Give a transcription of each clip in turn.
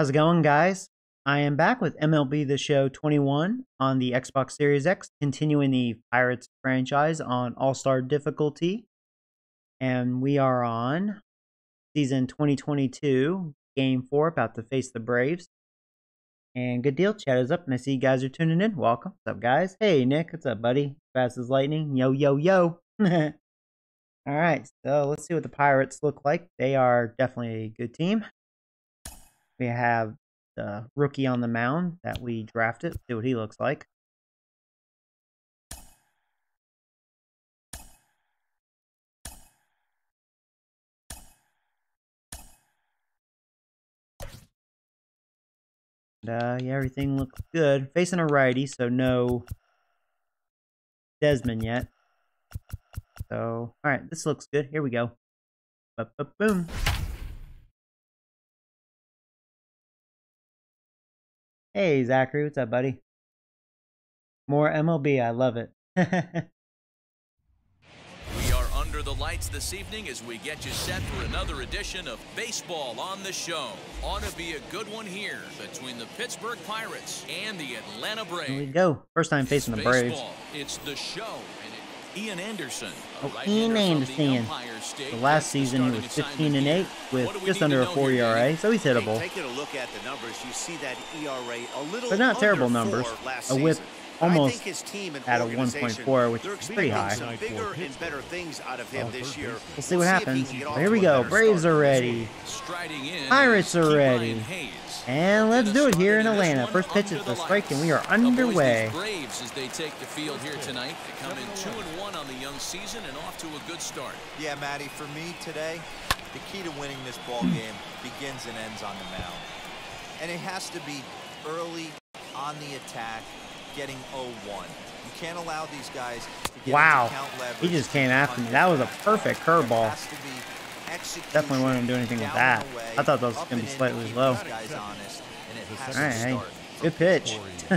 How's it going, guys? I am back with MLB The Show 21 on the Xbox Series X, continuing the Pirates franchise on All Star difficulty. And we are on season 2022, game four, about to face the Braves. And good deal, chat is up, and I see you guys are tuning in. Welcome. What's up, guys? Hey, Nick, what's up, buddy? Fast as lightning. Yo, yo, yo. All right, so let's see what the Pirates look like. They are definitely a good team. We have the rookie on the mound that we drafted. See what he looks like. uh, yeah, everything looks good. Facing a righty, so no Desmond yet. So, all right, this looks good. Here we go. Boom. Hey, Zachary, what's up, buddy? More MLB, I love it. we are under the lights this evening as we get you set for another edition of Baseball on the Show. Ought to be a good one here between the Pittsburgh Pirates and the Atlanta Braves. Here we go. First time facing the Braves. Baseball, it's the show. Ian Anderson. Oh, Ian Anderson. The, last season he was 15 and 8 with just under a 4 ERA, so he's hittable. Taking a look at the numbers, you see that ERA a little but not terrible numbers. A whip almost at a 1.4, which is pretty high. Some bigger and better things out of him oh, this year. We'll see what happens. Here we go. Braves are ready. Pirates are ready. And let's do it here in Atlanta. First pitch is the strike, and we are underway. Braves as they take the field here tonight. They come in two and one on the young season and off to a good start. Yeah, Matty. For me today, the key to winning this ball game begins and ends on the mound, and it has to be early on the attack, getting 0-1. You can't allow these guys to get wow. He just came after me. That was a perfect curveball. Definitely wouldn't do anything with that. I thought that was going to be slightly low. Alright, hey. Good pitch.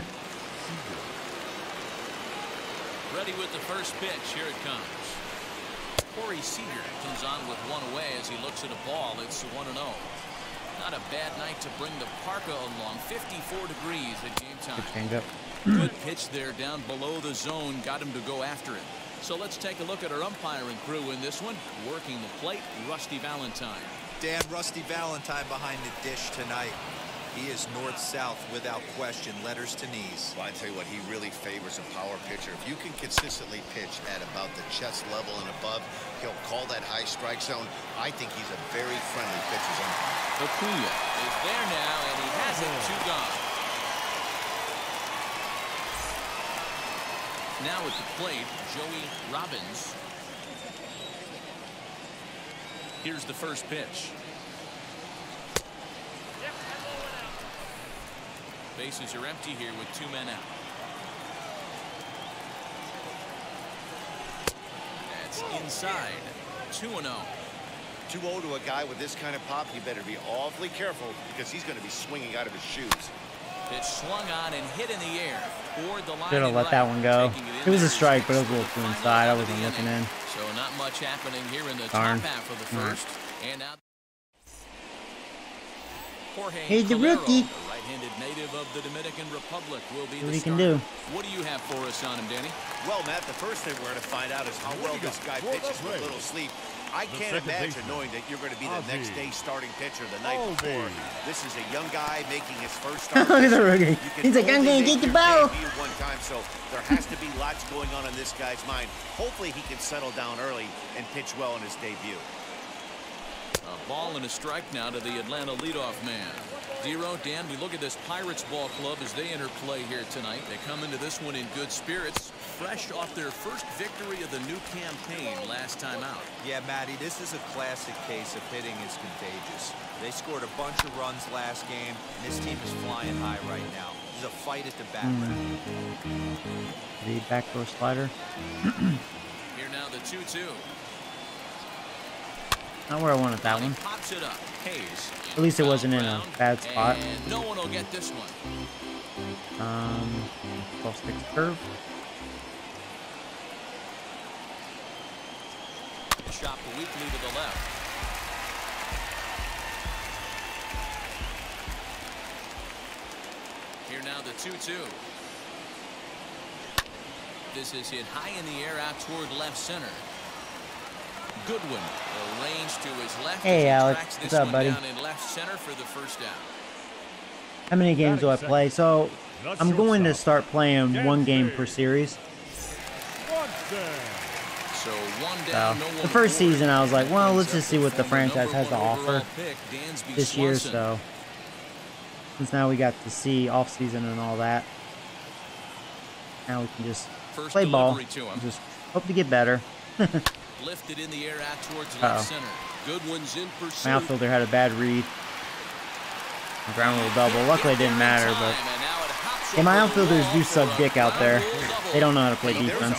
Ready with the first pitch. Here it comes. Corey Seager comes on with one away as he looks at a ball. It's 1-0. Not a bad night to bring the parka along. 54 degrees at game time. Good pitch there down below the zone. Got him to go after it. So let's take a look at our umpiring crew in this one. Working the plate, Rusty Valentine. Dan Rusty Valentine behind the dish tonight. He is north-south without question, letters to knees. Well, I tell you what, he really favors a power pitcher. If you can consistently pitch at about the chest level and above, he'll call that high strike zone. I think he's a very friendly pitcher's umpire. Acuna is there now, and he has it two gone. Now at the plate, Joey Robbins. Here's the first pitch. Bases are empty here with two men out. That's inside. 2-0. 2-0 to a guy with this kind of pop, you better be awfully careful because he's going to be swinging out of his shoes. Pitch swung on and hit in the air. Should have let that one go. It was a strike, but it was a little too inside. I wasn't looking in. So not much happening here in the Darn. top half of the first. And now Jorge He's the Calero, rookie. the right-handed native of the Dominican Republic, will be what the he can do. What do you have for us on him, Danny? Well, Matt, the first thing we're going to find out is how well this guy pitches with little sleep. I can't imagine knowing that you're going to be the next day starting pitcher the night before. This is a young guy making his first start. Look at the rookie. He's like, I'm only gonna get the ball. One time, so there has to be lots going on in this guy's mind. Hopefully, he can settle down early and pitch well in his debut. A ball and a strike now to the Atlanta leadoff man. Zero, Dan, we look at this Pirates ball club as they enter play here tonight. They come into this one in good spirits, fresh off their first victory of the new campaign last time out. Yeah, Matty, this is a classic case of hitting is contagious. They scored a bunch of runs last game, and this team is flying high right now. There's a fight at the back. The backdoor slider. Here now the 2-2. Not where I wanted that one. Pops it up. Hayes. At least it wasn't in a Round, bad spot. And no one will get this one. Um, 12 sticks curve. Chopped weakly to the left. Here now the 2-2. This is hit high in the air out toward left center. Goodwin arranged to his left. Hey, as Alex. What's up, buddy? Down in left center for the first down. How many games do I play? So I'm going to start playing one game per series. So one So down, no the first season, I was like, well, let's just see what the franchise has to offer this year. So since now we got to see off season and all that, now we can just play ball. delivery to him. and Just hope to get better. Lifted in the air out towards left center. Goodwin's in pursuit. My outfielder had a bad read. Ground rule double. Luckily, it didn't matter, but yeah, my outfielders do suck dick out there. They don't know how to play defense.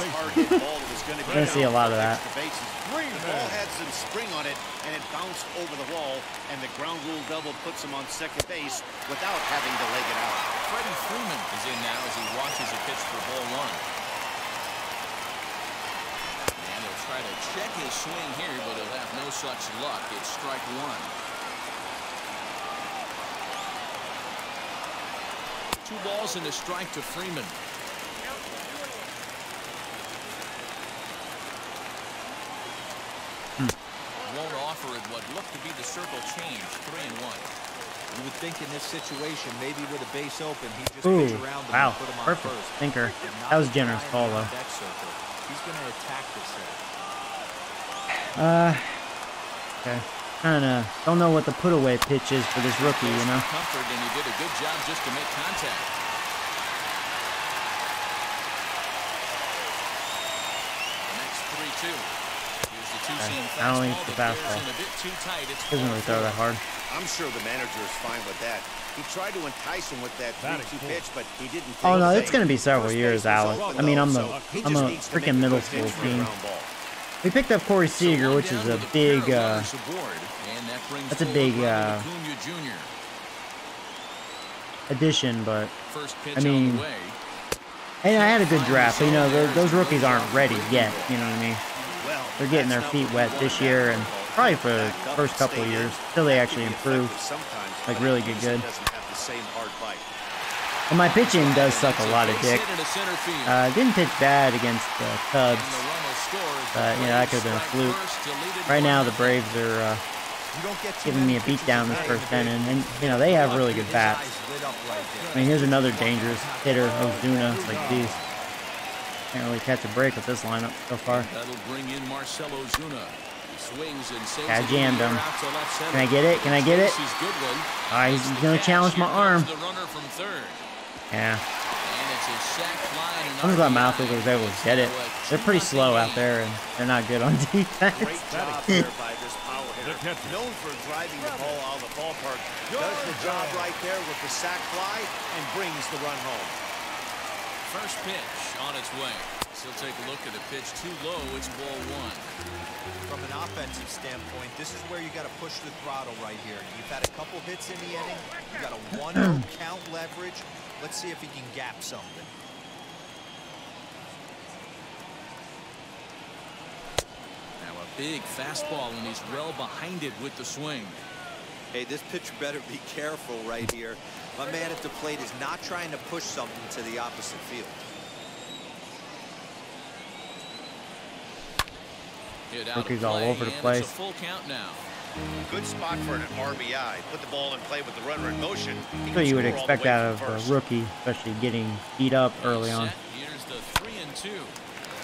A hard hit ball that was going to Gonna see a lot of that. extra bases. The ball had some spring on it, and it bounced over the wall, and the ground rule double puts him on second base without having to leg it out. Freddie Freeman is in now as he watches a pitch for ball one. And he'll try to check his swing here, but he'll have no such luck. It's strike one. Two balls and a strike to Freeman. Won't offer it what looked to be the circle change. Three and one. You would think in this situation, maybe with a base open, he just Ooh, pitch around wow, and put him on perfect first. thinker. That was generous call, though. He's going to attack this hitter. Uh, okay. Kind of don't know what the put away pitch is for this rookie, you know. Comfort, and he did a good job just to make contact. The I don't think it's the The fastball. in a bit too tight. It's Doesn't really throw that hard. I'm sure the manager is fine with that. He tried to entice him with that 3-2 pitch, but he didn't. Oh no, it's gonna be several years, base Alex. I mean, I'm though, a so he I'm a needs to make freaking middle school pitch for a team. We picked up Corey Seager, which is a big. Uh, runners aboard, and that brings that's a big, uh, addition, but First pitch I mean, on and I had a good draft. But you know, tho- those rookies aren't ready yet. You know what I mean? They're getting their feet wet this year and probably for the first couple of years till they actually improve. like, really good. Have. But my pitching does suck a lot of dick. Uh, didn't pitch bad against the Cubs. But, you know, that could've been a fluke. Right now, the Braves are uh, giving me a beat pitches down this first inning, and you know they have really good bats. I mean, here's another dangerous hitter, Ozuna. Like, geez, can't really catch a break with this lineup so far. That'll bring in Marcell Ozuna. He swings and sails I jammed him. out to left center. Can I get it? Can I get it? Chases Goodwin. Ah, he's gonna catch. challenge my arm. comes The runner from third. Yeah, And it's a sac fly and an I'm glad my was able to get it. They're pretty slow out there, and they're not good on defense. Great job there by this power hitter. Known for driving the ball out of the ballpark. Does the job right there with the sac fly and brings the run home. First pitch on its way. So take a look at a pitch too low. It's ball one. From an offensive standpoint, this is where you got to push the throttle right here. You've had a couple hits in the inning. You got a 1-0 count leverage. Let's see if he can gap something. Now a big fastball and he's well behind it with the swing. Hey, this pitcher better be careful right here. My man at the plate is not trying to push something to the opposite field. Rookies all over the place. Full count now. Good spot for an RBI. Put the ball in play with the runner in motion. So you would score all the expect way out of first. a rookie, especially getting beat up early on. Here's the three and two.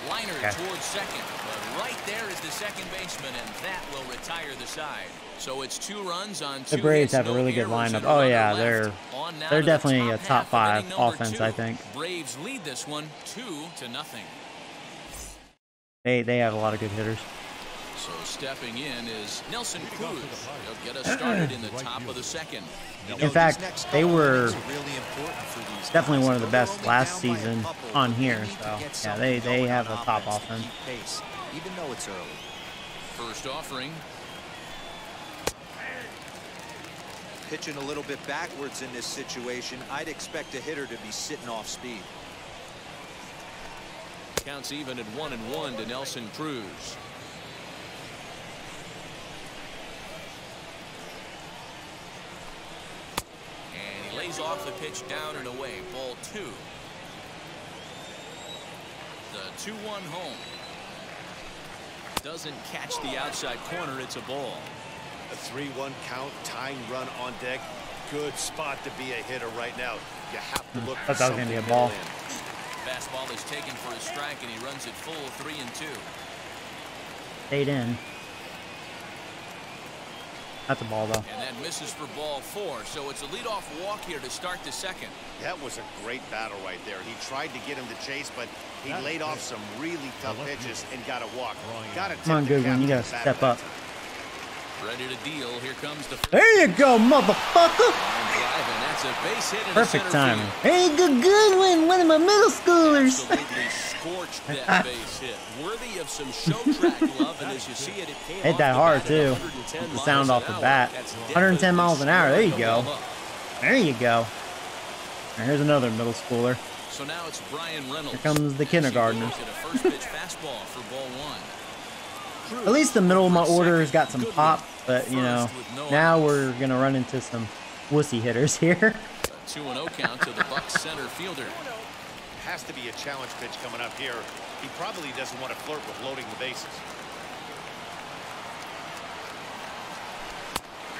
Liner Okay. towards second. But right there is the second baseman, and that will retire the side. So it's two runs on two The Braves hits, have a really good lineup. Oh yeah, left. they're they're to the definitely a top top half of five offense, two. I think. Braves lead this one two to nothing. They they have a lot of good hitters. So stepping in is Nelson Cruz. He'll get us started in the top of the second. In fact, they were innings are really important for these definitely one of the best last down by a season on here, so, yeah, they- they have a top offense to offense. keep pace, even though it's early. First offering. Pitching a little bit backwards in this situation, I'd expect a hitter to be sitting off speed. Counts even at one and one to Nelson Cruz. And he lays off the pitch down and away. Ball two. The 2-1 home. Doesn't catch the outside corner. It's a ball. A 3-1 count, tying run on deck. Good spot to be a hitter right now. You have to look for something gonna be a ball. Fastball is taken for a strike, and he runs it full three and two. Stayed in. That's a ball, though. And that misses for ball four, so it's a leadoff walk here to start the second. That was a great battle right there. He tried to get him to chase, but he laid off some really tough pitches and got a walk. Got to Come on, Goodwin. You got to step up. Ready to deal. Here comes the. There you go, motherfucker. Driving. That's a base hit. Perfect timing. Hey, good Goodwin, one of my middle schoolers. Absolutely scorched that base hit. Worthy of some show track love, and as you see it, it Hit that hard too. The sound off the bat. 110 miles an hour. There you go. the ball up. There you go. And here's another middle schooler. So now it's Bryan Reynolds. Here comes the kindergartners. Goes at a first pitch fastball for ball one. At least the middle of my order has got some pop, but you know, now we're gonna run into some wussy hitters here. A 2 0 count to the Bucks center fielder. Has to be a challenge pitch coming up here. He probably doesn't want to flirt with loading the bases.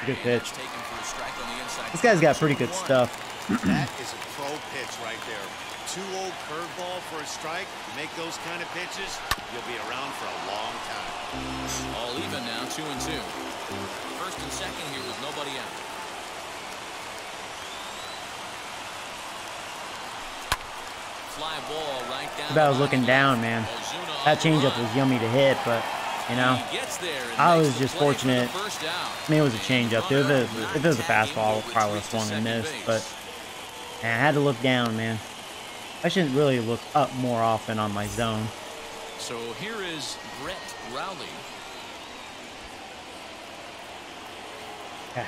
Good pitch. Taken for a strike on the inside. This guy's got pretty good stuff. that is a pro pitch right there. Too old curveball for a strike. You make those kind of pitches, you'll be around for a long time. All even now, two and two. First and second here with nobody out. Fly ball right down. Too bad I was looking down, man. That changeup was yummy to hit, but you know, He gets there and I was just play for the fortunate. I mean, it was a changeup. If it, if it was a fastball, I probably would have swung and missed. But man, I had to look down, man. I shouldn't really look up more often on my zone. So here is Rowley. Okay.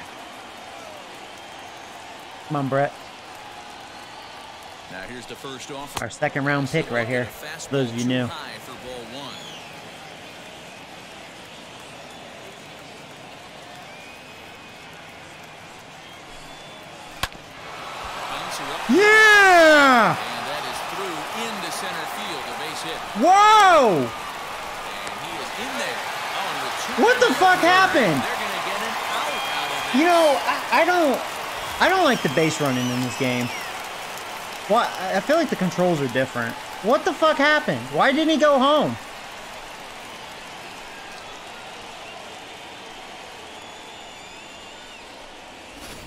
Come on, Brett. Now here's the first offer. Our second round pick right here. Those of you new. High for ball one. Bouncer up, Yeah! and Oh, what the fuck happened? They're gonna get an out out of this. You know, I, I don't, I don't like the base running in this game. What? I I feel like the controls are different. What the fuck happened? Why didn't he go home?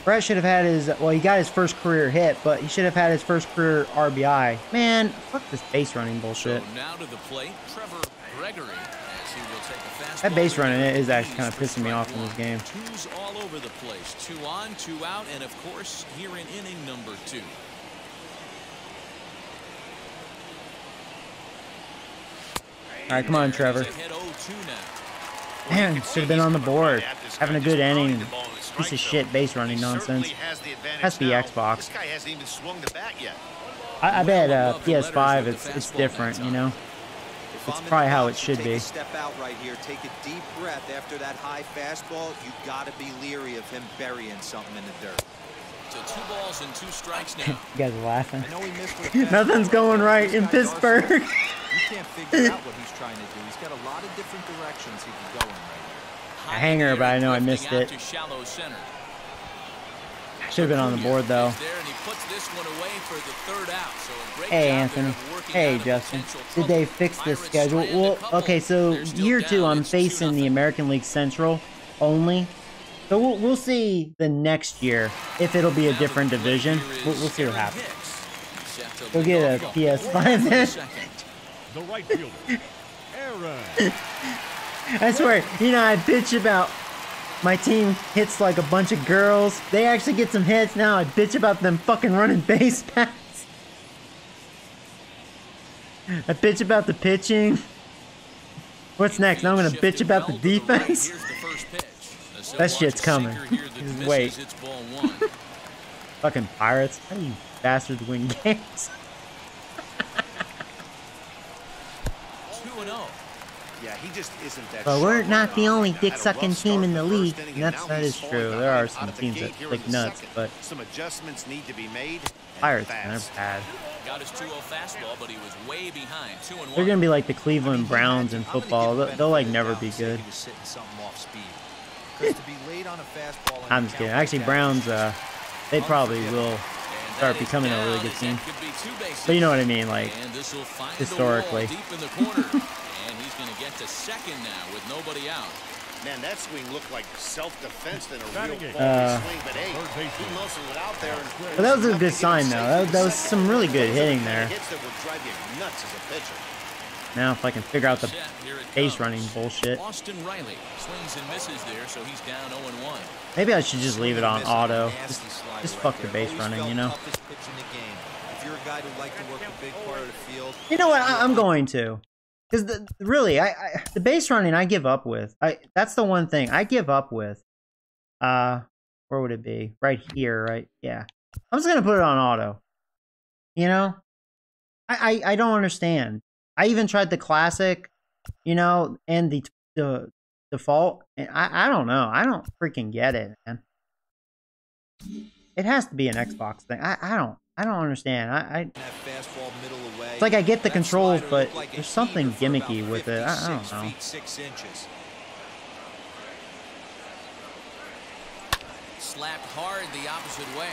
Brett should have had his, well, he got his first career hit, but he should have had his first career RBI. Man, fuck this base running bullshit. So now to the plate, Trevor Gregory, as he will take a fastball. That base running into is actually kinda pissing me off in this game. Twos all over the place. Two on, two out, and of course, here in inning number two. All right, come on, Trevor. He's ahead 0-2 now. Man, should have been on the board. Having a good inning. Piece of shit base running nonsense. Has to be Xbox. This guy hasn't even swung the bat yet. I, I bet uh, above the letters PS5 it's it's different, you know. If It's probably how it should be. A step out right here. Take a deep breath after that high fastball. You got to be leery of him burying something in the dirt. So two balls and two strikes now. You guys are laughing. I know he missed with a fastball, Nothing's going right in Pittsburgh. You can't figure out what he's trying to do. He's got a lot of different directions he can go in right here. A hanger, but I know I Drifting missed out it. To shallow center. Should have been on the board though. Is there, and he puts this one away for the third out. So a great Hey Anthony. Hey Justin. Did they fix this schedule? Well, okay, so year two. I'm facing the American League Central only. So we'll, we'll see the next year if it'll be a different division. We'll, we'll see what happens. Hicks. Set to Go get a. PS5 For then. second. The right fielder, Aaron. I swear, you know, I bitch about my team hits like a bunch of girls. They actually get some hits. Now I bitch about them fucking running base paths. I bitch about the pitching. What's next? Now I'm gonna bitch about the defense. That shit's coming. wait. Fucking pirates. How do you bastards win games? But we're not the only right now. Had a dick-sucking team in the league, and that's- now that he's is falling true. There are some the teams that here click in the nuts, second. but some adjustments need to be made. Pirates, they're bad. Got his fastball, but he was way behind. Two and. They're gonna be like the Cleveland Browns in I'm gonna football. They'll, they'll like never be doubt and say good. He was sitting something off speed. 'Cause to be late on a fastball and I'm just kidding. Actually, Browns, uh, they probably will start becoming a really good team. that could be two bases. But you know what I mean, like And this will find historically. get to second now with nobody out. Man, that swing looked like self-defense than a real ball Uh, swing. But hey, he muscled it out there. But that was a good sign, though. That- that was some really good Those are the hitting there. Hits that will drive you nuts as a pitcher. now if I can figure out the Set, here it base running bullshit, Austin Riley swings and misses there, so he's down 0-1. maybe I should just leave it on Swing and miss auto. Just, just fuck the base running, you know. toughest pitch in the game. If you're a guy who liked to work the big part of the field, You know what? I, I'm going to, because really, I, I the base running I give up with. I that's the one thing I give up with. Uh, where would it be? Right here, right? Yeah. I'm just gonna put it on auto. You know, I I, I don't understand. I even tried the classic, you know, and the the default, and I I don't know. I don't freaking get it, man. It has to be an Xbox thing. I I don't I don't understand. I, I that fastball middle away. It's like I get the that controls, but looked like a there's something heater for about gimmicky with it. I- I don't know. six inches. Slapped hard the opposite way.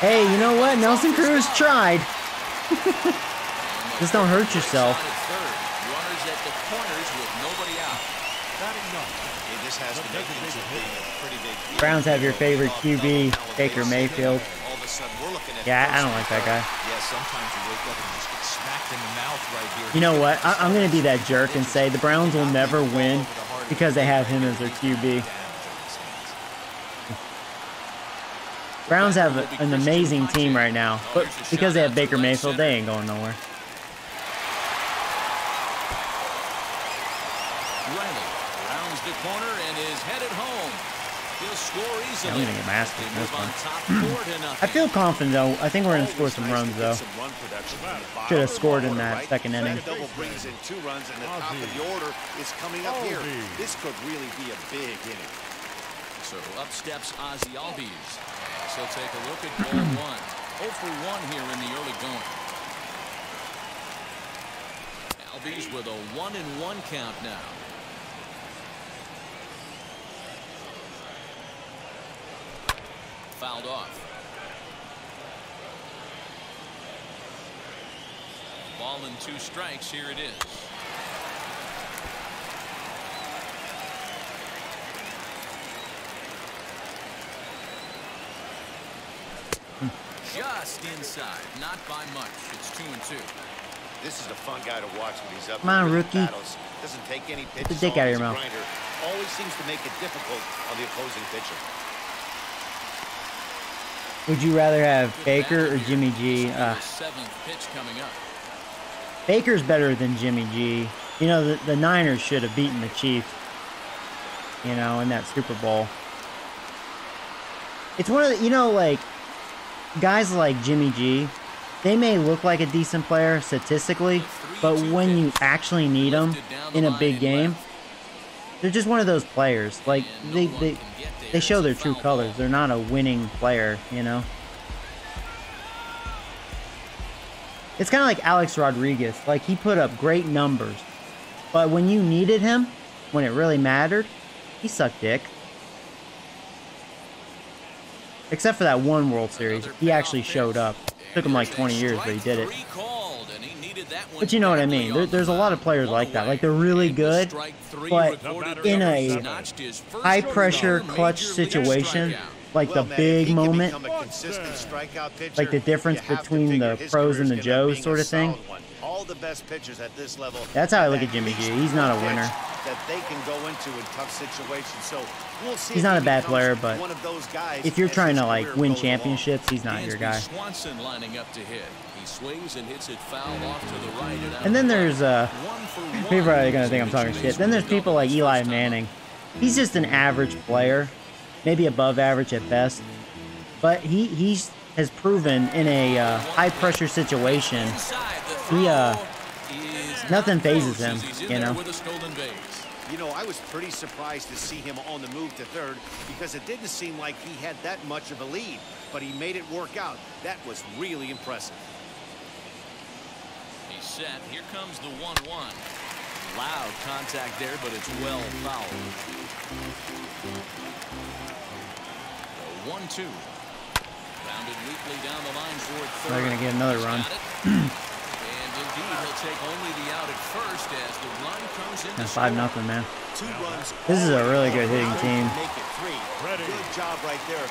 Hey, you know what? Nelson Cruz tried. Just don't hurt yourself. Runners at third. Runners at the corners with nobody out. Batting ninth. Hey, this has to make things a big, a pretty big. Browns have your favorite QB, Baker Mayfield. All of a sudden, we're looking at Yeah, I don't like that guy. Yeah, sometimes you wake up and just right. You know what? I, I'm going to be that jerk and say the Browns will never win because they have him as their QB. Browns have an amazing team right now, but because they have Baker Mayfield, they ain't going nowhere. Riley rounds the corner and is headed home. He'll score. I'm gonna get masked They in this on one. top four to nothing. I feel confident though. I think we're going to score some runs though. some run production from the bottom Should have scored in that second inning. Double brings in two runs, and the top of the order is coming up here. This could really be a big inning. So up steps Ozzy Albies. As he'll take a look at ball one. 0 for 1 here in the early going. Albies with a 1 and 1 count now. Fouled off. Ball and two strikes. Here it is. Just inside, not by much. It's two and two. This is a fun guy to watch when he's up Come on, rookie. battles. Doesn't take any pitches. dick out of your mouth. grinder. Always seems to make it difficult on the opposing pitcher. Would you rather have Baker or. Jimmy G? This will be Uh, the seventh pitch coming up. Baker's better than Jimmy G. You know, the, the Niners should have beaten the Chiefs, you know, in that Super Bowl. It's one of the, you know, like, guys like Jimmy G, they may look like a decent player statistically, but when you actually need them in a big game, they're just one of those players. Like, they, they, they show their true colors. They're not a winning player, you know? It's kind of like Alex Rodriguez. Like he put up great numbers, but when you needed him, when it really mattered, he sucked dick. Except for that one World Series, he actually showed up. Took him like 20 years, but he did it. But you know what I mean. There, there's a lot of players like that. Like they're really good, but in a high pressure clutch situation, like the Well, man, if big moment, become a consistent strikeout pitcher, like the difference you have to between the pros and the gonna Joes sort of thing. Solid one. All the best pitchers at this level. That's how I look at at Jimmy G. He's not a winner. That they can go into in tough situations. So we'll see. He's not a bad player, but one of those guys if you're trying to like win goes along. championships, he's not your guy. Swanson lining up to hit. He swings and hits it foul off to the right. And, And then there's uh, One for people one. are gonna think I'm talking shit. Then there's people like Eli Manning. He's just an average player, maybe above average at best, but he he's has proven in a uh, high pressure situation he, uh, Nothing phases him, as he's in you know. With a stolen base. You know, I was pretty surprised to see him on the move to third because it didn't seem like he had that much of a lead, but he made it work out. That was really impressive. He's set. Here comes the 1-1. Loud contact there, but it's well fouled. The 1-2. Rounded weakly down the line toward third. They're gonna get another run. and indeed, he'll take only the out at first as the run comes in. to That's five nothing, man. Two runs. This is a really good hitting team. Make it three. Ready. Good job right there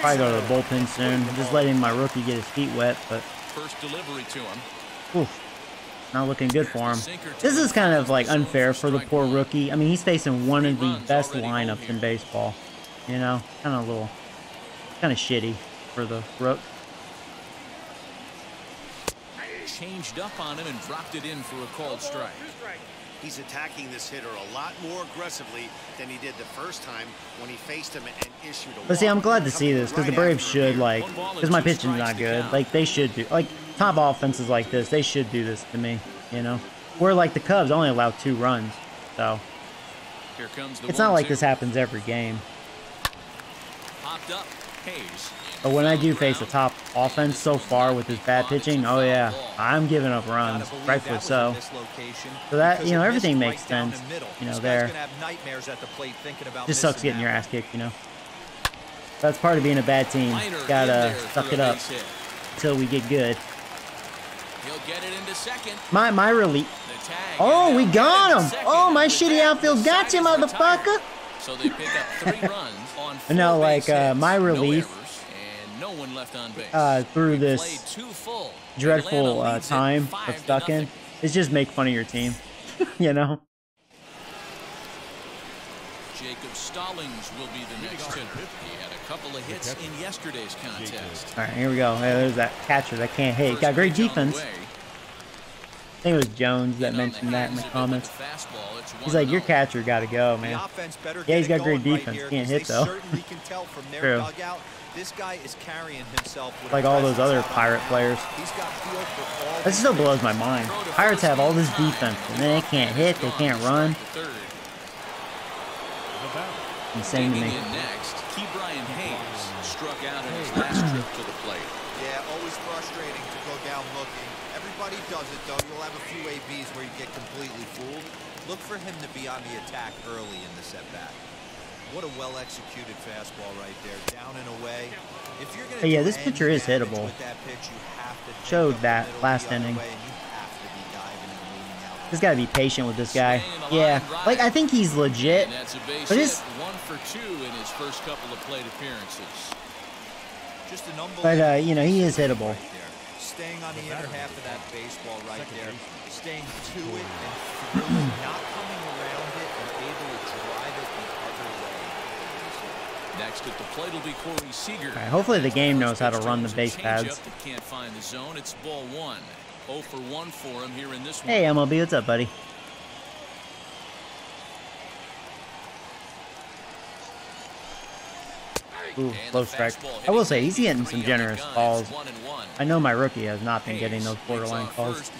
Probably go to the bullpen soon. Just letting my rookie get his feet wet, but First delivery to him. oof, not looking good for him. This is kind of like unfair for the poor rookie. I mean, he's facing one of the best lineups in baseball. You know, kind of a little, kind of shitty for the rook. Changed up on him and dropped it in for a called strike. He's attacking this hitter a lot more aggressively than he did the first time when he faced him and issued a But see. I'm glad to see this because the Braves should like, One ball and because my two pitching's not good. Like they should do, like top offenses like this, they should do this to me. You know, where like the Cubs only allow two runs, so Here comes the it's not like 1-2. this happens every game. Popped up. Hayes. But when I do face a top offense so far with his bad pitching, oh yeah, I'm giving up runs, rightfully that was a so. So that- you know, everything makes sense, you know, there. gonna have nightmares at the plate thinking about Just sucks getting your ass kicked, you know. That's part of being a bad team. Gotta suck it up until we get good. He'll get it into second. My my relief. Oh, we got him! Oh, my shitty outfield got you, motherfucker! So they pick up three runs on No, like, uh, my relief, no one left on base. Uh, through this full. dreadful uh, time five of to stuck in is just make fun of your team. you know? Jacob Stallings will be the next hitter. He had a couple of hits in yesterday's contest. All right, here we go. Hey, there's that catcher that can't hit. Got great First pitch on the defense. I think it was Jones that In on the mentioned that in the hands of it with comments. the fastball. It's He's like, your catcher got to go, man. Yeah, he's got great defense. here, Can't hit, though. certainly can tell from their True. Dugout, this guy is carrying himself with Like all those other out on the Pirate players. He's got feel for all That still blows my mind. Pirates have all this defense, and then they can't hit, they can't run. Third. The. Insane to me. next, Ke'Bryan Hayes struck out in his last trip to the plate. Yeah, always frustrating to go down looking. Everybody does it, though. You'll have a few ABs where you get completely fooled. Look for him to be on the attack early in the setback. What a well-executed fastball right there, down and away. If you're gonna Hey, yeah, this pitcher is damage hittable. that pitch, you have to Showed that last inning. way, and you have to be diving and leaning out. Just gotta be patient with this guy. Yeah, like I think he's legit. And that's a base But hit, his- one for two in his first couple of plate appearances. Just an But uh, you know, he is hittable. right. Staying on the inner half of that baseball right there, staying to it and through it, not coming around it and able to drive it the other way. Next at the plate will be Corey Seager. Right, hopefully the game knows how to run the base pads. Can't find the zone. It's ball one. 0 for 1 for him here in this one. Hey, MLB, what's up, buddy? Ooh, low strike. I will say he's getting some 93 on the generous calls. one and one. I know my rookie has not been getting those borderline calls.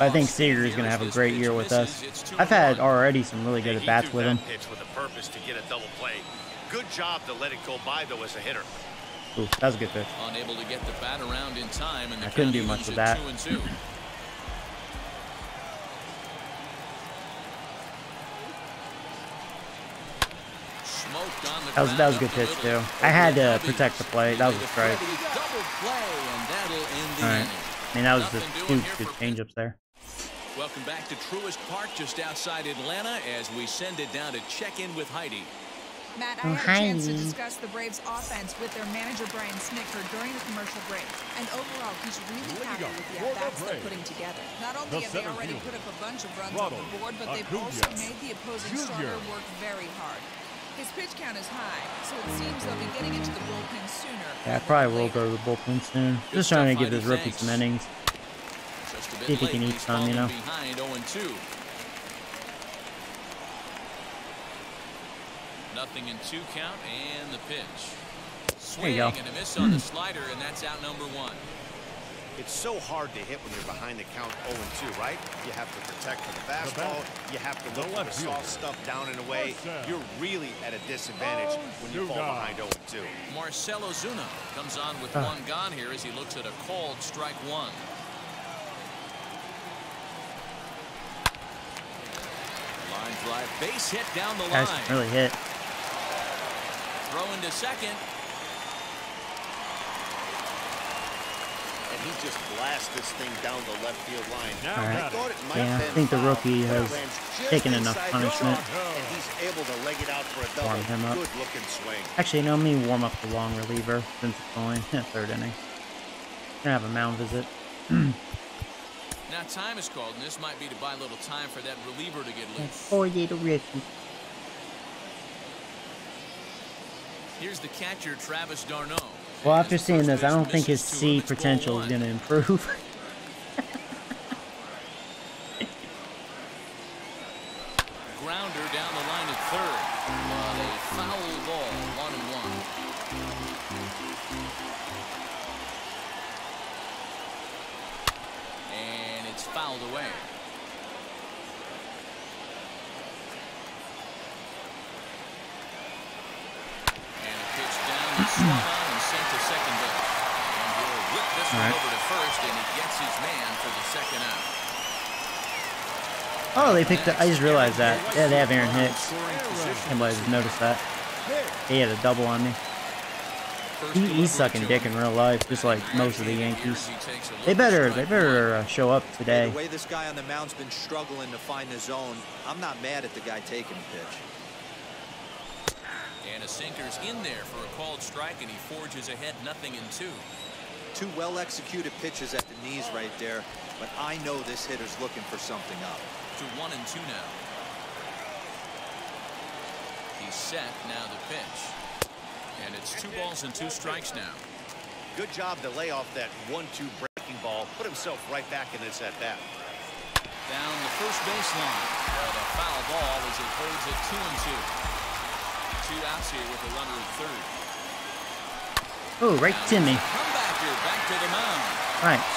First with one away. And they'll go I think off. Seager is going to have a great year with us. misses. It's two I've had already some really good at bats with him. with a purpose to get a double play. Good job to let it go by though as a hitter. Ooh, that was a good pitch. Unable to get the bat around in time, and I couldn't do much with that. Two two. Smoked on the That was- that was a good pitch, too. I had to protect the plate. That was a made strike. Cubbies Double play, and that'll end the All right. I mean, that was just Nothing two good for- changeups there. Welcome back to Truist Park, just outside Atlanta, as we send it down to check in with Heidi. Matt, Oh, had a chance to discuss the Braves' offense with their manager Brian Snitker during the commercial break, and overall, he's really happy go. with the For the at-bats they're putting together. Not The only have they already fielder, put up a bunch of runs Ronald on the board, but they've Acuna also made the opposing Jr. starter work very hard. His pitch count is high, so it seems they'll be getting into the bullpen sooner. Yeah, I probably than will go to the bullpen soon. Just trying to stuff, give this Heidi. rookie some innings. Just a bit See if he late, can eat some, you know. Behind 0-2 Nothing in two count and the pitch. swing go. and a miss on the slider, and that's out number one. It's so hard to hit when you're behind the count 0-2, right? You have to protect for the fastball. You have to look for the soft stuff down and away. You're really at a disadvantage when you fall behind 0-2. Marcell Ozuna comes on with one gone here as he looks at a called strike one. Line drive, base hit down the line. can really hit. Throw into second. And he just blasts this thing down the left field line. Now Alright. I it. it might Yeah, I think the rookie but has taken enough punishment. And he's able to leg it out for a double. Warm him up. Good looking swing. Actually, no, let me warm up the long reliever since it's only third inning. Gonna have a mound visit. Now time is called, and this might be to buy a little time for that reliever to get loose. Four little Ricky. Here's the catcher, Travis d'Arnaud. Well, after seeing this, I don't think his misses to him. C potential is gonna improve. oh, they picked. The, I just realized that. Yeah, they have Aaron Hicks. I just noticed that. He had a double on me. He, he's sucking dick in real life, just like most of the Yankees. They better, they better uh, show up today. the way this guy on the mound's been struggling to find the zone, I'm not mad at the guy taking the pitch. And a sinker's in there for a called strike, and he forges ahead, nothing in two. Two well-executed pitches at the knees right there, but I know this hitter's looking for something up. To one and two now. He's set, now the pitch. And it's two balls and two strikes now. Good job to lay off that 1-2 breaking ball. Put himself right back in this at bat. Down the first baseline. But a foul ball as it holds it two and two. Two outs here with a runner at third. Oh, right to me. Comebacker back to the mound. Nice.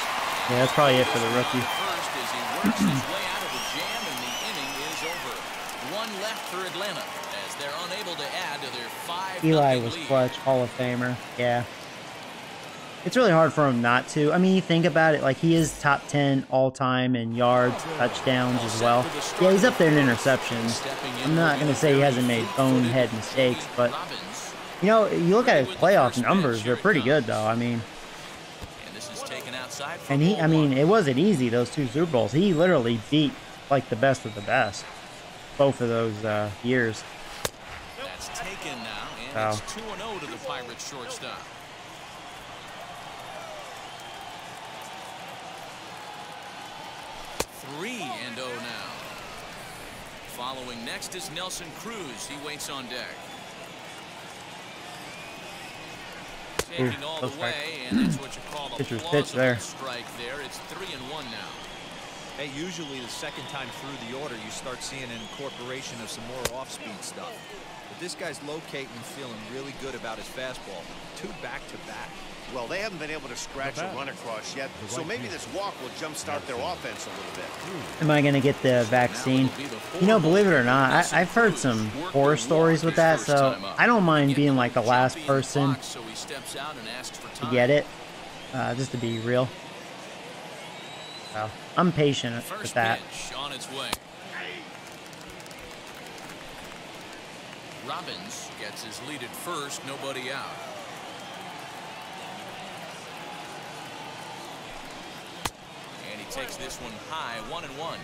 Yeah, that's probably it for the rookie. First as he works his way out of the jam and the inning is over. One left for Atlanta as they're unable to add to their five. Eli was lead. clutch, Hall of Famer. Yeah. It's really hard for him not to. I mean, you think about it, like he is top 10 all time in yards, touchdowns as well. Yeah, he's up there in interceptions. I'm not going to say he hasn't made bonehead mistakes, but you know, you look at his playoff numbers, they're pretty good though. I mean, and this is taken outside for and he, I mean, it wasn't easy those two Super Bowls. He literally beat like the best of the best both of those uh, years. That's taken now, and it's 2 0 to the Pirates shortstop. Three and 0 now. Following next is Nelson Cruz. He waits on deck. Here, Taking all the way, and that's what you call a Pitcher's plausible pitch there. strike there. It's three and one now. Hey, usually the second time through the order, you start seeing an incorporation of some more off-speed stuff. But this guy's locating and feeling really good about his fastball. Two back-to-back. Well, they haven't been able to scratch a run across yet, The so right maybe hand. this walk will jumpstart their offense a little bit. Am I going to get the vaccine? You know, believe it or not, I, I've heard some horror stories with that, so I don't mind being like the last person to get it, uh, just to be real. So, I'm patient with First that. pitch on its way. Robbins gets his lead at first, nobody out. And he takes this one high, one and one.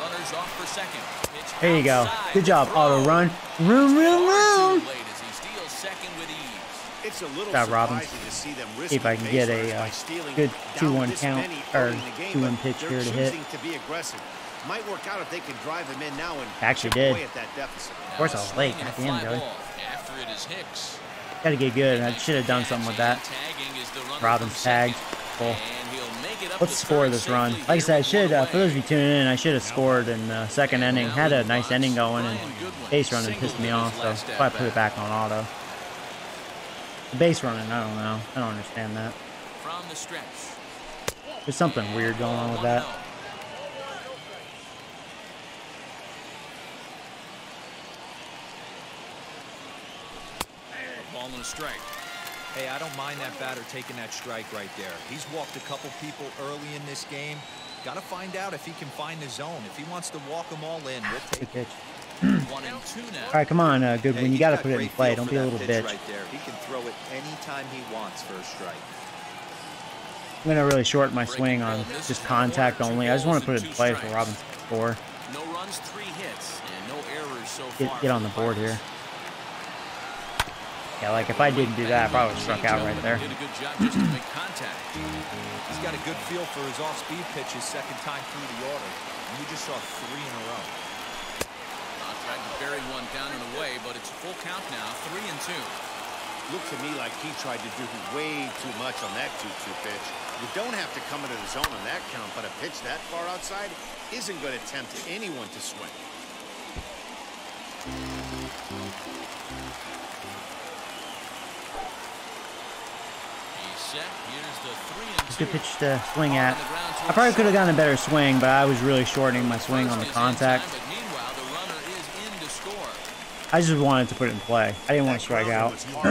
Runners off for second. Pitch There you go. Good job, auto run. Room, room, room. It's a little Got Robbins. to see them See if I can get a, uh, good 2-1 count, or 2-1 pitch here to hit. to be aggressive. Might work out if they can drive him in now and Actually chip did. at that deficit. Of course I Now was late. swing and Goddamn, Joey. After it is Hicks. Gotta get good. I should have done something with that. Tagging is the runner Robbins tagged. Cool. And he'll make get up Let's score this run. Like I said, I should. Uh, for those of you tuning in, I should have scored in the second inning. Had a nice ending going, and base running pissed me off, so I put it back on auto. The base running, I don't know. I don't understand that. From the stretch. There's something weird going on with that. 1-0. A Ball and a strike. Hey, I don't mind that batter taking that strike right there. He's walked a couple people early in this game. Got to find out if he can find the zone. If he wants to walk them all in, we'll take it. Pitch. One and two now. All right, come on, uh, Goodwin. Hey, You got to put it in play. Don't be a little bitch. Right there. He can throw it anytime he wants for a strike. I'm gonna really shorten my swing on just contact only. I just want to put it in play for Robinson to score. No runs, three hits, and no errors so Get, far. get on the board here. Yeah, like if I didn't do that, I probably struck out right there. Did a good job just to make contact. He's got a good feel for his off-speed pitches second time through the order. And we just saw three in a row. Tried to bury one down and away, but it's a full count now, three and two. Looked to me like he tried to do way too much on that 2-2 pitch. You don't have to come into the zone on that count, but a pitch that far outside isn't going to tempt anyone to swing. He's set. Here's the three and It's a two. good pitch to swing at. On the ground I probably could have gotten a better swing, but I was really shortening my swing on the First is in contact. time, but meanwhile, the runner is in to score. I just wanted to put it in play. I didn't want to strike out.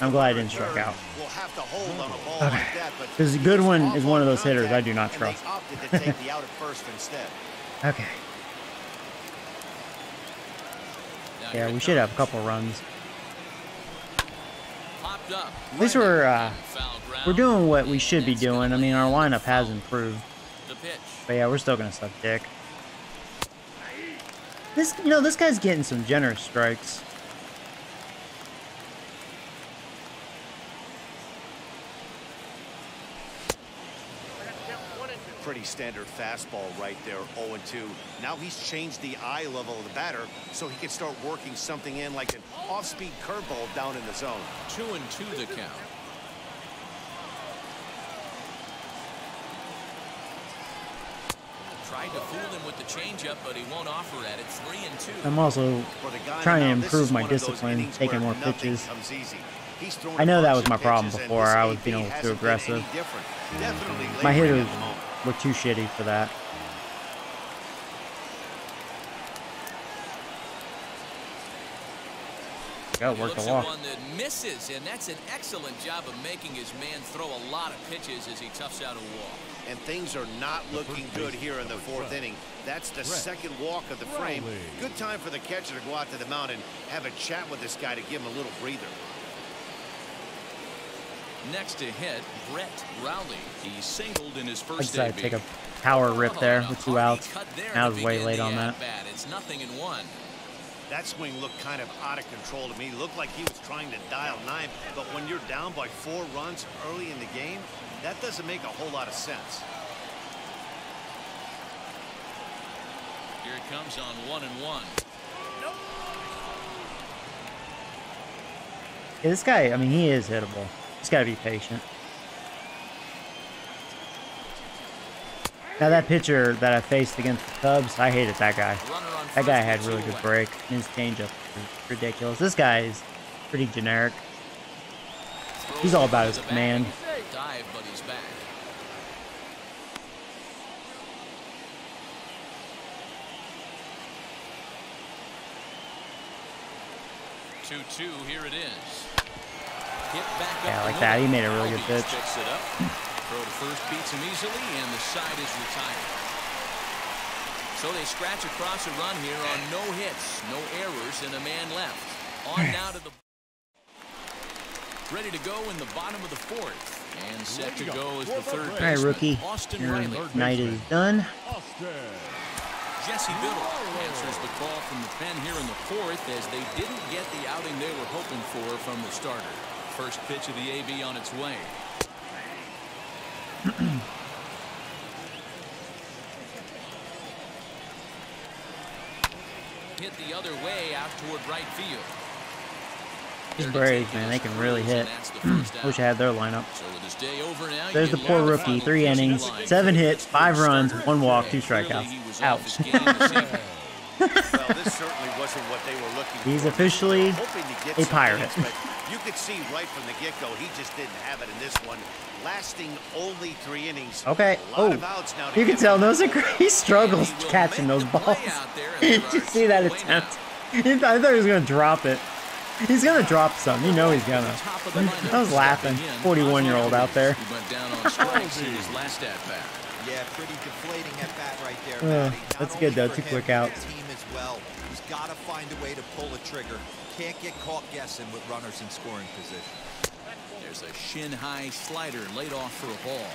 I'm glad I didn't strike out. We'll have to hold on a ball like that, but Because he Goodwin is one of those hitters I do not trust. They opted to take the out at first instead. Okay. Yeah, we should have a comes. couple runs. Popped up. At least we're uh, we're doing what we should be doing. I mean, our lineup has improved. But yeah, we're still gonna suck dick. This, you know, this guy's getting some generous strikes. Pretty standard fastball right there, 0-2. Now he's changed the eye level of the batter so he can start working something in like an off-speed curveball down in the zone. Two and two the count. Tried to fool him with the changeup, but he won't offer at it. Three and two. I'm also For the guy trying to improve my one of those discipline, taking more pitches. comes easy. He's thrown I know that was my problem before. I was being a little too aggressive. any different. Definitely My hitters at the moment. were too shitty for that. Go He work the walk. one that misses, and that's an excellent job of making his man throw a lot of pitches as he toughs out a walk. And things are not looking good here in the fourth inning. That's the second walk of the frame. Riley. Good time for the catcher to go out to the mound and have a chat with this guy to give him a little breather. Next to hit, Brett Rowley. He singled in his first decided to AB. take a power rip there with two hearty outs. cut there I was way late on that. at-bat. It's nothing in one. That swing looked kind of out of control to me. Looked like he was trying to dial nine, but when you're down by four runs early in the game, that doesn't make a whole lot of sense. Here it comes on one and one. Yeah, this guy, I mean, he is hittable. Just gotta be patient. Now that pitcher that I faced against the Cubs, I hated that guy. That guy had really good away. break. and His changeup is ridiculous. This guy is pretty generic. He's all about his command. Dive, 2-2. Here it is. yeah, like that. He made a really good pitch. Picks it up. Throw to first beats him easily, and the side is retired. So they scratch across a run here on no hits, no errors, and a man left. On now to the ready to go in the bottom of the fourth and set to go is the third. All right, rookie. Your night is done. Jesse Biddle answers the call from the pen here in the fourth as they didn't get the outing they were hoping for from the starter. First pitch of the AB on its way. Hit the other way out toward right field. These Braves, man, they can really hit. Wish I had their lineup. So with his day over now, you There's the poor rookie. Three pitch of the innings, seven hits, five runs, one walk, two strikeouts. he was off Ouch. his game this evening. Well, this certainly wasn't what they were looking He's for. officially Hoping to get a pirate. hits, but you could see right from the get-go, he just didn't have it in this one. Lasting only three innings. Okay. Oh, now to you can tell those are great. He struggles He catching those balls. out there, Did you see that attempt? I thought he was gonna drop it. He's gonna drop some. You know he's gonna. Top of the lineup, I was laughing. 41 year old out there. He went down on strikes in his last at bat. Yeah, pretty deflating at bat right there, Uh, Matty. Not that's good, though. for Two quick but the outs. Team as well. He's got to find a way to pull a trigger. Can't get caught guessing with runners in scoring position. There's a shin high slider laid off for a ball.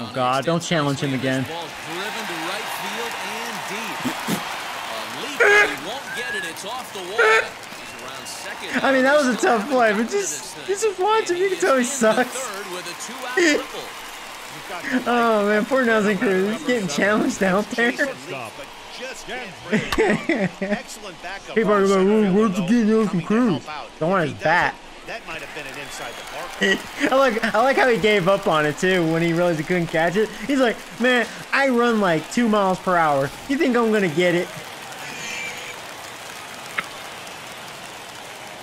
Oh, God, don't challenge him swing, this again. I mean, that was a tough play, but just- just watch him. You can tell he sucks. third with a two-out triple. You've got to Oh man, poor Nelson Cruz. He's getting challenged out there. Chase and leap, but just can't bring it down. Excellent People are like, center "Ooh, fielder, where'd you though, get Nelson Cruz?" Don't want his bat. That might have been an inside the park. I like I like how he gave up on it too when he realized he couldn't catch it. He's like, man, I run like two miles per hour. You think I'm gonna get it?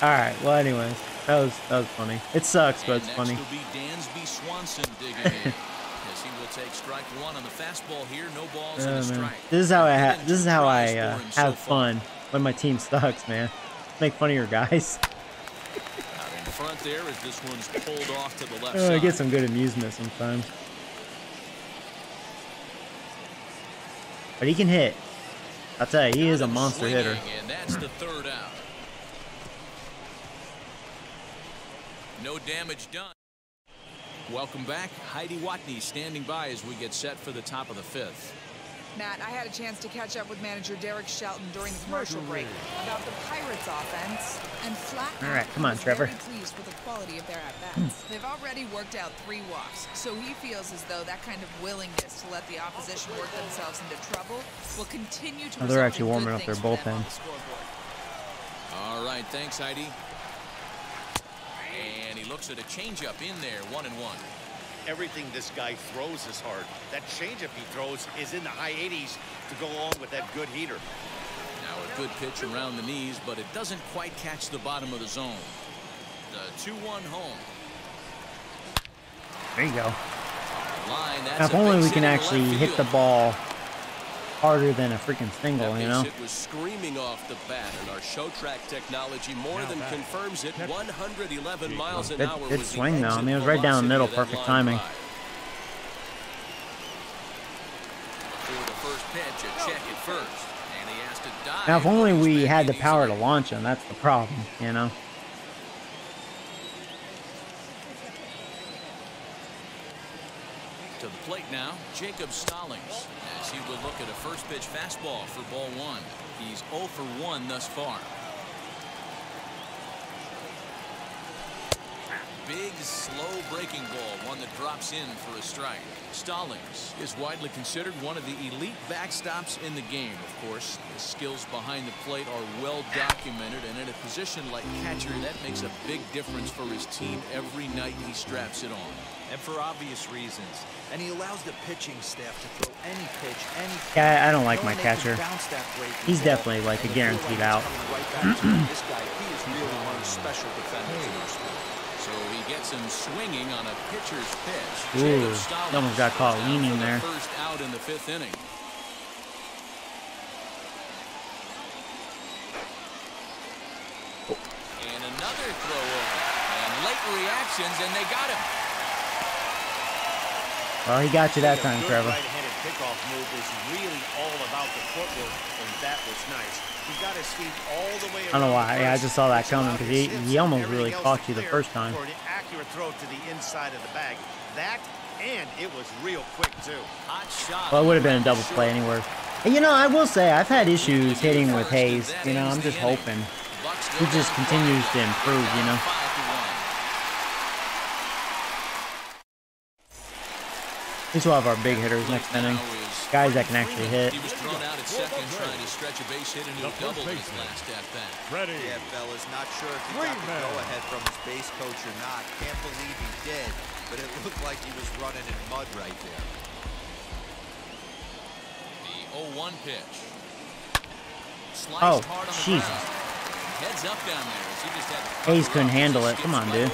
All right. Well, anyways, that was that was funny. It sucks, but it's And funny. Will be Dansby Swanson digging in. As he will take strike one on the fastball here. No balls and Oh, a man. strike. This is how I ha- this is how I uh, have fun when my team sucks, man. Make fun of your guys. Out in front there as this one's pulled off to the left Uh, I get some good amusement sometimes. But he can hit. I'll tell you, he is a monster hitter. And that's the third out. No damage done. Welcome back. Heidi Watney standing by as we get set for the top of the fifth. Matt, I had a chance to catch up with manager Derek Shelton during the commercial break about the Pirates offense, and flat All out, right, come on, Trevor. Very pleased with the quality of their at-bats. Hmm. They've already worked out three walks, so he feels as though that kind of willingness to let the opposition work themselves into trouble will continue to. Oh, they're actually warming up their things for them on bullpen. the. All right, thanks, Heidi. And he looks at a changeup in there, one and one. Everything this guy throws is hard. That changeup he throws is in the high 80s to go along with that good heater. Now a good pitch around the knees, but it doesn't quite catch the bottom of the zone. The 2-1 home. There you go. Line, that's Now, if only we can actually hit the ball harder than a freaking single, That you know? hit was screaming off the bat, and our show track technology more Now than back. confirms it. 111 miles an Good- hour good was swing, though. I mean, it was right down the middle, perfect timing. drive. The first pitch, a check at first. And he has to dive. Now, if only we had the power to launch him, that's the problem, you know? To the plate now, Jacob Stallings. He will look at a first pitch fastball for ball one. He's 0 for 1 thus far. Big, slow breaking ball, one that drops in for a strike. Stallings is widely considered one of the elite backstops in the game. Of course, the skills behind the plate are well documented, and in a position like catcher, that makes a big difference for his team every night he straps it on. And for obvious reasons. And he allows the pitching staff to throw any pitch, any Yeah, I- I don't like my knowing they can catcher. bounce that breaking He's definitely like a guaranteed out. runner's coming right back to him. This guy, he is really one of the special defenders in our sport. So he gets him swinging on a pitcher's pitch. Ooh, Jacob he almost got caught goes leaning the there. First out in the fifth inning. And another throw over. And late reactions, and they got him. Well, he got you that time, Trevor. right-handed pickoff move is really all about the footwork, and that was nice. He got his feet all the way I don't know why. Yeah, I just saw that coming allowed 'cause his he- he almost really caught you the first time. For an accurate throw to the inside of the bag. That, and it was real quick, too. Hot shot. Well, it would have been a double play anywhere. And you know, I will say, I've had issues hitting with Hayes. You know, I'm just hoping he just continues to improve, you know? Five to one. least we'll have our big hitters next inning. Guys that can actually hit. He was thrown out at second trying to stretch a base hit into a double in his last at bat. Ready. Yeah, fellas, not sure if he Three got the go-ahead from his base coach or not. Can't believe he did, but it looked like he was running in mud right there. The 0-1 pitch. Sliced Oh, hard on the Jesus. ground. Heads up down there he just had to Hayes couldn't handle it it. Come on, dude.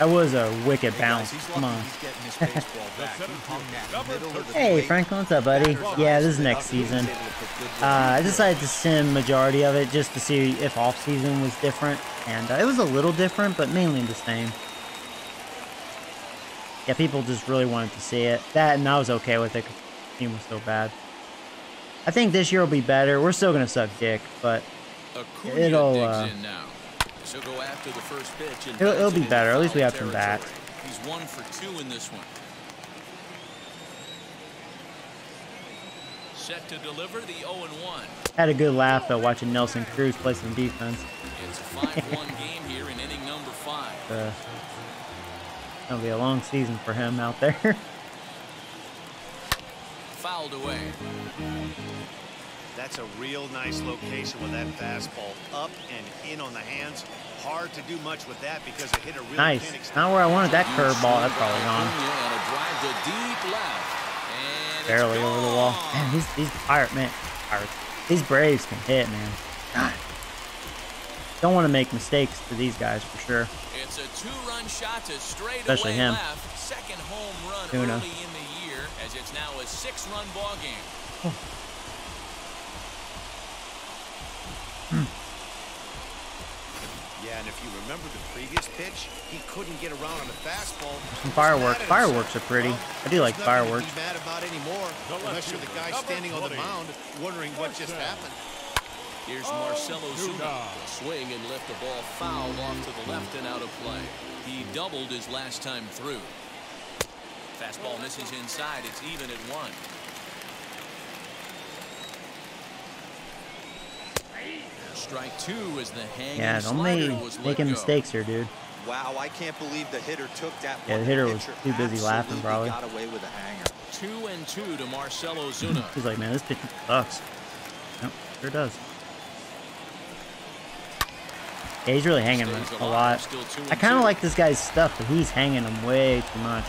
Over his head. That was a wicked Hey, bounce. guys, Come on. he's getting his baseball back. He hung that Number middle of the Hey, plate. Franklin, what's up, buddy? Yeah, this is next season. Uh, I decided to sim majority of it just to see if off season was different, and uh, it was a little different, but mainly the same. Yeah, people just really wanted to see it. That, and I was okay with it 'cause the team was so bad. I think this year will be better. We're still gonna suck dick, but It'll, uh, So go after the first pitch and It'll- it'll be better. At least we have some bats. He's one for two in this one. Set to deliver the 0 and 1. had a good laugh though watching Nelson Cruz play some defense. It's a 5-1 game here in inning number five. Uh, it'll be a long season for him out there. Fouled away. That's a real nice location with that fastball up and in on the hands. Hard to do much with that because a hitter really nice. can't where I wanted that curveball. That's probably gone. And a drive to deep left. And barely over the wall. gone. Man, these these pirate man, pirates, these Braves can hit, man. God. Don't want to make mistakes to these guys for sure. It's a two-run shot to straight Especially away him. left. Second home run Tuna. early in the year, as it's now a six-run ball game. Hmm. Yeah, and if you remember the previous pitch, he couldn't get around on the fastball. Some fireworks. Fireworks are pretty. Well, I do like fireworks. To be mad about anymore, The unless you're the guy standing on the mound wondering what just happened. Here's Oh, Marcell Ozuna. Zuna. Swing and lift the ball fouled off to the left and out of play. He doubled his last time through. Fastball misses inside. It's even at one. Strike two as the hanging Yeah, don't make making mistakes here, dude. Wow, I can't believe the hitter took that Yeah, the hitter was too busy laughing, absolutely probably. got away with a hanger. Two and two to Marcell Ozuna. He's like, man, this pitch sucks. Nope, sure does. Yeah, he's really hanging Stays him a lot. I kind of like this guy's stuff, but he's hanging him way too much.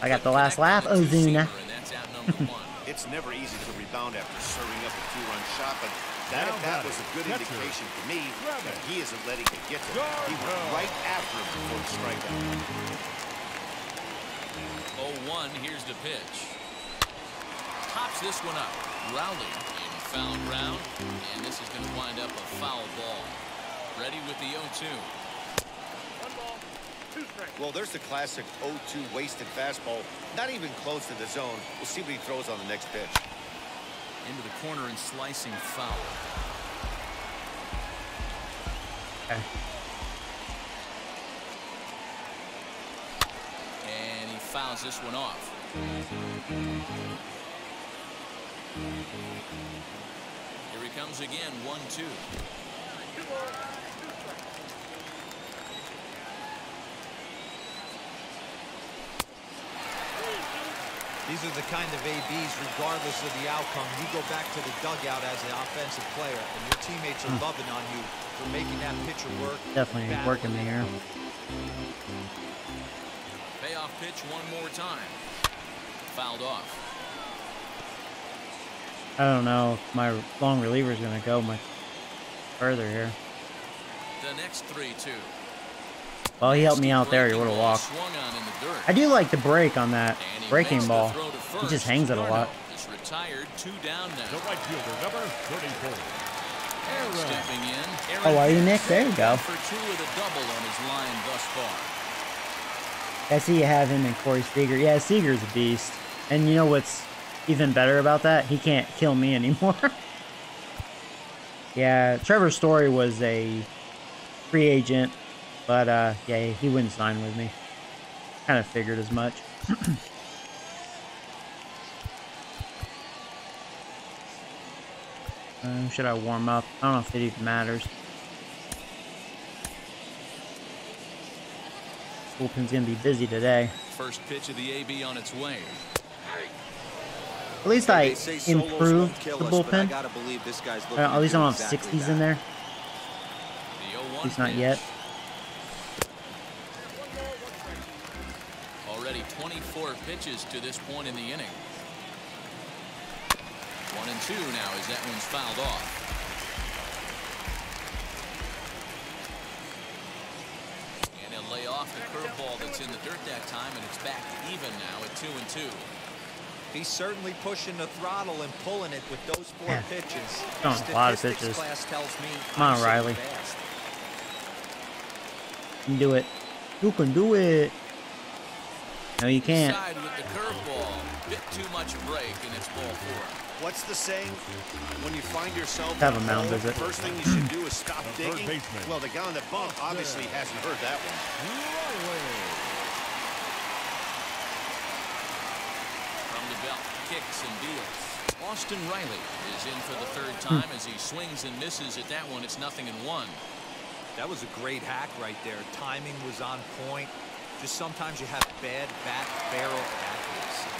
I got the last laugh, oh, Ozuna. two-seamer, and that's out number one. It's never easy to rebound after serving up a two-run shot, but that Now at bat was a good catcher. indication to me that he isn't letting it get to him. He went right after him before the strikeout. 0-1, here's the pitch. Pops this one up. Rowley in foul ground, and this is going to wind up a foul ball. Ready with the 0-2. Well, there's the classic 0-2 wasted fastball. Not even close to the zone. We'll see what he throws on the next pitch. Into the corner and slicing foul. Okay. And he fouls this one off. Here he comes again, 1-2. These are the kind of ABs, regardless of the outcome, you go back to the dugout as an offensive player, and your teammates are hmm. loving on you for making that pitcher work. Definitely working the air. Payoff pitch one more time. Fouled off. I don't know if my long reliever is going to go much further here. The next 3-2. Well, he helped me out there. He breaking would have walked. Swung on in the dirt. I do like the break on that breaking ball. He just hangs it a lot. Is retired, two down The now. right fielder, number 34. Aaron. Stepping in. Aaron Oh, are you Nick? There you go. For two with a double on his line thus far. I see you have him and Corey Seager. Yeah, Seager's a beast. And you know what's even better about that? He can't kill me anymore. yeah, Trevor Story was a free agent, but uh, yeah, he wouldn't sign with me. Kind of figured as much. uh, should I warm up? I don't know if it even matters. Bullpen's gonna be busy today. First pitch of the AB on its way. At least I They say solos won't improved the us, I bullpen. gotta believe this guy's Uh, At least I do don't have exactly 60s that. in there. The At least not pitch. yet. Already 24 pitches to this point in the inning. One and two now as that one's fouled off. And he'll lay off the curveball that's in the dirt that time, and it's back to even now at two and two. He's certainly pushing the throttle and pulling it with those four Yeah. pitches. Throwing a lot of pitches. Class tells me Come on, I'm so Riley. fast. You can do it. You can do it. No, you can't. With the curveball. Bit too much break, and it's ball four. What's the saying? When you find yourself Have a mound visit. First thing you should do is stop The digging. Well, the guy on the bump obviously hasn't heard that one. From the belt, kicks and deals. Austin Riley is in for the third time as he swings and misses at that one. It's nothing in one. That was a great hack right there. Timing was on point. Just sometimes you have bad bat barrel accuracy.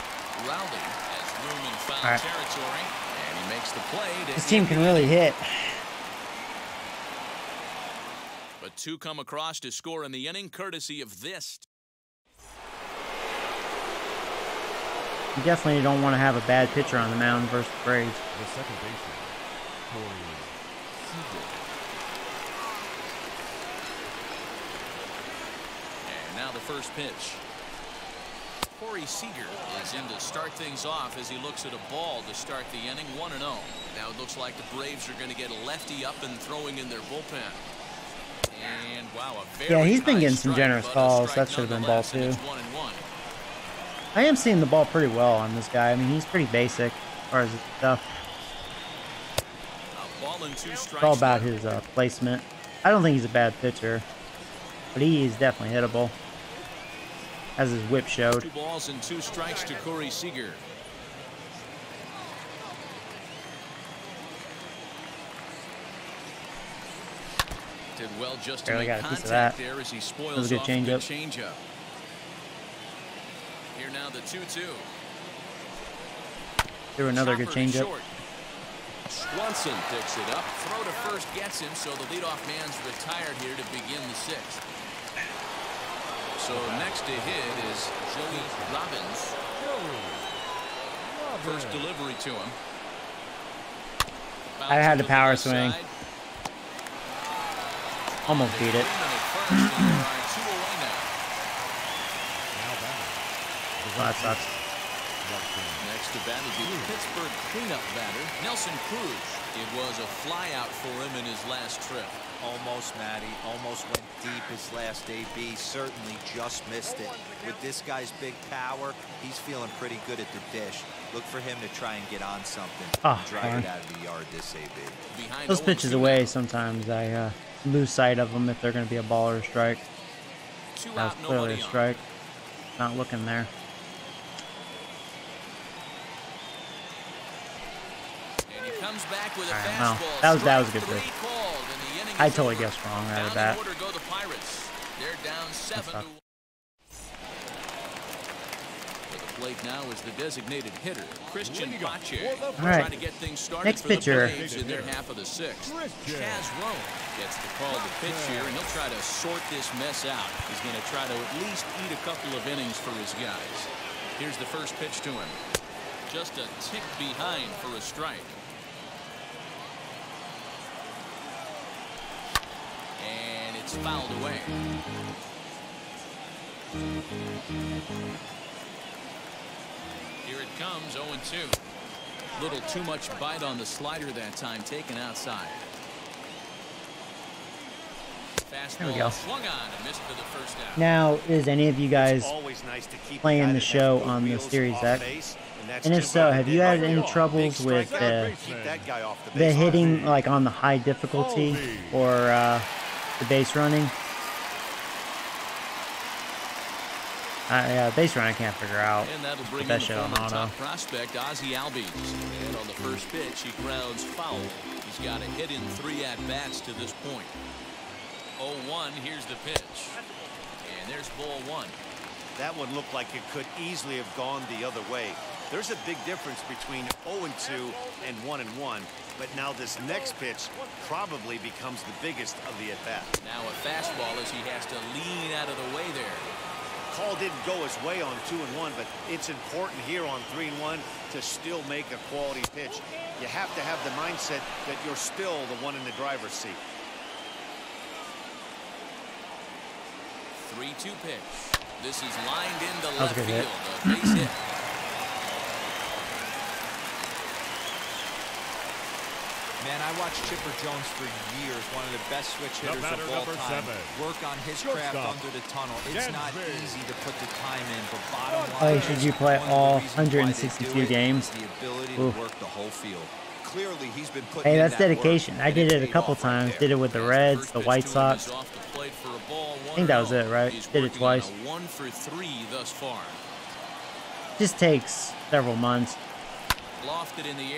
Rowley has room in foul All right. territory, and he makes the play. To This team can really hit. But two come across to score in the inning, courtesy of this. You definitely don't want to have a bad pitcher on the mound versus Braves. The second baseman, Corey Seager. And now the first pitch. Corey Seager is in to start things off as he looks at a ball to start the inning 1 0. Now it looks like the Braves are going to get a lefty up and throwing in their bullpen. And wow, a very Yeah, he's been getting some generous calls. That should have been ball nonetheless, and it's two. one and one. I am seeing the ball pretty well on this guy. I mean, he's pretty basic as far as his stuff. Ball and two It's all about his uh, placement. I don't think he's a bad pitcher, but he is definitely hittable, as his whip showed. Two balls and two strikes to Corey Seager. Did well just to Barely make got a piece of contact that. there as he spoils That was a good changeup. Here now the 2-2. Threw another good Chopper changeup. Swanson picks it up. Throw to first gets him, so the leadoff man's retired here to begin the sixth. So next to hit is Joey Robbins. First delivery to him. I had the power swing. Almost beat it. win at first, and they are two away now. Now batting. Well, that sucks. Next to bat will be the Pittsburgh cleanup batter, Nelson Cruz. It was a flyout for him in his last trip. Almost, Matty. Almost went deep his last AB. Certainly just missed it. With this guy's big power, he's feeling pretty good at the dish. Look for him to try and get on something. Ah, drive darn. it out of the yard this AB. Behind Those pitches now. away, sometimes I uh, lose sight of them if they're going to be a ball or a strike. Two That was out, clearly nobody a on. strike. Not looking there. And he comes back with a All right, fastball. well, that was- that was a good three called, and the inning I totally over. guessed wrong out of that. in go the Pirates. They're down seven sucked. to For the plate now is the designated hitter, Christian Pache. All right. Trying to get things started Next for pitcher. the Braves in their half of the sixth. Chaz Roe gets the call to pitch here, and he'll try to sort this mess out. He's going to try to at least eat a couple of innings for his guys. Here's the first pitch to him. Just a tick behind for a strike. And it's fouled away. Here it comes, 0-2. Little too much bite on the slider that time, taken outside. There we go. swung on and missed for the first out. Now, is any of you guys Always nice to keep playing the show on the Series off X? base, and And if so, have you had any troubles with strikeout, uh, keep that guy off the the hitting like on the high difficulty or uh, the base running? Uh, yeah, base run I can't figure out. And that'll bring Put in that the shit on former auto. top prospect Ozzy Albies. And on the first pitch, he grounds foul. He's He's got a hit in three at-bats to this point. 0-1, here's the pitch. And there's ball one. That one looked like it could easily have gone the other way. There's a big difference between 0 and 2 and 1 and 1. But now this next pitch probably becomes the biggest of the at bat. Now a fastball as he has to lean out of the way there. Call didn't go his way on 2 and 1, but it's important here on 3 and 1 to still make a quality pitch. You have to have the mindset that you're still the one in the driver's seat. 3-2 pitch. This is lined into That left field. A base hit. Man, I watched Chipper Jones for years, one of the best switch hitters batter, of all time. seven. Work on his craft Shortstop. under the tunnel. It's not Dansby. easy to put the time in, but bottom line, Oh, should you play one of the all reasons why they do 162 games? The ability Oof. to work the whole field. Clearly, he's been putting Hey, in that's that work, dedication. I did it a couple off right times. Did it with the Reds, the White to him is Sox. off the plate for a ball, I think that was it, right? He's Did it twice. One for three thus far. Just takes several months. Lofted in the air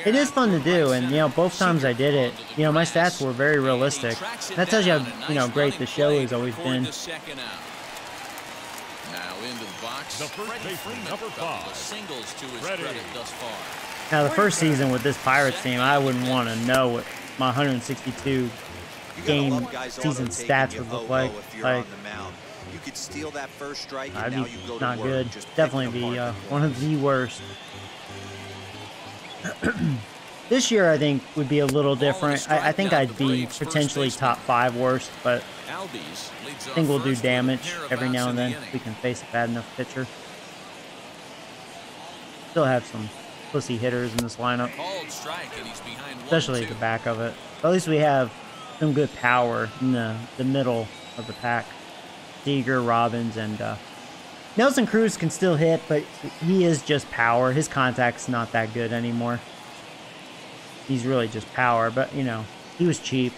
It is fun to do, and you know, both times I did it, Seager onto the you know, my stats were very realistic. That tells you how, you know, great the show has always been. the out. Now into the box. The first baseman, number five. singles to his Freddie. credit thus far. Now, the first season with this Pirates team, I wouldn't want to know what my 162 game season stats would look like. Like, the mound. You could steal that first strike, and I'd now be you go to not work, good. just Definitely be uh, one of the worst. this year, I think, would be a little different. I, I think I'd be potentially top five worst, but I think we'll do first with a damage every now and then. if We can face a bad enough pitcher. Still have some pussy hitters in this lineup, Called strike, and he's behind one, especially at the back of it. But at least we have some good power in the, the middle of the pack. Seager, Robbins, and uh, Nelson Cruz can still hit, but he is just power. His contact's not that good anymore. He's really just power, but you know, he was cheap.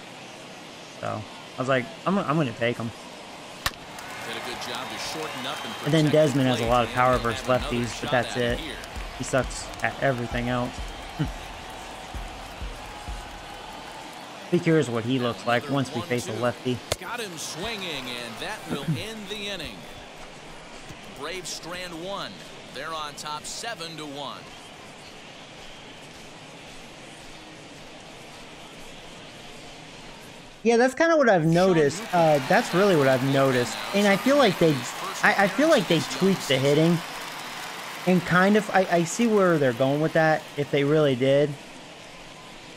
So I was like, I'm, I'm going to take him. Did a good job to shorten up and And then Desmond has a lot of power versus lefties, but that's it. here. He sucks at everything else. Be curious what he looks like once we face a lefty. Got him swinging, and that will end the inning. Braves strand one. They're on top seven to one. Yeah, that's kind of what I've noticed. Uh, that's really what I've noticed, and I feel like they, I, I feel like they tweaked the hitting, and kind of I, I see where they're going with that if they really did.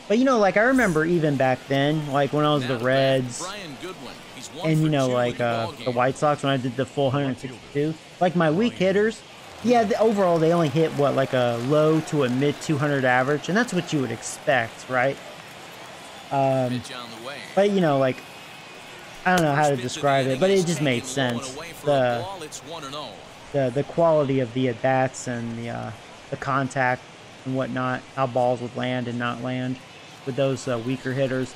But you know, like I remember even back then, like when I was the Reds, Brian Goodwin. He's one and you know, like the uh, the White Sox when I did the full 162. Like my weak hitters, yeah, the, overall they only hit what like a low to a mid 200 average, and that's what you would expect, right? Um, Pitch on the way. but you know, like I don't know how to First pitch of the describe it, but it just made sense. and away for a The 1-0. the the quality of the at bats and the uh, the contact and whatnot, how balls would land and not land with those uh, weaker hitters.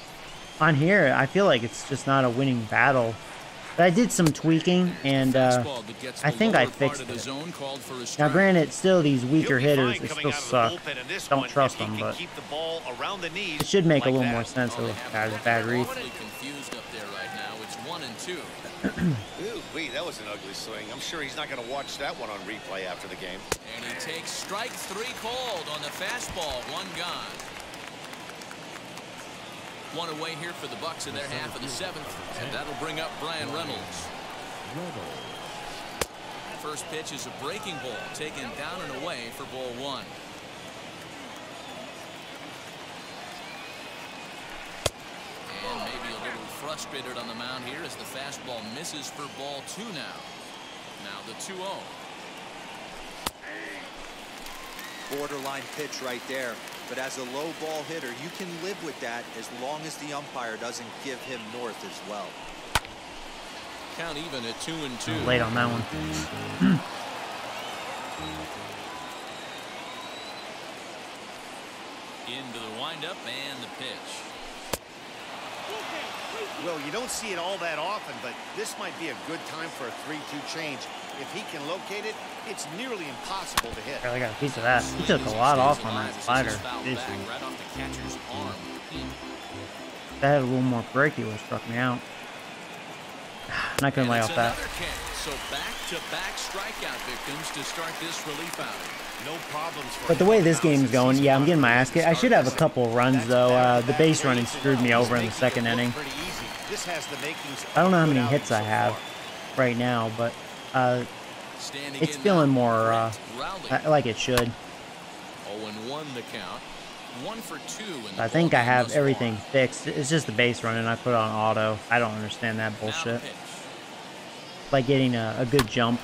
On here, I feel like it's just not a winning battle. But I did some tweaking, and uh, Fastball that gets I think I fixed of it. zone, called for a Now, granted, still these weaker hitters, fine they coming still out suck. bullpen in this Don't one trust them, but keep the ball the knees it should make like a little that. more sense Oh, of they a bad, it bad read. awfully confused up there right now. It's one and two. Ooh, that was an ugly swing. I'm sure he's not going to watch that one on replay after the game. And he takes strike three called on the fastball. One gone. One away here for the Bucs in their half of the seventh, and that'll bring up Bryan Reynolds. First pitch is a breaking ball, taken down and away for ball one. And maybe a little frustrated on the mound here as the fastball misses for ball two now. Now the oh. 2-0. Borderline pitch right there. But as a low ball hitter, you can live with that as long as the umpire doesn't give him north as well. Count even at two and two. Late on that one. Into the windup and the pitch. Well, you don't see it all that often, but this might be a good time for a 3-2 change. If he can locate it, it's nearly impossible to hit. Barely got a piece of that. He took a lot off on that slider. Jeez. Right off the catcher's arm. that had a little more break, he would have struck me out. And I couldn't And lay off that. another K. So back-to-back strikeout victims to start this relief outing. No problems for But the way him. this game's going, yeah, I'm getting my ass kicked. I should have a couple runs though. Uh, the base running screwed me over in the second inning. Pretty easy. This has the makings of I don't know how many hits I have right now, but uh, Standing it's feeling more uh, Brett Rowley. I- like it should. 0-1 the count. One for two. In the I think I have everything fixed. It's just the base running I put on auto. I don't understand that bullshit. Like getting a, a good jump.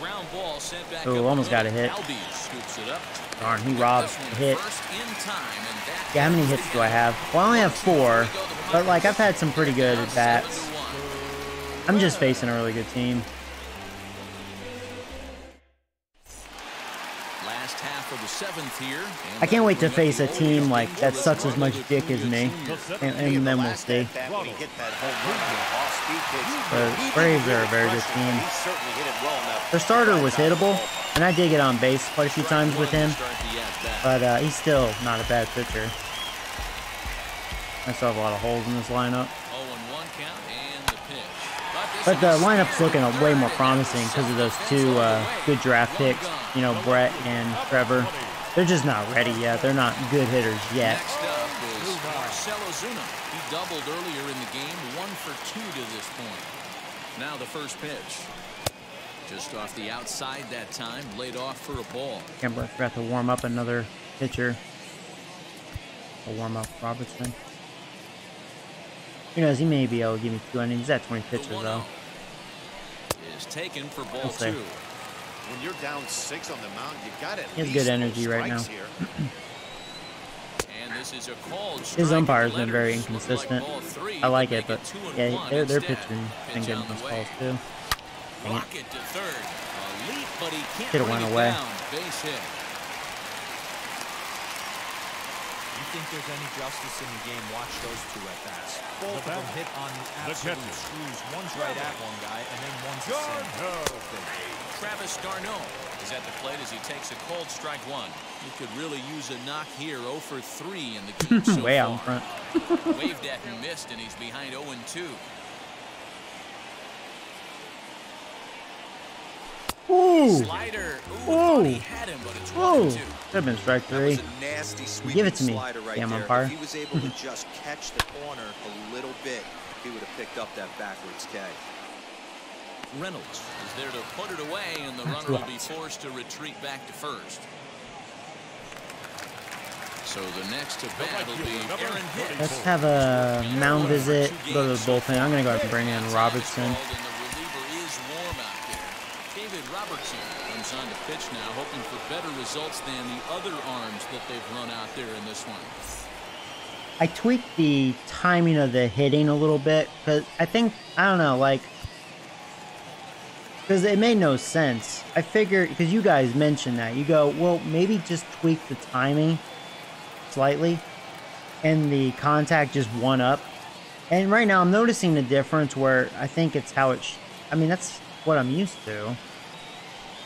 Ground ball sent back Ooh, almost got a hit. Albies scoops it up. Darn, he robbed a hit. first in time, and that Yeah, how many hits do I have? Well, I only have four, but like I've had some pretty good at bats. Seven to one. I'm just facing a really good team. Here. I can't wait to face a team like that sucks as much dick as me, and, and then we'll last see. at-bat when he hit that home run on the off-speed pitch, The he didn't Braves are a very good team. but he certainly hit it well enough Their starter was down hittable, and I did get on base quite a few times with him, start the at-bat. but uh, he's still not a bad pitcher. I still have a lot of holes in this lineup. 0-1 count and the pitch. this But the lineup's looking snared way more promising because of those two uh, good draft picks. You know, Brett and Trevor. They're just not ready yet. They're not good hitters yet. Next up is Marcell Ozuna. He doubled earlier in the game, one for two to this point. Now the first pitch. Just off the outside that time, laid off for a ball. I forgot to warm up another pitcher. I'll warm up Robertson. Who knows? He may be able to give me two innings. He's at 20 The pitches though. Is taken for ball We'll see. two. When you're down six on the mound, you got it. He has good energy right now. And this is a called His umpire's been very Letters like inconsistent. three, I like it, but two and yeah, one their their instead. pitching and getting those calls too. Dang it. Rocket to third. A leap, but he can't Should've went away. Base hit. You think there's any justice in the game? Watch those two at bats. Both of them hit on the The absolute catcher. screws. One's right at one guy, and then one's a single. Travis d'Arnaud is at the plate as he takes a cold strike one. He could really use a knock here. 0 for 3 in the game so Way out in front. Waved at and missed, and he's behind 0 and 2. Ooh, Slider. Ooh, Ooh. thought he had him, but it's ooh. and 2. Should have been strike three. nasty Give it to me, right damn there. umpire. If he was able to just catch the corner a little bit, he would have picked up that backwards K. Reynolds is there to put it away, and the runner will be forced to retreat back to first. So the next to bat will be Aaron Hicks. Let's have a mound visit. Go to the bullpen. I'm gonna go ahead and bring in Robertson. The reliever is warm out there. David Robertson comes on to pitch now, hoping for better results than the other arms that they've run out there in this one. I tweaked the timing of the hitting a little bit because I think I don't know, like because it made no sense. I figured because you guys mentioned that you go, well, maybe just tweak the timing slightly, and the contact just one up. And right now, I'm noticing the difference where I think it's how it. Sh- I mean, that's what I'm used to.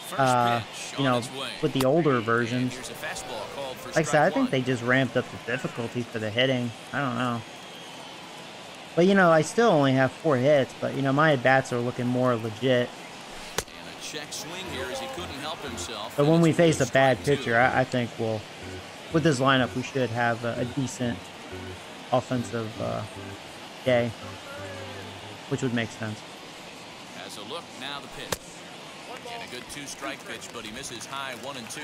First Uh, you know, with the older versions. here's a fastball called for Like I said, I think they just ramped up the difficulty for the hitting. I don't know. But you know, I still only have four hits, but you know, my at bats are looking more legit. Check swing here as he couldn't help himself. But when we face a bad pitcher, I, I think we'll, with this lineup, we should have a, a decent offensive uh, day, which would make sense. Has a look, now the pitch. And a good two-strike pitch, but he misses high one and two.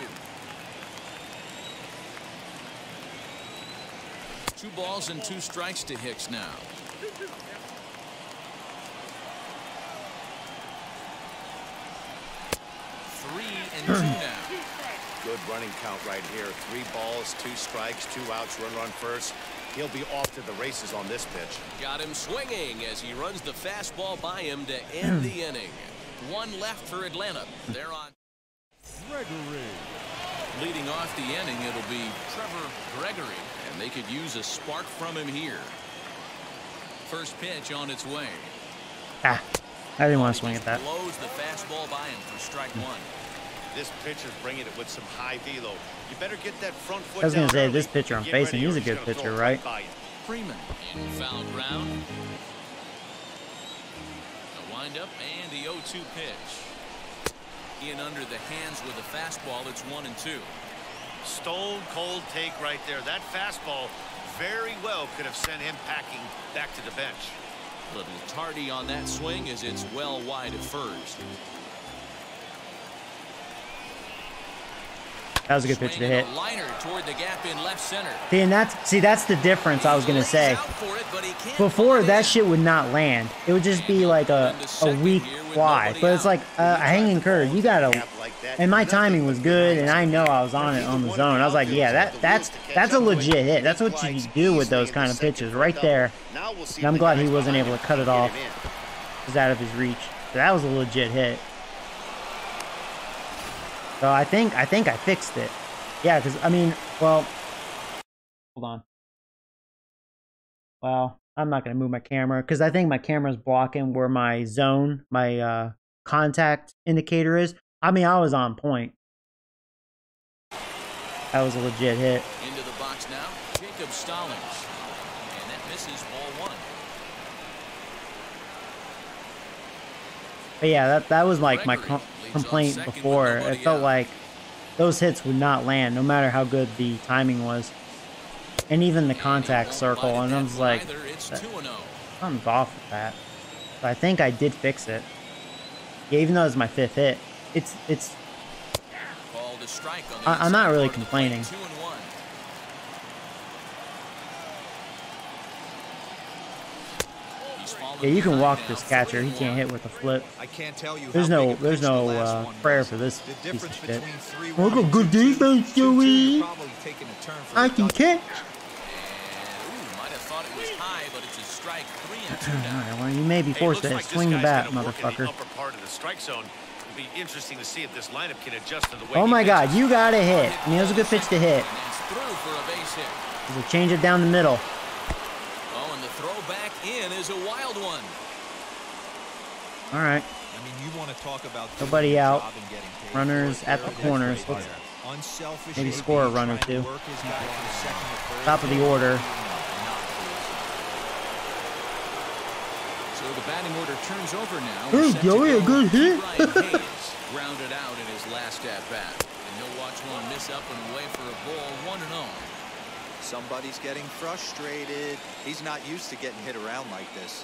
Two balls and two strikes to Hicks now. Three and two now. Good running count right here. Three balls, two strikes, two outs, run run first. He'll be off to the races on this pitch. Got him swinging as he runs the fastball by him to end the inning. One left for Atlanta. They're on. Gregory. Leading off the inning, it'll be Trevor Gregory, and they could use a spark from him here. First pitch on its way. Ah, I didn't want to swing at that. Blows the fastball by him for strike hmm. one. This pitcher's bringing it with some high velo. You better get that front foot I was gonna down say, this pitcher I'm facing. He's a good pitcher, right? Freeman in foul ground. A windup and the 0-2 pitch. In under the hands with a fastball. It's one and two. Stone cold take right there. That fastball very well could have sent him packing back to the bench. Little tardy on that swing as it's well wide at first. That was a good pitch to hit. Liner toward the gap in left center. See, and that's see that's the difference I was gonna say. Before that shit would not land. It would just be like a a weak fly. But it's like uh, a hanging curve. You gotta. And my timing was good, and I know I was on it on the zone. I was like, yeah, that that's that's a legit hit. That's what you do with those kind of pitches, right there. And I'm glad he wasn't able to cut it off. It was out of his reach. So that was a legit hit. So I think I think I fixed it. Yeah, because I mean, well, hold on. Well, I'm not gonna move my camera because I think my camera's blocking where my zone, my uh, contact indicator is. I mean, I was on point. That was a legit hit. Into the box now, Jacob Stallings, and that misses ball one. But yeah, that that was like my Gregory com- leads complaint off second with before. It felt like those hits would not land, no matter how good the timing was, and even the contact circle. And I was like, either. it's that- 2 and oh. something's off with that. So I think I did fix it. Yeah, even though it was my fifth hit, it's it's Called a strike on the I- I'm not really part of the plate, complaining. Two and one. He's fallen yeah. You can walk this catcher. He can't hit with a flip. I can't tell you There's no there's no uh, prayer for this The piece of shit. between 3 1 and good 2 defense, Joey. you're probably taking a turn for I can Dodgers. catch. And, ooh, might have thought it was high, but it's a strike. Three and two All now. right, well, you may be forced looks to like swing the bat, gonna work in motherfucker. The upper part of the strike zone. It'll be interesting to see if this lineup can adjust to the way Oh my God, you got a hit. I mean, it was a good pitch to hit. And that's a base hit. Just change it down the middle. Throw back in is a wild one. All right. I mean, you want to talk about Nobody out. job and getting paid Runners at the corners. Let's. Unselfish maybe score a run or two. work his guy from second to third. Top of the order. So the batting order turns over now. Hey, Joey, a good hit. Grounded out in his last at bat. And he'll watch one miss up and away for a ball, one and oh. Somebody's getting frustrated. He's not used to getting hit around like this.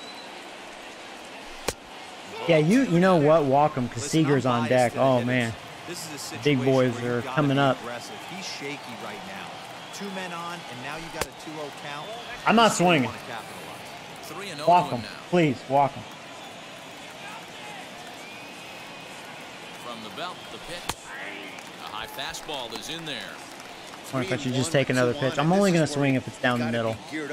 Yeah, you you know what? Walk him because Listen, Seager's on deck. Oh man. This is a Big boys are coming be up. Aggressive. He's shaky right now. Two men on, and now you got a 2-0 count. I'm not swinging. wanna capitalize. Three and oh Walk him, him please. Walk him. From the belt, the pitch. A high fastball is in there. Or if I should just take another pitch. I'm only gonna swing if it's down the middle. geared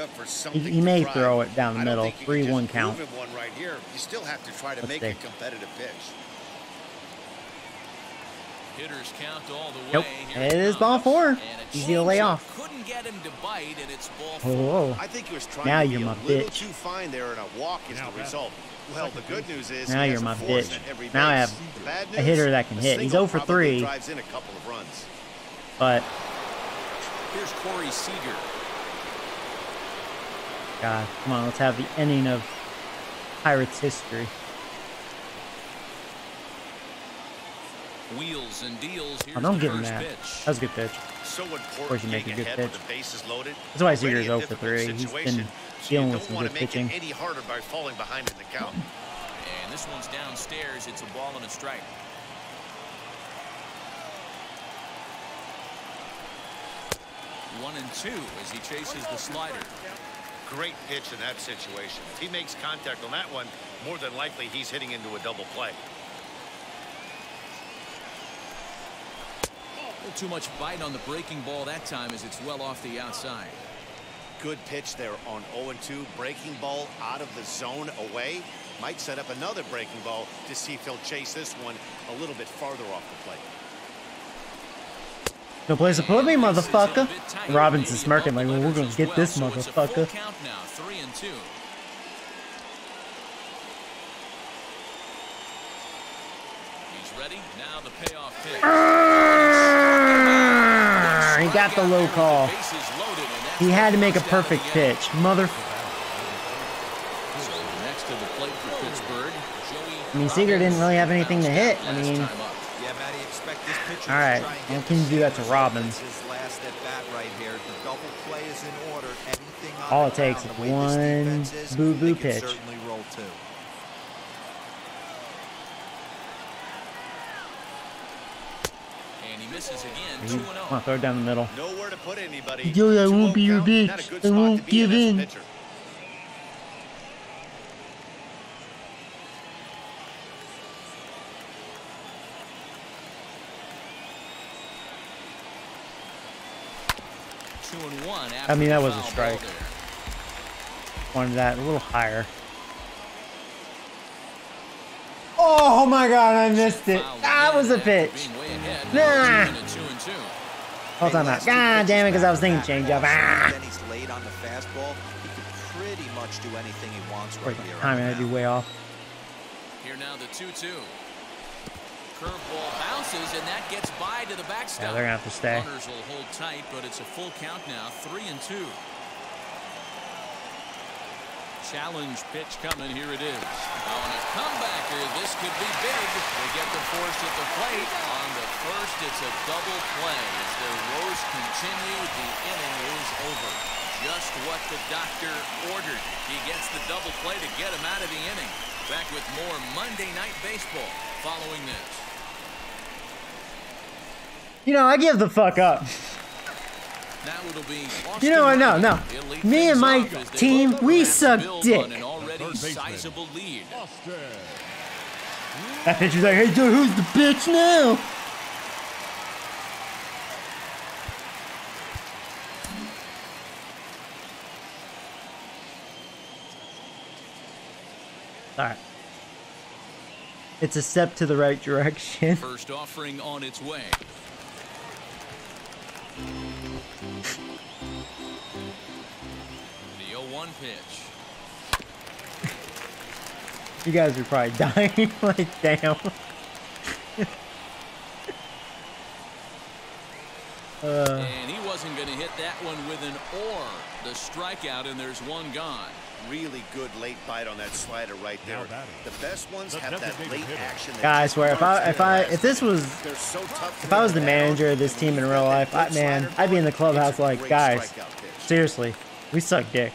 He, he may throw it down the middle. think you can Three just one count. one right here. You still have to try to Let's make see. a competitive pitch. Hitters count all the way. Nope. Here It is ball four. Easy to lay off. Couldn't get him to bite, and it's ball Oh, four. whoa. I think he was trying Now to you're be my a little bitch. too fine there, and a walk is Now the back. result. Well, the good news is Now you're my bitch. Now I have The a hitter that can hit. He's single 0 for 3. drives in a couple of runs. But Here's Corey Seager. God, come on, let's have the ending of Pirates history. Wheels and deals. Oh, here's Oh, don't the give that. pitch. That was a good pitch. So important course you make a good pitch. the bases loaded. That's why Already Seager's a 0 for difficult 3. He's been situation, so dealing with some good pitching. any harder by falling behind in the count. And this one's downstairs. It's a ball and a strike. One and two as he chases the slider. Great pitch in that situation. If he makes contact on that one, more than likely he's hitting into a double play. A little too much bite on the breaking ball that time as it's well off the outside. Good pitch there on 0-2. Breaking ball out of the zone away. Might set up another breaking ball to see if he'll chase this one a little bit farther off the plate. No place to put me, And this is a motherfucker. Robinson's smirking like, well, we're gonna get this motherfucker. count now, three and two. He's ready. Now the payoff pitch. He got the low call. He had to make a perfect pitch. Mother. Next to the plate for Pittsburgh, I mean, Seager didn't really have anything to hit. I mean, Yeah, Matty, expect this pitcher All right, to and can you this do that to as Robbins? His last at bat right here. The double play is in order. Anything on All it takes is the way this one boo-boo pitch. Certainly roll and he misses again. he- 2 come on, oh. throw it down the middle. Nowhere to put anybody. Joey, I won't be your count, not a bitch. good I won't give in. pitcher. Two and one. I mean, that was a strike. ball. Wanted that a little higher. Oh my god, I missed it. That was a again pitch. being way ahead. Nah. Now it's even at two and. Hold on, last now. God damn it, because I was thinking back, changeup. also, Ah. Then he's late on the fastball. He could pretty much do anything he wants right here. the timing on had the to be mound. way off. Here now the 2 2. Curveball bounces, and that gets by to the backstop. Yeah, they're gonna have to stay. Runners will hold tight, but it's a full count now. 3 and 2. Challenge pitch coming. Here it is. Oh, and a comebacker. This could be big. They get the force at the plate. On the first, it's a double play. As their woes continue, the inning is over. Just what the doctor ordered. He gets the double play to get him out of the inning. Back with more Monday Night Baseball following this. You know, I give the fuck up. Now it'll be You know what? No, Austin no. Riley. He'll lead Me and my off as they team, we to suck dick. on an already sizable lead. Austin. That pitcher's like, hey, dude, who's the bitch now? Alright. It's a step to the right direction. First offering on its way. The 0-1 pitch. You guys are probably dying. like, damn. uh, And he wasn't going to hit that one with an or. The strikeout, and there's one gone. Really good late bite on that slider right there. The best ones The have that late action. that guys, just swear if I if I if this was so if I was the manager of this team in real life, I, man, I'd be in the clubhouse like, guys, seriously, we suck dick.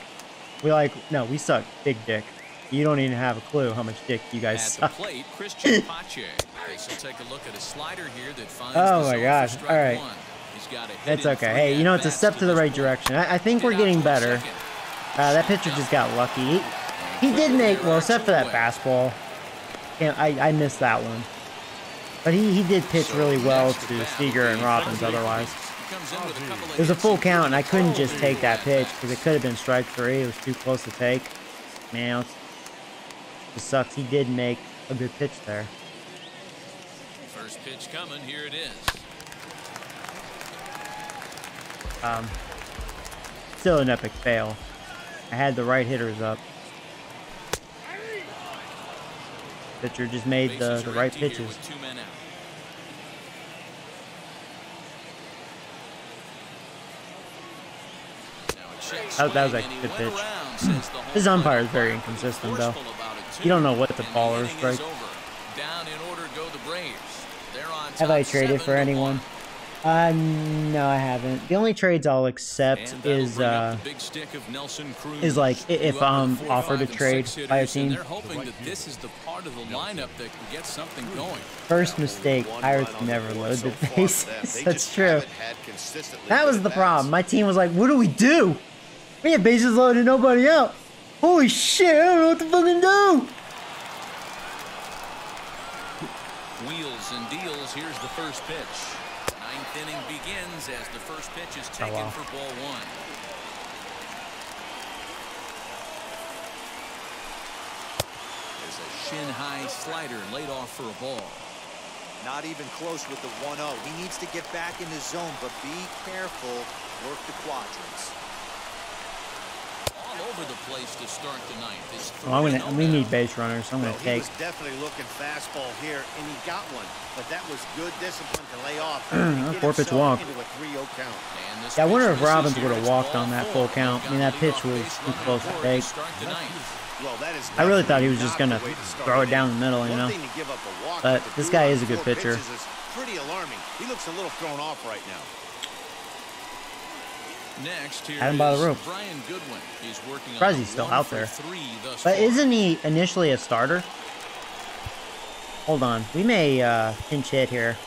We like no, we suck big dick. You don't even have a clue how much dick you guys At the suck. plate, Cristian Pache. As take a look at a slider here that finds Oh my gosh, all right. one. He's got a hit That's okay. Hey, you know it's a step to the right direction. I, I think we're getting better. Uh, that pitcher just got lucky. He, he did make well, except for that fastball. I I missed that one. But he, he did pitch really well to bat Seager and Robbins otherwise. He comes in with a couple of It was a full count, and I couldn't just take that pitch because it could have been strike three. It was too close to take. Man, it sucks. He did make a good pitch there. First pitch coming. Here it is. Um, still an epic fail. I had the right hitters up. Pitcher just made the, the right pitches. with two men out. Now a check That- that was a good pitch. around, says the home This umpire is very inconsistent, though. Forceful about it, You don't know what the ball is over. Down in order go the Braves. They're on Have I traded for anyone? One. Uh, no, I haven't. The only trades I'll accept is uh, big stick of Nelson Cruz. is like if I'm with offered a trade by a team. They're hoping that this is the part of the lineup that can get something going. First mistake, Pirates never load the bases. That's true. That was the problem. My team was like, what do we do? We have bases loaded, nobody out. Holy shit, I don't know what to fucking do. Wheels and deals. Here's the first pitch. Ninth inning begins as the first pitch is oh, taken wow. for ball one. There's a shin high slider laid off for a ball. Not even close with the 1-0. He needs to get back in the zone, but be careful. Work the quadrants. All over the place to start the ninth. Well, I'm gonna, we oh now. need base runners, so I'm Well, gonna he take. was definitely looking fastball here, and he got one. But that was good discipline to lay off. Four pitch walk. Into a count. And Yeah, I wonder if misses Robbins would have walked on that full count. I mean, that pitch was too close to aboard take. start the ninth. Well, that is I really thought he was just gonna to throw it down the middle, you know. thing to give up a walk, But this guy is a good pitcher. is pretty alarming. He looks a little thrown off right now. Next, here Had him by the rope. Brian Goodwin. He's working Surprised on he's still out there. But isn't he initially a starter? Hold on, we may uh, pinch hit here.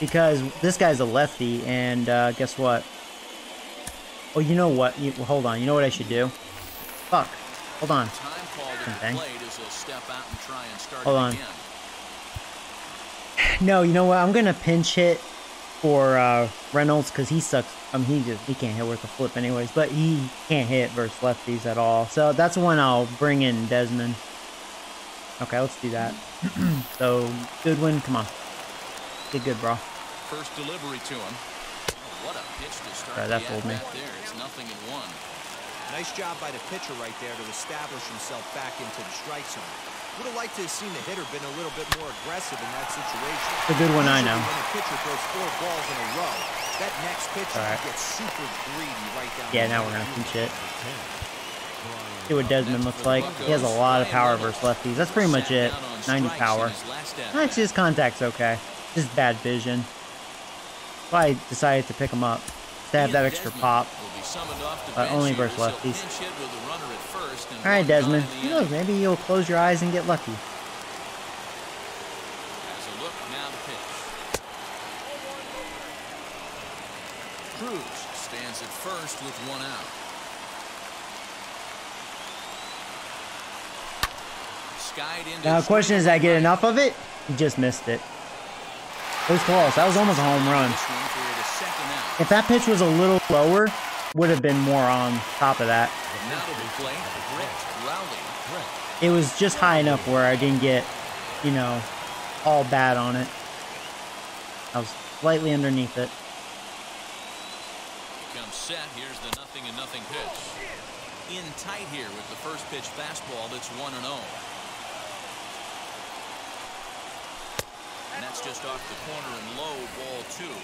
Because this guy's a lefty, and uh, guess what? Oh, you know what? You, well, hold on. You know what I should do? Fuck. Hold on. Time called at the Okay. plate as he'll step out and try and start Hold on. again. No, you know what? I'm gonna pinch hit for uh, Reynolds because he sucks. I mean, he just he can't hit worth a flip anyways. But he can't hit versus lefties at all. So that's when I'll bring in Desmond. Okay, let's do that. so Goodwin, come on, get good, bro. First delivery to him. What a pitch to start Alright, that fooled me. there. It's nothing in one. Nice job by the pitcher right there to establish himself back into the strike zone. Would have liked to have seen the hitter been a little bit more aggressive in that situation. It's a good one, I know. When a pitcher throws four balls in a row, that next pitcher Alright. gets super greedy right down. Yeah, now we're gonna pinch it. See what Desmond looks like. He has a lot of power versus lefties. That's pretty much it. 90 power. That's his contact's okay. Just bad vision. That's why I decided to pick him up. To have that extra pop. but uh, only versus lefties. All right, Desmond. Who knows? Maybe you'll close your eyes and get lucky. Has a look, now the pitch. Cruz stands at first with one out. Now, the question is, I get enough of it? He just missed it. It was close. That was almost a home run. This one for the second out. If that pitch was a little lower, would have been more on top of that. Now to the plate, Britt Rowley. It was just high enough where I didn't get, you know, all bad on it. I was slightly underneath it. Comes set. Here's the nothing and nothing pitch. In tight here with the first pitch fastball that's 1 and 0. And that's just off the corner and low, ball two.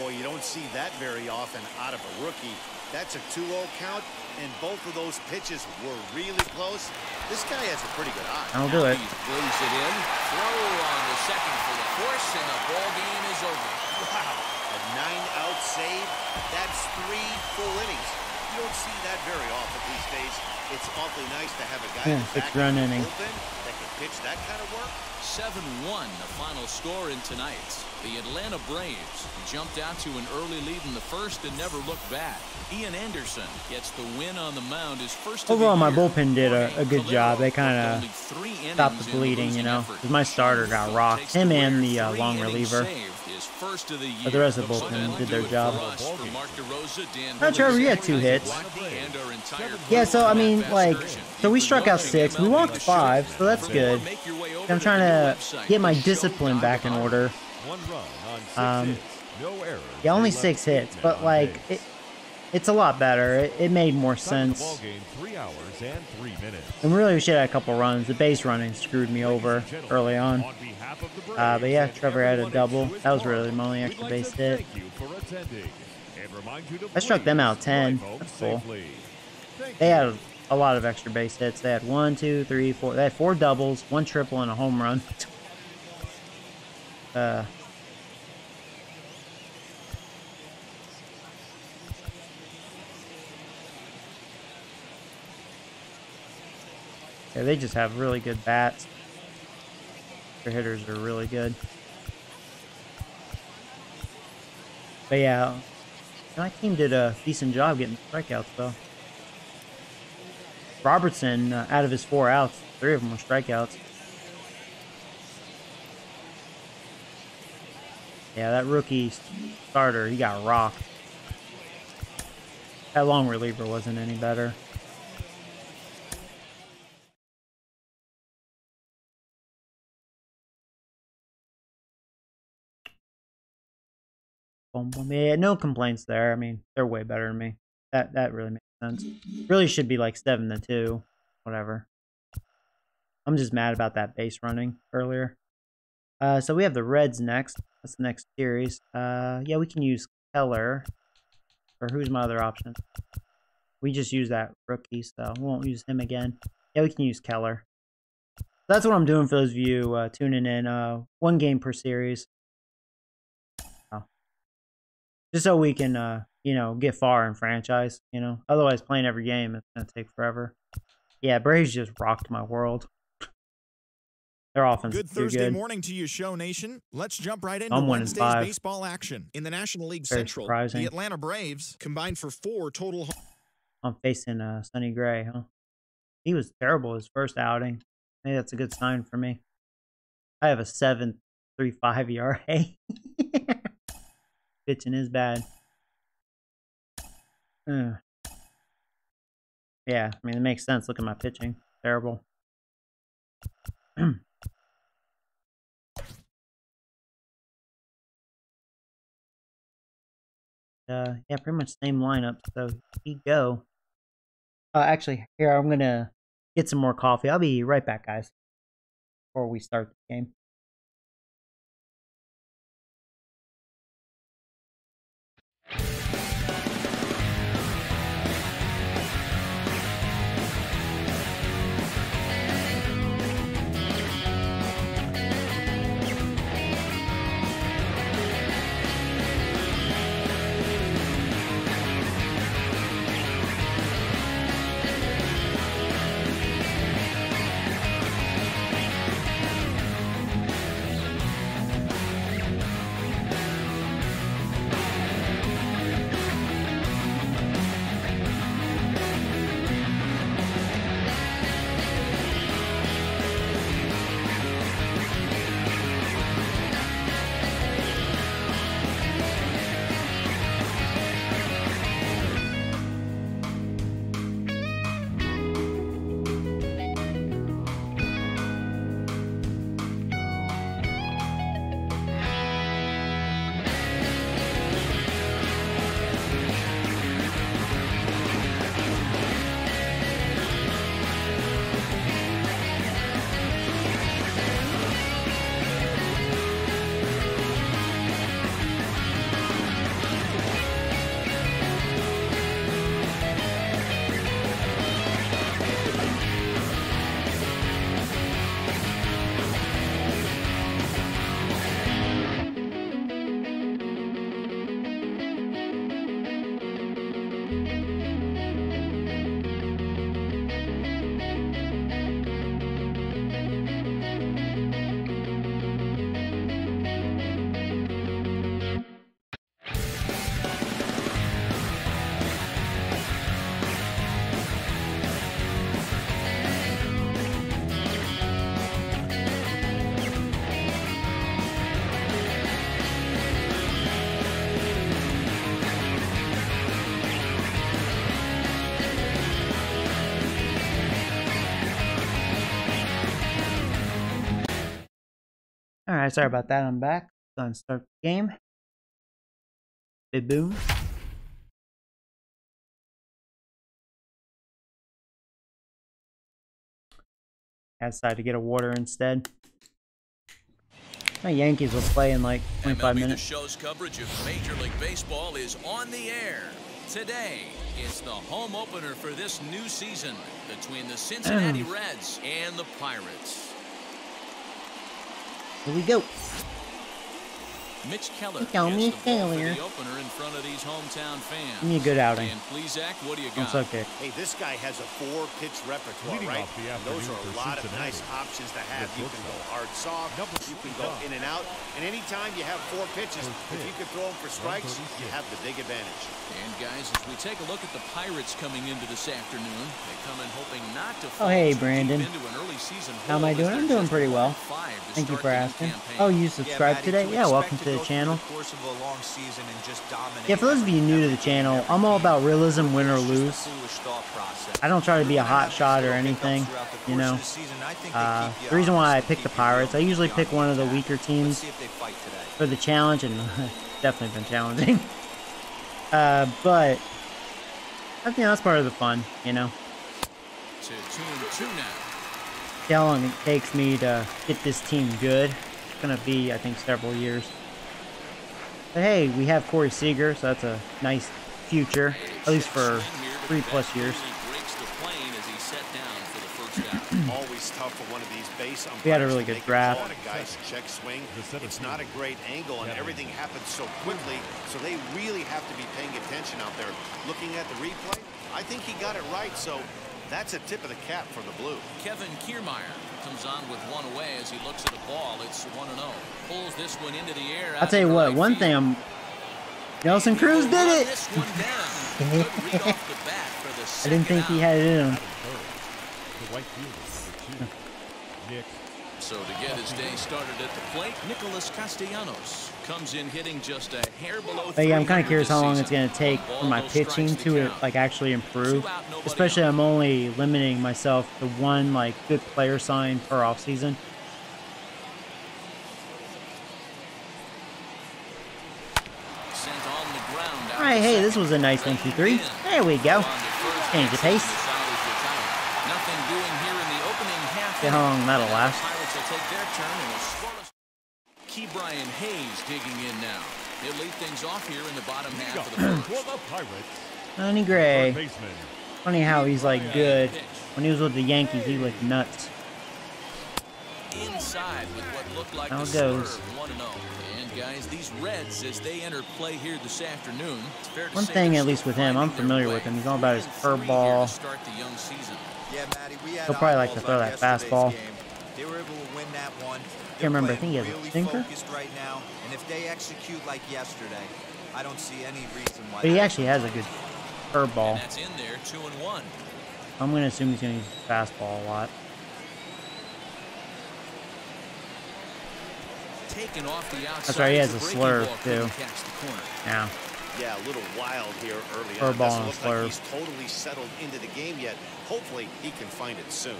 Boy, you don't see that very often out of a rookie. That's a 2-0 count, and both of those pitches were really close. This guy has a pretty good eye. I'll do it. He brings it in. Throw on the second for the force, and the ball game is over. Wow, a nine-out save. That's three full innings. You don't see that very often these days. It's awfully nice to have a guy Yeah, in the back six-run inning. that can pitch that kind of work. 7-1 the final score in tonight's. The Atlanta Braves jumped out to an early lead in the first and never looked back. Ian Anderson gets the win on the mound. His first Overall, my bullpen did a, a good job. They kind of stopped the in the bleeding, you know. my starter got rocked. Him and the uh, long reliever. Save, his first of the But the rest of the bullpen did their job. us. For Mark DeRosa, Dan Hi, Trevor, you had two hits. and our entire Yeah, so I mean, like, so we struck out six. We walked five, so that's good. more, make your way over I'm trying to get my discipline back in order. One run on six Um, hits. No errors. Yeah, only six hits, but like, it, it's a lot better. It, it made more Time of the sense. ball game, three hours and. And really, we should have had a couple runs. The base running screwed me over early on. On behalf of the Braves Uh, but yeah, Trevor had a double. That was really my only extra base hit. Thank you for attending. And remind you to I struck them out 10. That's cool. They had a lot of extra base hits. They had one, two, three, four. They had four doubles, one triple, and a home run. Uh, yeah, they just have really good bats. Their hitters are really good. But yeah, my team did a decent job getting strikeouts though. Robertson, uh, out of his four outs, three of them were strikeouts. Yeah, that rookie starter, he got rocked. That long reliever wasn't any better. Boom, boom. Yeah, no complaints there. I mean, they're way better than me. That that really makes sense. Really should be like seven to two, whatever. I'm just mad about that base running earlier. Uh, so we have the Reds next. That's the next series. Uh, yeah, we can use Keller. Or who's my other option? We just use that rookie, so we won't use him again. Yeah, we can use Keller. That's what I'm doing for those of you uh, tuning in. Uh, one game per series. Just so we can, uh, you know, get far in franchise, you know. Otherwise, playing every game, it's going to take forever. Yeah, Braves just rocked my world. Their offense good is Thursday good. morning to you, Show Nation. Let's jump right into I'm Wednesday's five. baseball action. In the National League Very Central, surprising. the Atlanta Braves combined for four total home I'm facing uh, Sonny Gray, huh? He was terrible his first outing. Maybe that's a good sign for me. I have a 7.35 ERA. Pitching is bad. Ugh. Yeah, I mean, it makes sense. Look at my pitching. Terrible. uh, yeah, pretty much same lineup. So we go. Uh, actually, here I'm gonna get some more coffee. I'll be right back, guys. Before we start the game. All right, sorry about that. I'm back. Gonna start the game. Big boom. I decided to get a water instead. My Yankees will play in like 25 MLB The. Show's coverage of Major League Baseball is on the air. Today, it's the home opener for this new season between the Cincinnati Mm. Reds and the Pirates. Here we go. Mitch Keller Look how gets Mitch the ball for Keller. the opener in front of these hometown fans. Give me a good outing. And please, Zach, what do you got? so kicked. Hey, this guy has a four-pitch repertoire, Leading right? off the And those are a for lot of nice options to have. You can go hard soft, Number you can go Doug. in and out, and anytime you have four pitches, if you can throw them for strikes, you have the big advantage. And guys, as we take a look at the Pirates coming into this afternoon, they come in hoping not to Oh, hey, Brandon. into an early season How am I doing? I'm doing pretty well. Thank you for asking. campaign. Oh, you Yeah, subscribed today? to Yeah, welcome expect to the channel. The course of a long season and just dominate Yeah, for those of you new to the channel, I'm all about realism, win or It's just a lose. foolish thought process. I don't try to be a hot shot or anything, hiccups throughout the you know. the season, I think they Uh, the reason why I picked the Pirates, I usually pick one of the weaker teams see if they fight today. for the challenge, and definitely been challenging. Uh, but I think that's part of the fun, you know. To two and two now. See how long it takes me to get this team good. It's gonna be, I think, several years. But hey, we have Corey Seager, so that's a nice future, at least for three plus years. Breaks the plane as he set down for the first down. Always tough for one of these base We had a really good draft. a guy's check swing. It's not a great angle, and everything happens so quickly, so they really have to be paying attention out there. Looking at the replay, I think he got it right, so that's a tip of the cap for the blue. Kevin Kiermaier comes on with one away as he looks at the ball. It's 1 0. Pulls this one into the air. I'll tell you what, one thing I'm Nelson Cruz did it! This one down. Good read off the bat for the I didn't think he had it in him. The right fielder, number two. Nick So to get his day started at the plate, Nicholas Castellanos comes in hitting just a hair below. But yeah, I'm kind of curious how long it's going to take for my pitching to like actually improve. Especially. I'm only limiting myself to one like good player sign per off season. Sent on the ground out All right, hey, this was a nice one, two, three. There we go. On to first Change the base, pace. and the salvage the count. Nothing doing here in the opening half. See how long that'll last. The Pirates will take their turn in a scoreless. Key Bryan Hayes digging in now. He'll lead things off here in the bottom half of the first. the Gray. Third. Funny how he's like good. When he was with the Yankees, he looked nuts. Inside with what looked like How the it goes. 1 0. And guys, these Reds, as they enter play here this afternoon, it's fair to One thing, at least with him, I'm familiar with him. He's all about his Three and three here curveball. to start the young season. Yeah, Matty, we had He'll probably like to throw that fastball. They were able to win that one. Can't remember, I They're think he has a playing sinker? really focused right now, and if they execute like yesterday, I don't see any reason why. But he actually has a good curveball. And that's in there, 2 and 1. I'm going to assume he's going to use fastball a lot. Taken off the outside. right, he has a breaking slurve, too. catch the corner. Now, Yeah, a little wild here early Curveball on. Doesn't and a look like slurve. he's totally settled into the game yet. Hopefully, he can find it soon.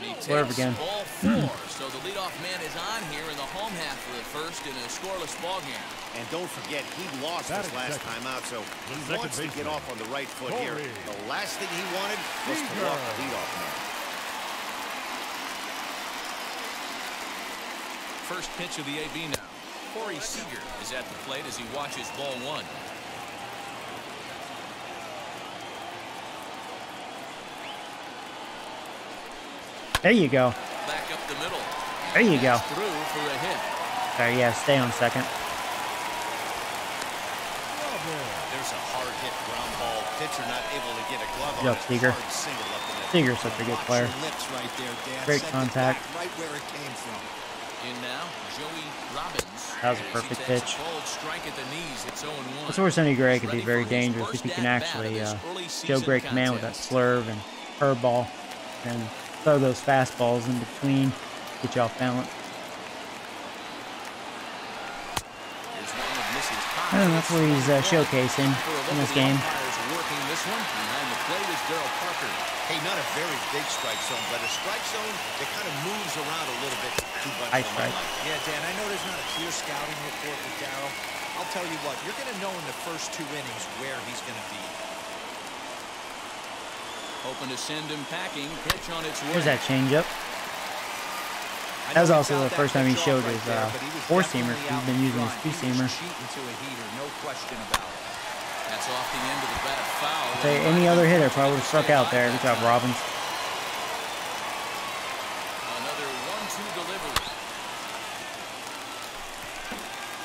And he Slurve takes again. ball four. so the leadoff man is on here in the home half of the first in a scoreless ball game. And don't forget, he lost his last second. time out, so he second wants to get baseman. off on the right foot here. The last thing he wanted was to walk the leadoff man. First pitch of the AB now. Corey Seager is at the plate as he watches ball one. There you go. Back up the middle. There you go. Through for a hit. Sorry, yeah, stay on second. There's a hard hit ground ball. Pitcher not able to get a glove on Yup, it. Seager. Hard single up the middle. Seager's such a good player. right there, Great Sent contact. back Right where it came from. In now, Joey Robbins. That was a perfect pitch. A bold strike at the knees. It's 0 1. That's where Sonny Gray could be very dangerous if first he can actually uh, early show season great command with that slurve and curveball and throw those fastballs in between, get you off balance. And that's where he's uh, showcasing in this game. Hey, not a very big strike zone, but a strike zone that kind of moves around a little bit High strike. Yeah, Dan, I know there's not a clear scouting report with Darryl. I'll tell you what, you're going to know in the first two innings where he's going to be. Hoping to send him packing. Pitch on its way. There's that changeup. I That was also the first time he showed off his, there, uh, he was four-seamer. definitely He's out been using his front. He two-seamer. cheating to a heater, no question about it. That's off the end of the bat foul. Say any other hitter probably would have struck out there. Good job, Robbins. Another one-two delivery.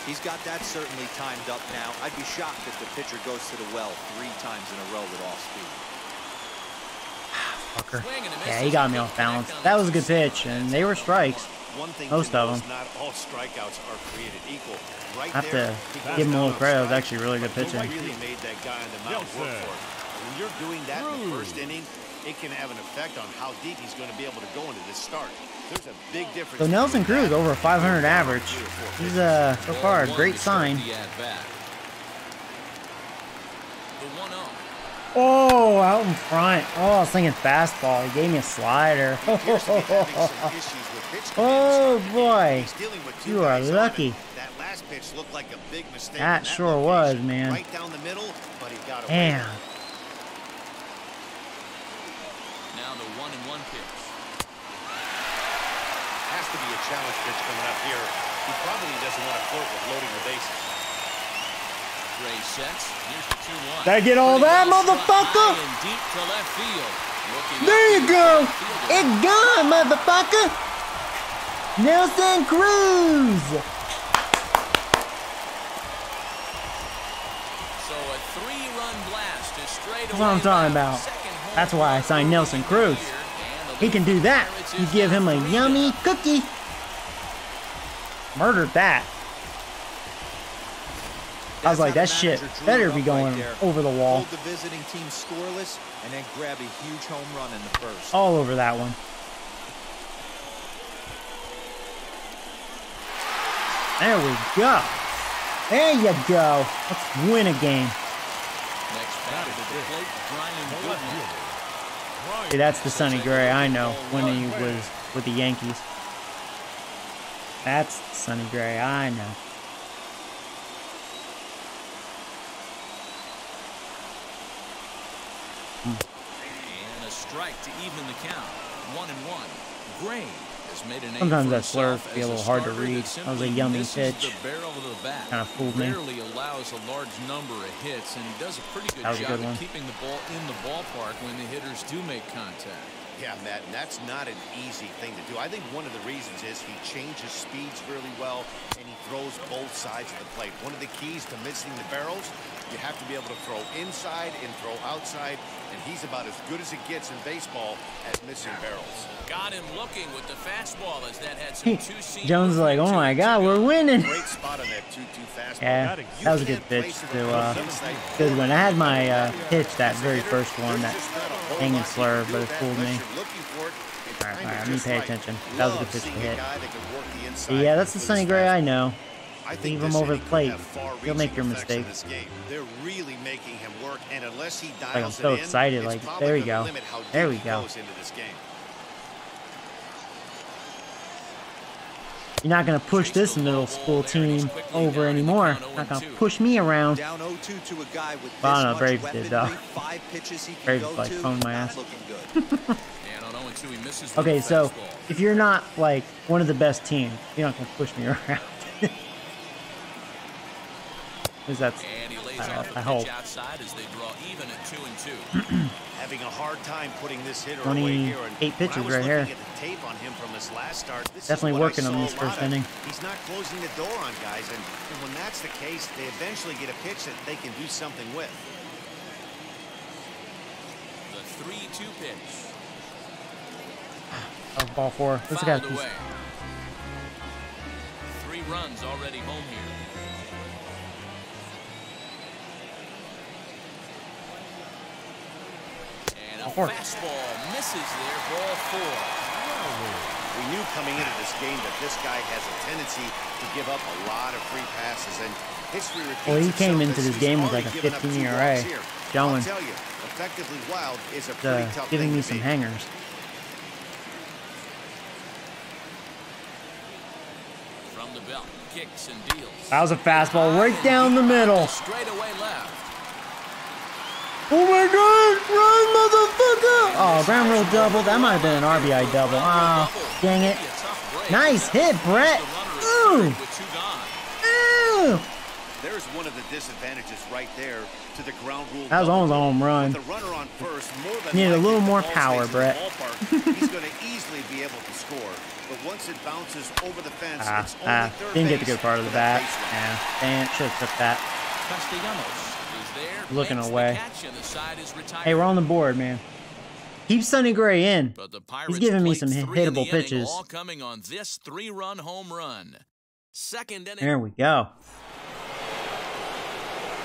He's got that certainly timed up now. I'd be shocked if the pitcher goes to the well three times in a row with off speed. Fucker. Swing and a miss Yeah, he got me off balance. That was a good pitch, and they were strikes. Most of them. Not all strikeouts are created equal. Right I have there, to give him a little credit. That was strikes, actually really good but pitching. Really made that guy on the mound work Nelson. for it. When you're doing that in the Cruz. first inning, it can have an effect on how deep he's going to be able to go into this start. There's a big difference. So Nelson between Cruz over a 500 average. three or four He's pitches. uh so far a great sign. The 1-0. Oh, out in front. Oh, I was thinking fastball. He gave me a slider. He appears to be having some issues with pitch Oh, boy. He's dealing with two You are lucky. That last pitch looked like a big mistake. That sure was, man. Right down the middle, but he got away. Damn. Now the one and one pitch. Has to be a challenge pitch coming up here. He probably doesn't want to flirt with loading the bases. Gray sets. Here's the 2-1. Did I get all Pretty that, well motherfucker? deep to left field. Looking There you go. It gone, motherfucker. Nelson Cruz. So a three-run blast is straight That's what I'm talking about. That's why I signed Nelson Cruz. Pirates, and the He can do that. You give him a yummy cookie. Murdered that. I was like, how that shit better be up right going over the wall. Hold the visiting team scoreless and then grab a huge home run in the first. All over that one. There we go. There you go. Let's win a game. Next batter to the plate, Brian The left Goodwin. fielder. Brian See, that's the Sonny Gray I know when he was with the Yankees. That's the Sonny Gray I know. And a strike to even the count. One and one. Gray has made a Sometimes for that slur himself be a little hard to read. that That was a simply yummy misses pitch. The barrel of the bat. Kinda fooled me. Allows a large number of hits, and he does a pretty good That was a job good one. of keeping the ball in the ballpark when the hitters do make contact. Yeah, Matt, and that's not an easy thing to do. I think one of the reasons is he changes speeds really well and he throws both sides of the plate. One of the keys to missing the barrels, you have to be able to throw inside and throw outside, and he's about as good as it gets in baseball at missing barrels. Got him looking with the fastball as that had some two-seam Jones is like, oh my god, we're winning. Great spot on that 2-2 fastball. Yeah, that was a good pitch place it to uh, good one. I had my uh, pitch that very first one, that there's just not a whole hanging lot slur, but it fooled me. unless you're looking for it. It's Alright, kinda alright, let me pay attention. That was a good pitch to hit. guy that can work the See, inside yeah, that's the with his Sonny Gray I know. I think Leave him this over inning the could plate. have far-reaching He'll make your effects in mistakes. this game. They're really making him work, and unless he Like, I'm so it in, excited, it's like, there we go. There we go. into this game. You're not gonna push this middle school team over anymore. Not gonna oh push me around. Down 0-2 to a guy with Well, I don't know, much Braves weaponry, did, though. five pitches he can Braves, go like, to, phoned my ass. looking good. And on 0-2, he misses with Okay, so if you're not like one of the best teams, you're not gonna push me around. Because that? And he lays I- off a I hope. outside as they draw even at two and two. Having a hard time putting this hitter 28 away here. And when I pitches right here. the tape on him from his last start, this Definitely what working on this first inning. He's not closing the door on guys, and, and when that's the case, they eventually get a pitch that they can do something with. The 3-2 pitch. oh, ball four. Let's go. Three runs already home here. And Four. fastball misses there, ball four. We knew coming into this game that this guy has a tendency to give up a lot of free passes, and history repeats Well, he came into this game with like a 15 two ERA. walks here. Showing. I'll tell you, effectively wild is a Uh, pretty tough giving thing me to some beat. hangers. From the belt, kicks and deals. That was a fastball right down the middle. Straight away left. Oh my god! Run, motherfucker! Oh, ground rule double. That might have been an RBI double. Ah, dang it. Maybe a tough break. Nice hit, Brett. The runner is Ooh. stranded with two gone. Ew. There's one of the disadvantages right there to the ground rule. That was double. almost a home run. With the runner on first, more than Needed a little more power, stays in the Brett. he's going to easily be able to score. But once it bounces over the fence, Ah, it's only ah. third Didn't get the good part of the bat. Yeah, and it. Should have took that. Castellanos is there. Looking away. catch, and the side is retired. Hey, we're on the board, man. Keep Sonny Gray in. But the Pirates giving me some three in the hittable pitches. All coming on this three-run home run. Second inning. There we go.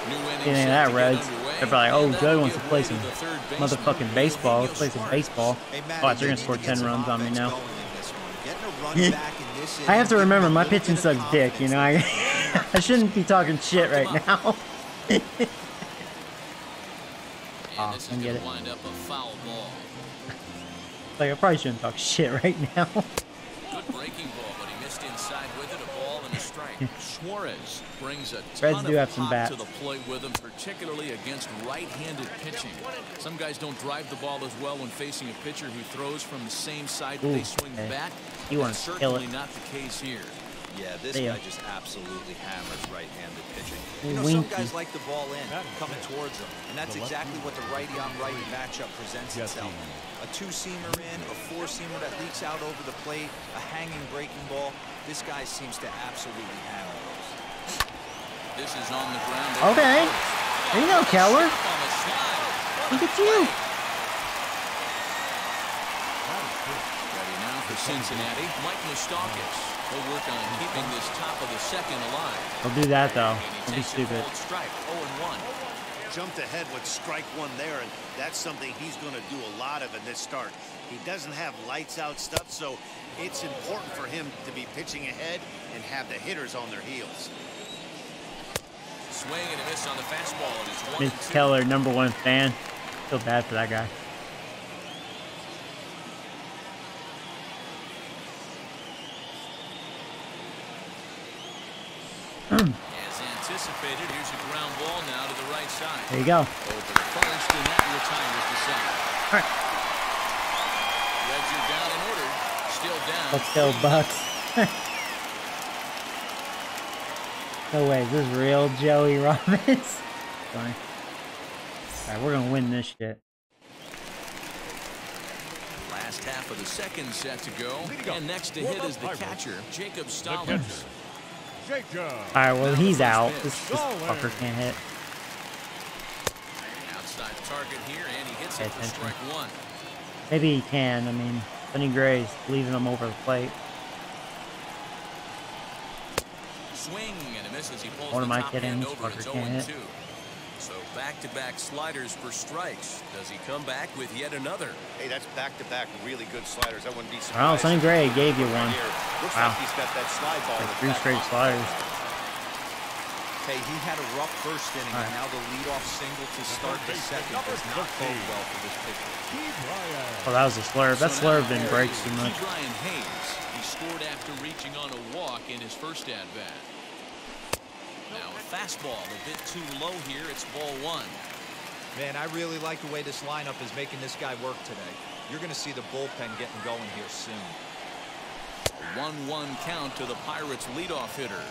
New inning Getting set that to Reds. They're probably like, oh, that'll Joe wants to play some the third baseman, motherfucking baseball. Let's play some baseball. Hey, Matty, Watch, they're gonna score 10 runs on me now. going in this one. Getting a run hmm. back in this I have to remember my pitching sucks dick, you know. I, I shouldn't be talking shit right now. Ah, this is and going get to it. wind up a foul ball. Like I probably shouldn't talk shit right now. Good breaking ball, but he missed inside with it. A ball and a strike. Suarez brings a Reds ton do of have some bats. to the plate with him, particularly against right-handed pitching. Some guys don't drive the ball as well when facing a pitcher who throws from the same side that Ooh, they swing okay. back. That's wants to kill certainly not the case here. Yeah, this There guy just absolutely hammers right-handed pitching. You know, some guys like the ball in, coming towards them, and that's exactly what the righty-on-righty matchup presents itself. A two-seamer in, a four-seamer that leaks out over the plate, a hanging breaking ball. This guy seems to absolutely hammer those. This is on the ground. Okay. There you go, Keller. On the slide. Look at you. Ready now for Cincinnati. Mike Moustakas. He'll work on keeping this top of the second alive. I'll do that though. And he Don't be stupid. strike. 0 1. Jumped ahead with strike one there, and that's something he's going to do a lot of in this start. He doesn't have lights out stuff, so it's important for him to be pitching ahead and have the hitters on their heels. Swing and a miss on the fastball. And it's 1 Miss Keller, number one fan. Feel bad for that guy. As anticipated, here's a ground ball now to the right side. There you go. Over first, and that retires the side. All right. Reds are down in order. Still down. Let's go, Bucs. no way, is this real Joey Robbins? Funny. Alright, we're gonna win this shit. Last half of the second set to go. And next to Warm hit up is the Pirates. catcher, Jacob The Stallings. Jacob. Alright, well he's out. This, this fucker can't hit. Outside target here, and he hits Pay it for attention. strike one. Maybe he can. I mean, Sonny Gray's leaving him over the plate. Swing and a miss as he pulls What the am I kidding? This over. fucker can't 0 hit. 2. So back-to-back sliders for strikes. Does he come back with yet another? Hey, that's back-to-back really good sliders. I wouldn't be surprised. Well, Sonny Gray gave you Right one. here. Looks Wow. like he's got that slide ball. in Like three straight pocket. sliders. Hey, he had a rough first inning, All right. and now the leadoff single to start the second does not bode well for this pitcher. Oh, that was a slurve. That So slurve didn't break too much. Ke'Bryan Hayes. He scored after reaching on a walk in his first at-bat. Now a fastball a bit too low here. It's ball one. Man, I really like the way this lineup is making this guy work today. You're going to see the bullpen getting going here soon. 1-1 count to the Pirates leadoff hitter.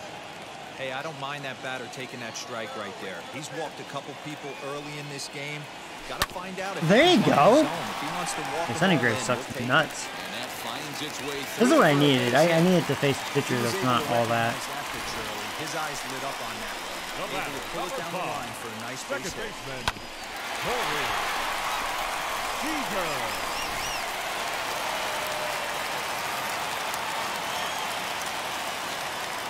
Hey, I don't mind that batter taking that strike right there. He's walked a couple people early in this game. Got to find out if There you go. his own. If he wants to walk Yeah, the Sonny Gray sucks we'll to take it. nuts. And that finds its way This is what I needed. I, I needed to face a pitcher He that's not all that. recognize that pitch early. His eyes lit up on that one. The Able to pull it number down the line for a nice base Second hit. baseman. Corey Seager.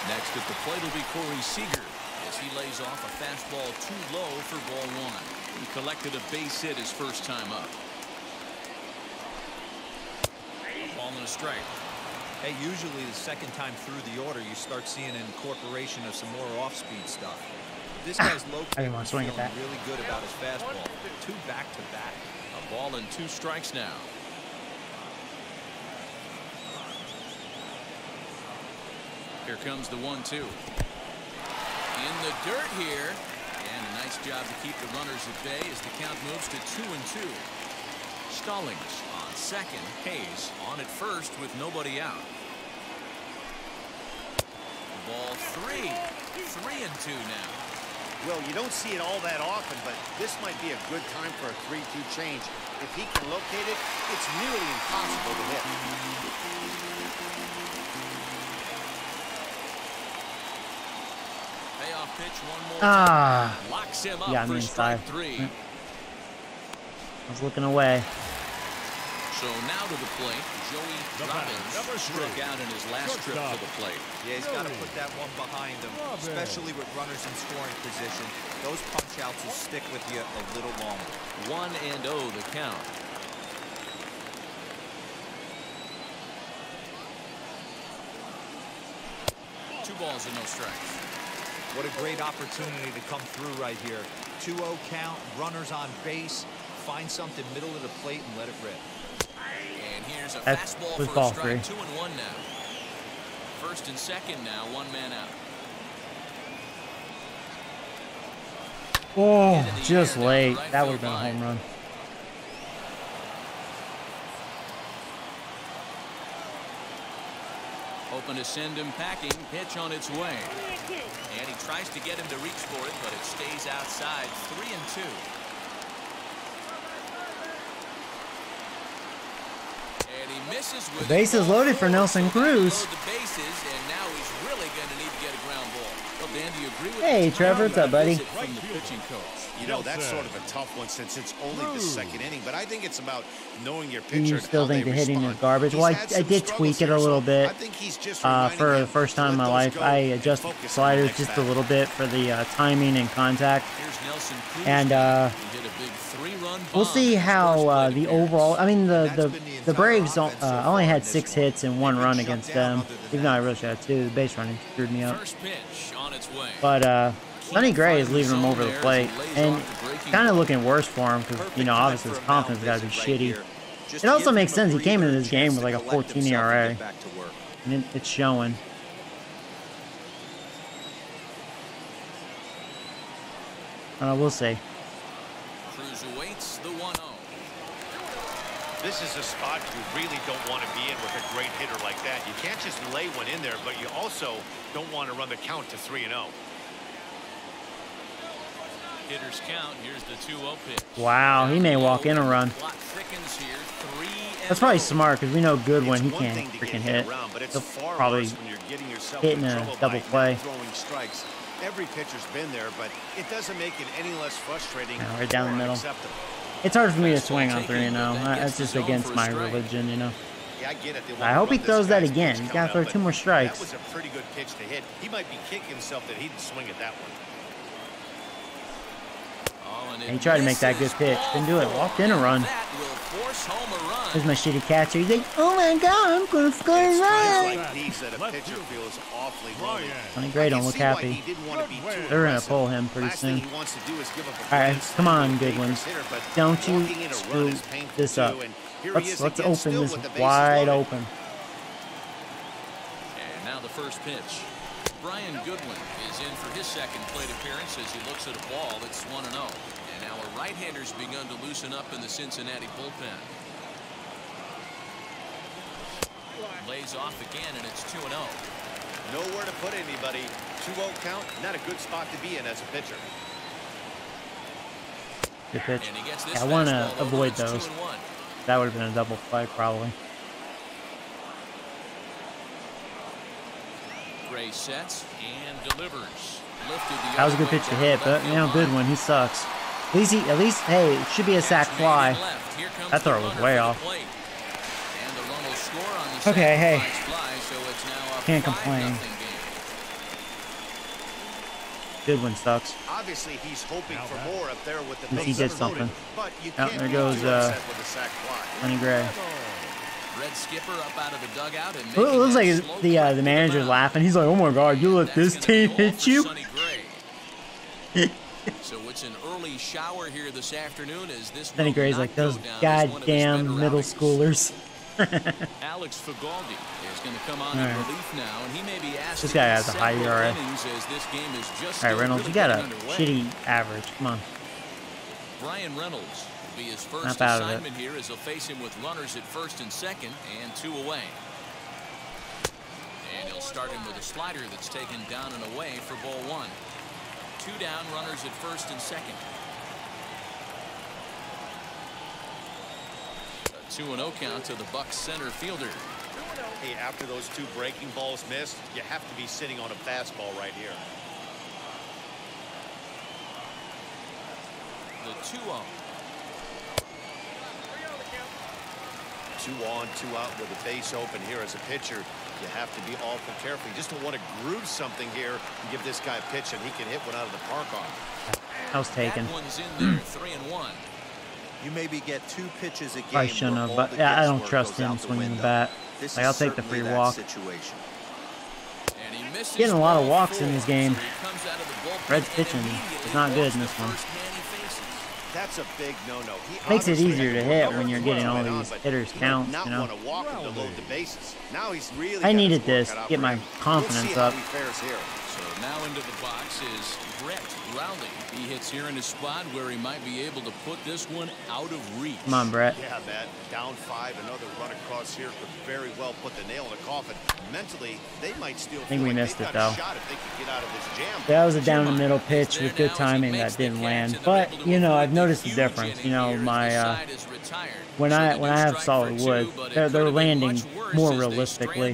Next at the plate will be Corey Seager as he lays off a fastball too low for ball one. He collected a base hit his first time up. Ball and a strike. Hey, usually the second time through the order, you start seeing an incorporation of some more off-speed stuff. This guy's low I didn't want to swing at that. really good about his fastball. Two back-to-back. A ball and two strikes now. Here comes the one-two. In the dirt here. And a nice job to keep the runners at bay as the count moves to two and two. Stallings on second. Hayes on at first with nobody out. Ball three. Three and two now. Well, you don't see it all that often, but this might be a good time for a 3-2 change. If he can locate it, it's nearly impossible to hit. Payoff pitch one more Ah. Locks him up Yeah, I for mean, strike five. three. I was looking away. So now to the plate, Joey The batter, Robbins struck out in his last trip Shortstop. to the plate. Yeah, he's got to Joey put that one behind him, Robbins. especially with runners in scoring position. Those punch-outs will stick with you a little longer. One and oh the count. Two balls and no strikes. What a great opportunity to come through right here. 2-0 count, runners on base, find something middle of the plate and let it rip. And here's a That fastball was for ball a strike. three. Two and one now. First and second now, one man out. Oh, just late. That would have been a home run. Hoping to send him packing. Pitch on its way. And he tries to get him to reach for it, but it stays outside. Three and two. And he misses with The bases it. loaded for Nelson Cruz. bases, and now he's really Dan, do you agree with Hey, Trevor, what's up, buddy? visit pitching coach. You know, that's sort of a tough one since it's only the second inning, but I think it's about knowing your Do pitcher you still think the hitting is garbage? Well, I, I did tweak it a little bit. I think he's just Uh, for the first time in my life, I and adjusted focus on the sliders just a little bit for the uh, timing and contact. Here's Nelson Cruz. And uh, He hit a big three-run we'll see how uh, the overall. I mean, the the, the the Braves don't, uh, far only had six hits and one run against them. Even though I really should have two. The base running screwed me up. First pitch on its way. But uh, Sonny Gray is leaving him over the plate, and off the breaking kind of looking worse for him because you know obviously his confidence got to be shitty. It also makes sense. He came into this game with like a 14 ERA. get back to work. And it, it's showing. Uh, we'll see. Cruz awaits the 1-0. This is a spot you really don't want to be in with a great hitter like that. You can't just lay one in there, but you also don't want to run the count to 3 and oh. 0. Hitters count. Here's the 2-0 pitch. Wow, he may walk in a run. Clock thickens here. Three and That's probably oh. smart because we know Goodwin he It's one can't freaking hit. around, but it's He'll far probably worse when you're getting yourself hitting in a double play. throwing strikes. Every pitcher's been there, but it doesn't make it any less frustrating Yeah, right down the middle. unacceptable. It's hard for me to swing on three and but oh. gets That's just against my religion, you know. Yeah, I get it. I hope he throws that again. He's coming gotta throw two more strikes. That was a pretty good pitch to hit. He might be kicking himself that he didn't swing at that one. And And he tried to make that good pitch. Didn't do it. Walked in a run. That will force home run. There's my shitty catcher. He's like, oh my god, I'm gonna score a run. like these that a pitcher feels awfully lonely. Sonny Gray don't look happy. he didn't want to be too They're gonna pull him pretty soon. thing he wants to do is give up a All right, come on, dangerous Goodwin. Don't you walking in a run screw this up. and here he Let's let's open this with the bases wide open. And now the first pitch. Brian Goodwin is in for his second plate appearance as he looks at a ball that's 1 0. And now a right hander's begun to loosen up in the Cincinnati bullpen. Lays off again, and it's 2 0. Nowhere to put anybody. 2-0 count, not a good spot to be in as a pitcher. Good pitch. And he gets this Yeah, I want to avoid those. one. That would have been a double play probably. Gray sets and delivers. Lifted the That was a good pitch to hit, but left you know, good one. He sucks. At least he, at least, hey, it should be a sack fly. made left. Here That throw was way off. plate. And the run will score on the Okay, hey. sacrifice fly, so it's now a Can't complain. game. Goodwin sucks. Obviously, he's hoping for more up there with the Yes, he bases did something. But you can't there goes, too uh, upset with a sac fly. Sonny Gray. Red Skipper up out of the dugout and Well, it looks like the uh, the to manager's laughing. He's like, "Oh my God, you let That's this team hit you." So it's an early shower here this afternoon as this will Gray's like those down as one of his better goddamn middle schoolers. Alex Fagaldi is going to come on All in relief now, and he may be asked This guy has a high ERA. innings as this game is just All right, Reynolds, you got a underway. shitty average. Come on. Bryan Reynolds will be his first Snap out of it. assignment here as he'll face him with runners at first and second and two away. And he'll start him with a slider that's taken down and away for ball one. Two down, runners at first and second. A 2 0 count to the Bucs center fielder. Hey, after those two breaking balls missed, you have to be sitting on a fastball right here. The oh. 2 0. Two on, two out with the base open here as a pitcher. You have to be awful careful. You just don't want to groove something here and give this guy a pitch and he can hit one out of the park on. That was taken. That one's in there, 3 and 1. You maybe get two pitches a game. I shouldn't have, but yeah, I don't trust him swinging the bat. This Like, I'll take the free walk. Situation. And he Getting a lot of ball walks in this game. so he comes out of the bullpen Red's pitching is not good in this one. first man he faces. That's a big no-no. Makes it easier to hit when you're getting all these hitters he did counts, you know? want to walk him to load the bases. Now he's really. I needed this, cut get my confidence we'll up. How he fares here. So now into the box is Brett Rowley. He hits here in a spot where he might be able to put this one out of reach. Come on, Brett. Yeah, Matt. Down five, another run across here could very well put the nail in the coffin. Mentally, they might still. I think we like missed it, though. shot if they could get out of this jam. That was a down the middle pitch with good timing that didn't land. But you know, I've noticed the difference. You know, my uh, when I when I have solid wood, they're they're landing more realistically.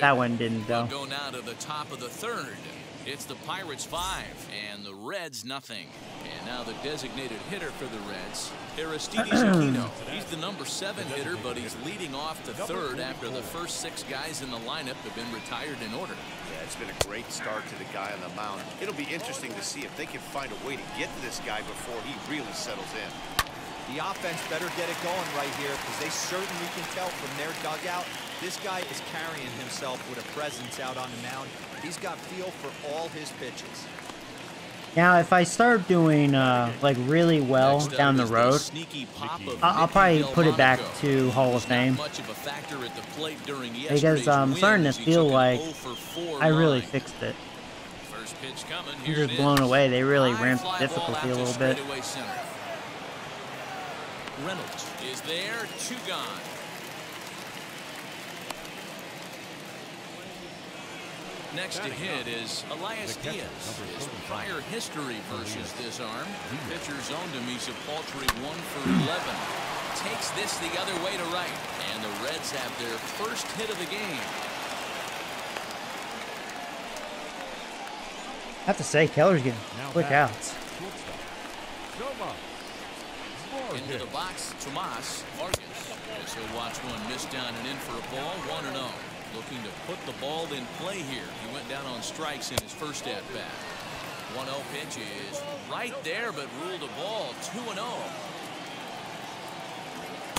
That one didn't though. Go now to the top of the third. It's the Pirates five and the Reds nothing. And now the designated hitter for the Reds, Aristides Aquino. He's the number seven hitter, but he's leading off to third after the first six guys in the lineup have been retired in order. Yeah, it's been a great start to the guy on the mound. It'll be interesting to see if they can find a way to get to this guy before he really settles in. The offense better get it going right here because they certainly can tell from their dugout this guy is carrying himself with a presence out on the mound. He's got feel for all his pitches. Now, if I start doing uh, like really well up down the road, sneaky I'll, I'll Nicky probably put it back to Hall of He was not Fame of a factor at the plate during because yesterday's I'm win starting to feel like 0 for 4 I really line. fixed it. First pitch coming. I'm just it blown is. away. They really ramped the difficulty a little bit. Straightaway center. Reynolds is there, two gone. Next to hit is Elias Diaz. His prior history versus this arm. Pitcher zoned him. He's a paltry one for 11. Takes this the other way to right. And the Reds have their first hit of the game. I have to say, Keller's getting quick back. outs. Into the box, Tomas Vargas. As he'll watch one miss down and in for a ball, 1 0. Looking to put the ball in play here. He went down on strikes in his first at bat. 1 0 pitch is right there, but ruled a ball. 2 0.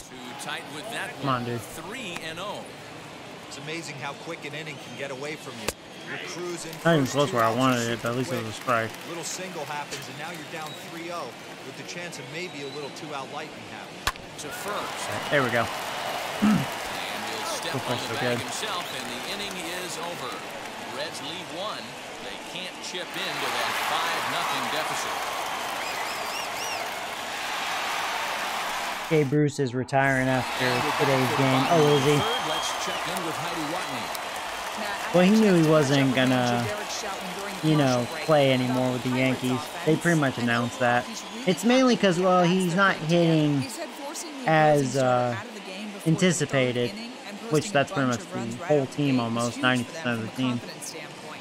Too tight with that Come on, one. dude. 3 and 0. It's amazing how quick an inning can get away from you. You're cruising. Not even close where I wanted it, but at least it was a strike. Little single happens, and now you're down 3-0 with the chance of maybe a little two-out lightning happening. To first. There we go. And he'll step So far, on so the bag good. himself, and the inning is over. Reds lead one. They can't chip into that 5 nothing deficit. Jay Bruce is retiring after today's game. Oh, is he? Let's check in with Heidi Watney. Well, he knew he chance to catch wasn't gonna, manager Derek Shelton during You know, play anymore with the Yankees. They pretty much announced that. He's really It's mainly because, well, he's not hitting together. He said forcing the as, uh, out of the game before the anticipated, third inning and which that's pretty much the whole team almost, 90% of the team.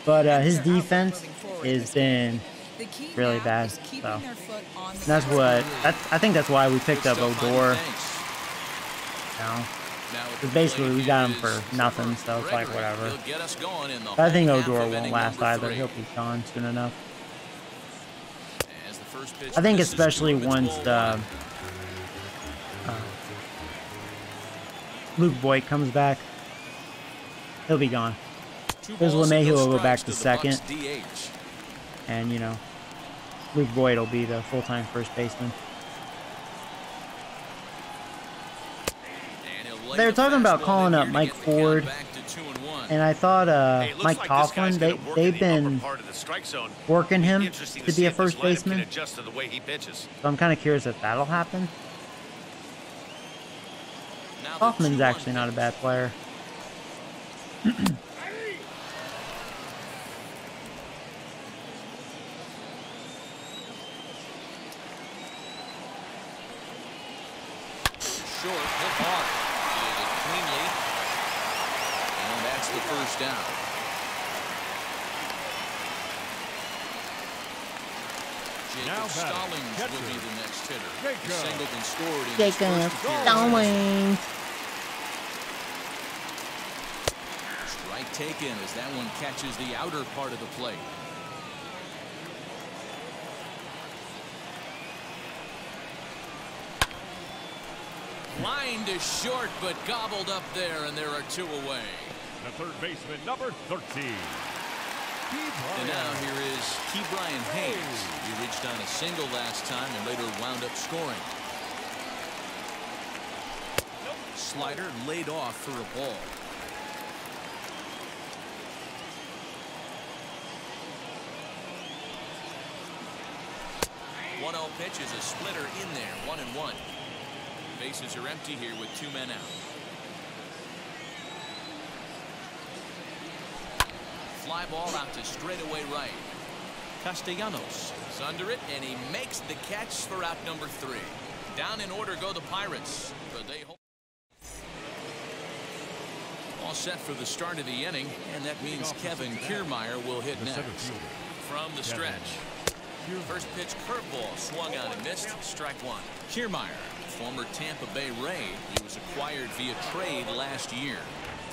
But uh, his defense moving forward has been really bad. So their foot on the that's what that's I think that's why we picked up. Odor. Thanks. Now, Now at the Because basically we got him for nothing, so it's like whatever. He'll get us going in the But I think Odor won't last either. He'll be gone soon enough. As the first pitch I think especially once the uh, Luke Voit comes back, he'll be gone. Balls and LeMahieu will go back to second. And, you know, Luke Voit will be the full-time first baseman. And he'll lay They were talking about calling up Mike get the count Ford, back to two and I thought uh, Hey, Mike like Coughlin, they, they've in the upper been part of the strike zone. working him to be a first baseman. adjust to the way he pitches. So I'm kind of curious if that'll happen. Now Kaufman's actually not a bad player. Short, hit hard. Fielded cleanly. And that's the first down. Jacob Now batting, Stallings will be the next hitter. He Jacob. singled and scored in his Jacob first. Stallings. Strike taken as that one catches the outer part of the plate. Line to short, but gobbled up there, and there are two away. The third baseman, number 13. And now here is Ke'Bryan Hayes. He reached on a single last time and later wound up scoring. Slider laid off for a ball. One pitch is a splitter in there, one and one. Bases are empty here with two men out. Fly ball out to straightaway right. Castellanos is under it, and he makes the catch for out number three. Down in order go the Pirates, but they hold. All set for the start of the inning, and that means Kevin Kiermaier will hit next. From the stretch. First pitch curveball swung on and missed. Strike one. Kiermaier, former Tampa Bay Ray. He was acquired via trade last year.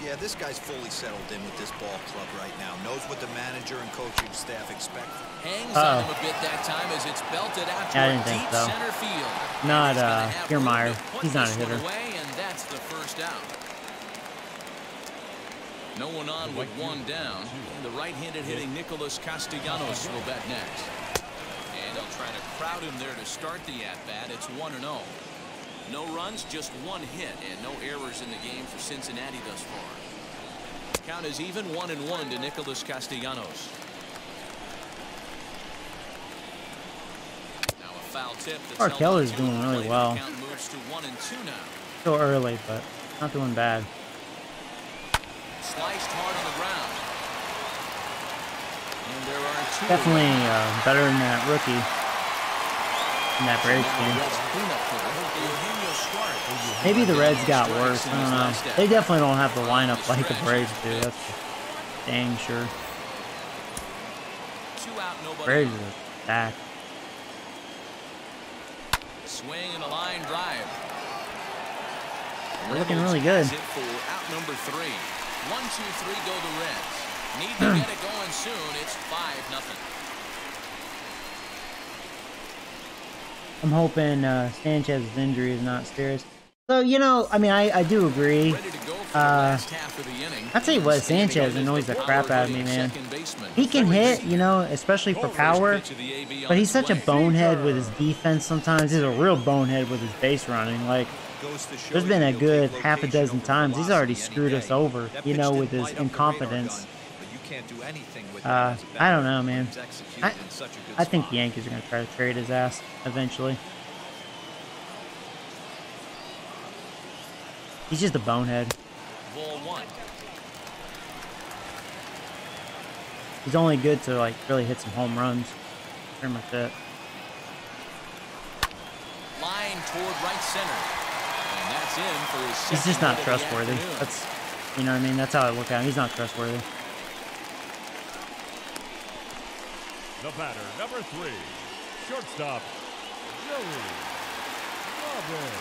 Yeah, this guy's fully settled in with this ball club right now. Knows what the manager and coaching staff expect. Hangs Uh -oh. on him a bit that time as it's belted out to Yeah, I a didn't think deep so. center field. Not, He's uh, have Kiermaier. room to put He's not a hitter. Away, and that's the first out. No one on with one down. And the right-handed hitting Nicholas Castellanos will bat next. And they'll try to crowd him there to start the at-bat. It's 1-0. No runs, just one hit, and no errors in the game for Cincinnati thus far. Count is even one and one to Nicholas Castellanos. Now a foul tip held Keller's doing really well. The count moves to one and two now. Still early, but not doing bad. Sliced hard on the ground. And there are two. Definitely uh, better than that rookie in that Braves game. Reds cleanup hitter, Eugenio Suarez. Maybe the Reds got worse. I don't know. They definitely don't have the lineup like the Braves do. That's dang sure. Two out, nobody Braves are back. Swing and a line drive. They're looking really good. Reynolds it for out number three. One, two, three go the Reds. Need to get it going soon. It's five nothing. I'm hoping uh, Sanchez's injury is not serious. So you know, I mean, I, I do agree. Uh, last half of the inning. I tell you what, Sanchez annoys the crap out of me, man. He can hit, you know, especially for power. But he's such a bonehead with his defense sometimes. He's a real bonehead with his base running. Like, there's been a good half a dozen times. He's already screwed us over, you know, with his incompetence. Uh, I don't know, man. I, in such a good I think the Yankees are going to try to trade his ass eventually. He's just a bonehead. He's only good to like really hit some home runs. Pretty much it. Line toward right center. And that's in for his He's just not hit of the trustworthy. That's you know what I mean. That's how I look at him. He's not trustworthy. The batter, number three, shortstop, Joey Robin.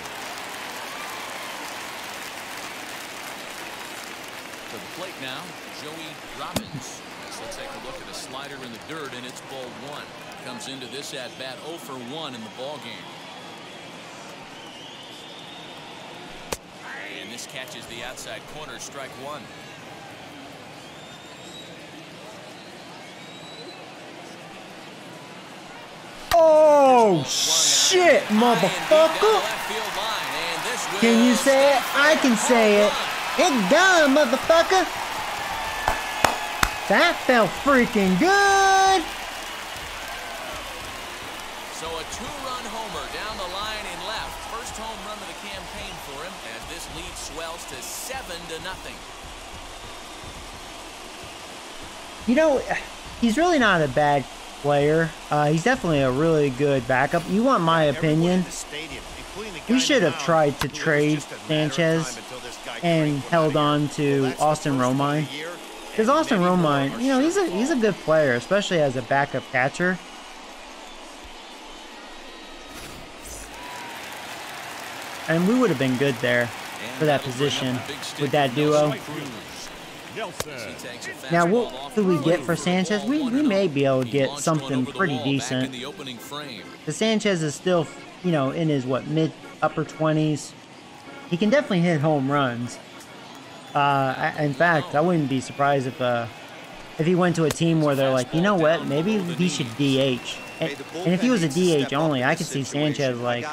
To the plate now, Joey Robbins. They'll take a look at a slider in the dirt, and it's ball one. Comes into this at bat 0 for 1 in the ball game. And this catches the outside corner, strike one. Oh shit, motherfucker! Can you say it? I can say it. It gone, motherfucker. That felt freaking good. So a two-run homer down the line in left. First home run of the campaign for him as this lead swells to seven to nothing. You know, he's really not a bad player. Uh, he's definitely a really good backup. You want my opinion? the stadium, including the guy We should have tried to trade just a matter of Sanchez time until this guy and held on to Well, Austin first one of the Romine. year, Because Austin Romine, you know, he's a he's a good player, especially as a backup catcher. And we would have been good there for that position with that duo. Now, what do we get for Sanchez? We, we may be able to get something pretty decent. The Sanchez is still, you know, in his what mid upper twenties. He can definitely hit home runs. Uh, in fact, I wouldn't be surprised if uh, if he went to a team where they're like, you know what, maybe he should DH And, and if he was a DH only, I could see. Sanchez like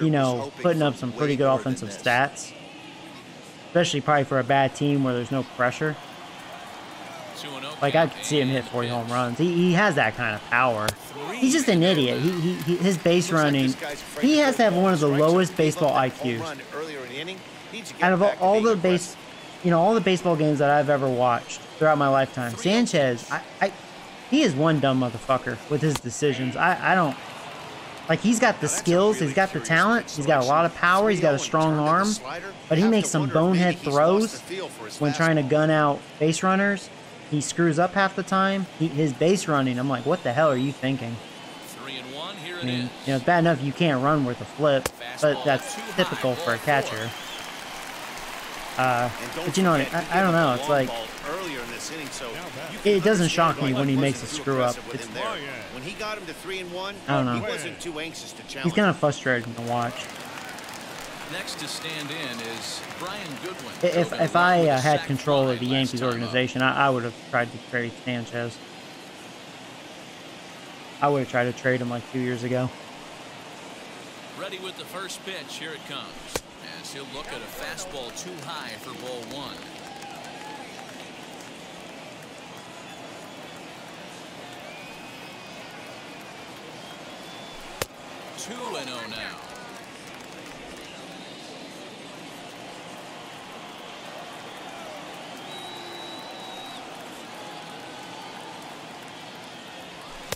you know putting up some pretty good offensive stats, especially probably for a bad team where there's no pressure. Oh like I could see him hit 40 home runs. He, he has that kind of power. He's just an idiot. He, he, he his base running. this guy's afraid He has to have one of the lowest baseball IQs. run earlier in the inning. Needs to get Out of all the base, you know, all the baseball games that I've ever watched throughout my lifetime, Sanchez, I, I he is one dumb motherfucker with his decisions. I, I don't like. He's got the Now, that's a skills. He's got the talent. He's got a lot of power. He's got a strong and turned to the arm. But he makes some wonder if maybe bonehead throws the feel for his when trying to gun out base runners. He screws up half the time. He, his base running, I'm like, what the hell are you thinking? Three and one. Here I mean, you know, it's bad enough you can't run worth a flip, but that's typical for a catcher. Uh, but you know, I, I don't know. It's like earlier in this inning, so It doesn't shock me when he makes a screw up. It's- When he got him to three and one, I don't know. he wasn't too anxious to challenge. he's kind of frustrating to watch. Next to stand in is Brian Goodwin. If if I uh, had control of the Yankees organization, I, I would have tried to trade Sanchez. I would have tried to trade him like two years ago. Ready with the first pitch. Here it comes. He'll look at a fastball too high for ball one. Two and oh now.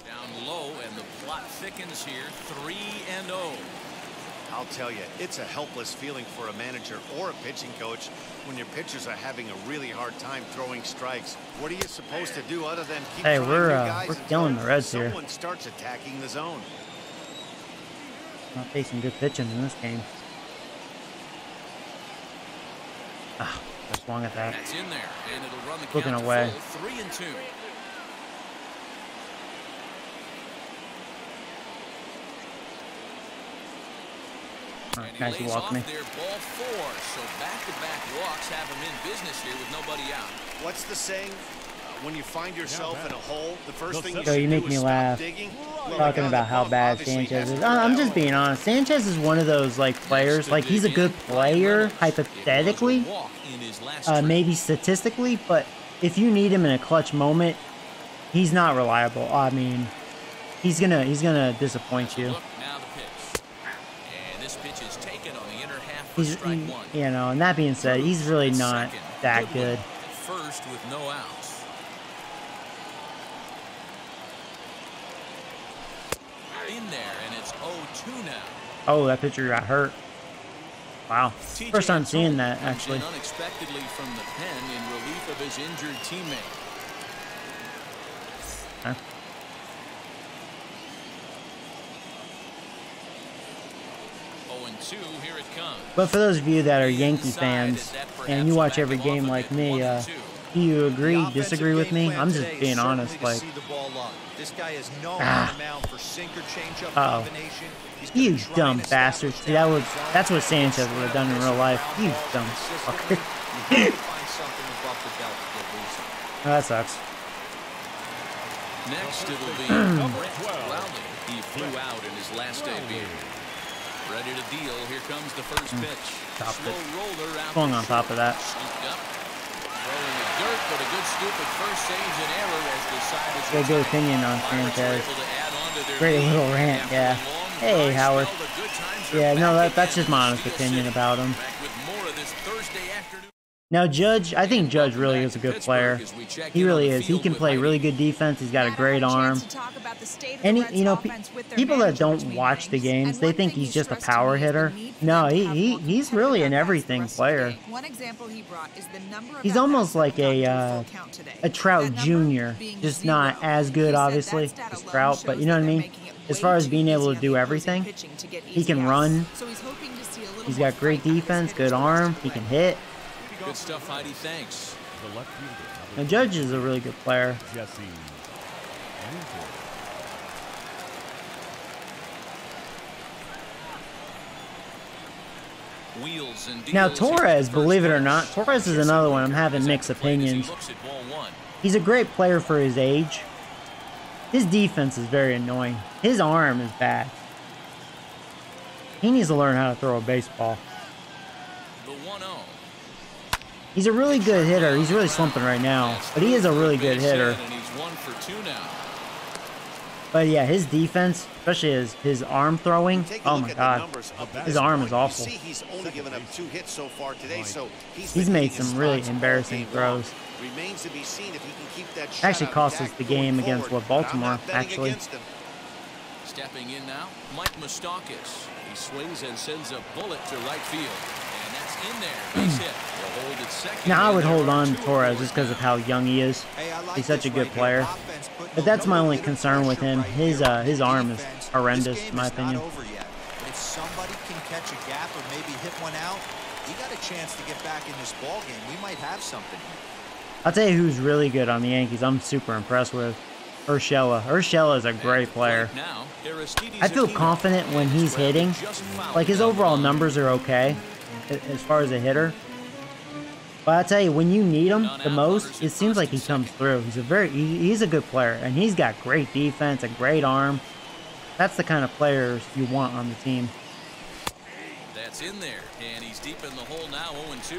Down low, and the plot thickens here. Three and oh. I'll tell you, it's a helpless feeling for a manager or a pitching coach when your pitchers are having a really hard time throwing strikes. What are you supposed to do other than keep Hey, trying we're, uh, guys we're killing the Reds here. Someone starts attacking the zone. Not facing good pitching in this game. Ah, I swung at that. That's in there, and it'll run the Looking away. full, Three and two. And he nice lays off me. there, ball four. So back-to-back walks have him in business here with nobody out. What's the saying? Uh, when you find yourself in a hole, the first thing you So you make is me stop laugh digging. Well, Talking about how bad Sanchez is. I'm just one. being honest. Sanchez is one of those like players. Like he's a good player, Reynolds. It was a hypothetically. walk in his last uh, maybe statistically, but if you need him in a clutch moment, he's not reliable. I mean, he's gonna he's gonna disappoint you. Look, now the pitch. And this pitch is taken on the inner half for He's he- you know, and that being said, he's really not that good. First with no outs. In there, and it's 0-2 now. Oh, that pitcher got hurt. Wow, first time seeing that actually. unexpectedly from the pen in relief of his injured teammate. Huh? Oh and 2, here it comes. But for those of you that are Yankee fans and you watch every game like me, uh, do you agree, disagree with me? I'm just being honest. Like, see the ball up. This guy is known Ah. on the mound for sinker changeup Uh-oh. combination. He's gonna you dumb bastard. See, that was that's what Sanchez would have done in real life. You dumb fucker. you have to find something above the belt to get loose on. Oh, that sucks. Next, it'll be Brett. He flew out in his last debut. Ready to deal. Here comes the first hmm. pitch. Chopped Slow it. roller out Swung on top of that. Scooped up. Throwing the dirt, but a good scoop at first saves an error as the side is Got a good opinion on Sanchez. able to add on to their Great little rant, yeah. Hey, Howard. spell, the good times are Yeah, no, that, that's just my honest opinion about him. Back with more of this Thursday afternoon. Now, Judge, I think Judge really is a good player. He really is. He can play really good defense. He's got a great arm. And he, you know, pe- people that don't watch the games, they think he's just a power hitter. No, he, he he's really an everything player. One example he brought is the number of He's almost like a uh, full count today. a Trout Jr. Just not as good, obviously, as Trout. But you know what I mean? As far as being able to do everything, pitching to get he can run. He's hoping to see a little He's more got great fight out of his defense, good arm. He can hit. Good stuff, Heidi. Thanks. The left fielder, Now, Judge is a really good player. Jesse Wheels and Now, deals here at Torres, believe it or not, Torres is another one I'm having mixed the plate as he opinions. looks at ball one. He's a great player for his age. His defense is very annoying. His arm is bad. He needs to learn how to throw a baseball. The 1 0. He's a really good hitter. He's really slumping right now, but he is a really good hitter. And he's one for two now. But yeah, his defense, especially his his arm throwing. Oh my god, numbers up to his arm is awful. He's only given up two hits so far today, so he's, He's made some really embarrassing throws. Remains to be seen if he can keep that Actually cost us the game against, what, Baltimore, actually. Stepping in now, Mike Moustakas. He swings and sends a bullet to right field. And that's in there. Base hit. Hold second. Now I would hold on to Torres just because of how young he is. Hey, like He's such a good right player. Offense But that's my only concern with him. right His, uh, his the arm is horrendous, in my game is not opinion. over yet. But if somebody can catch a gap or maybe hit one out, he got a chance to get back in this ball game. We might have something here. I'll tell you who's really good on the Yankees. I'm super impressed with Urshela. Urshela is a great player. I feel confident when he's hitting. Like his overall numbers are okay a- as far as a hitter. But I tell you, when you need him the most, it seems like he comes through. He's a very he's a good player, and he's got great defense, a great arm. That's the kind of players you want on the team. That's in there. And he's deep in the hole now, 0 2.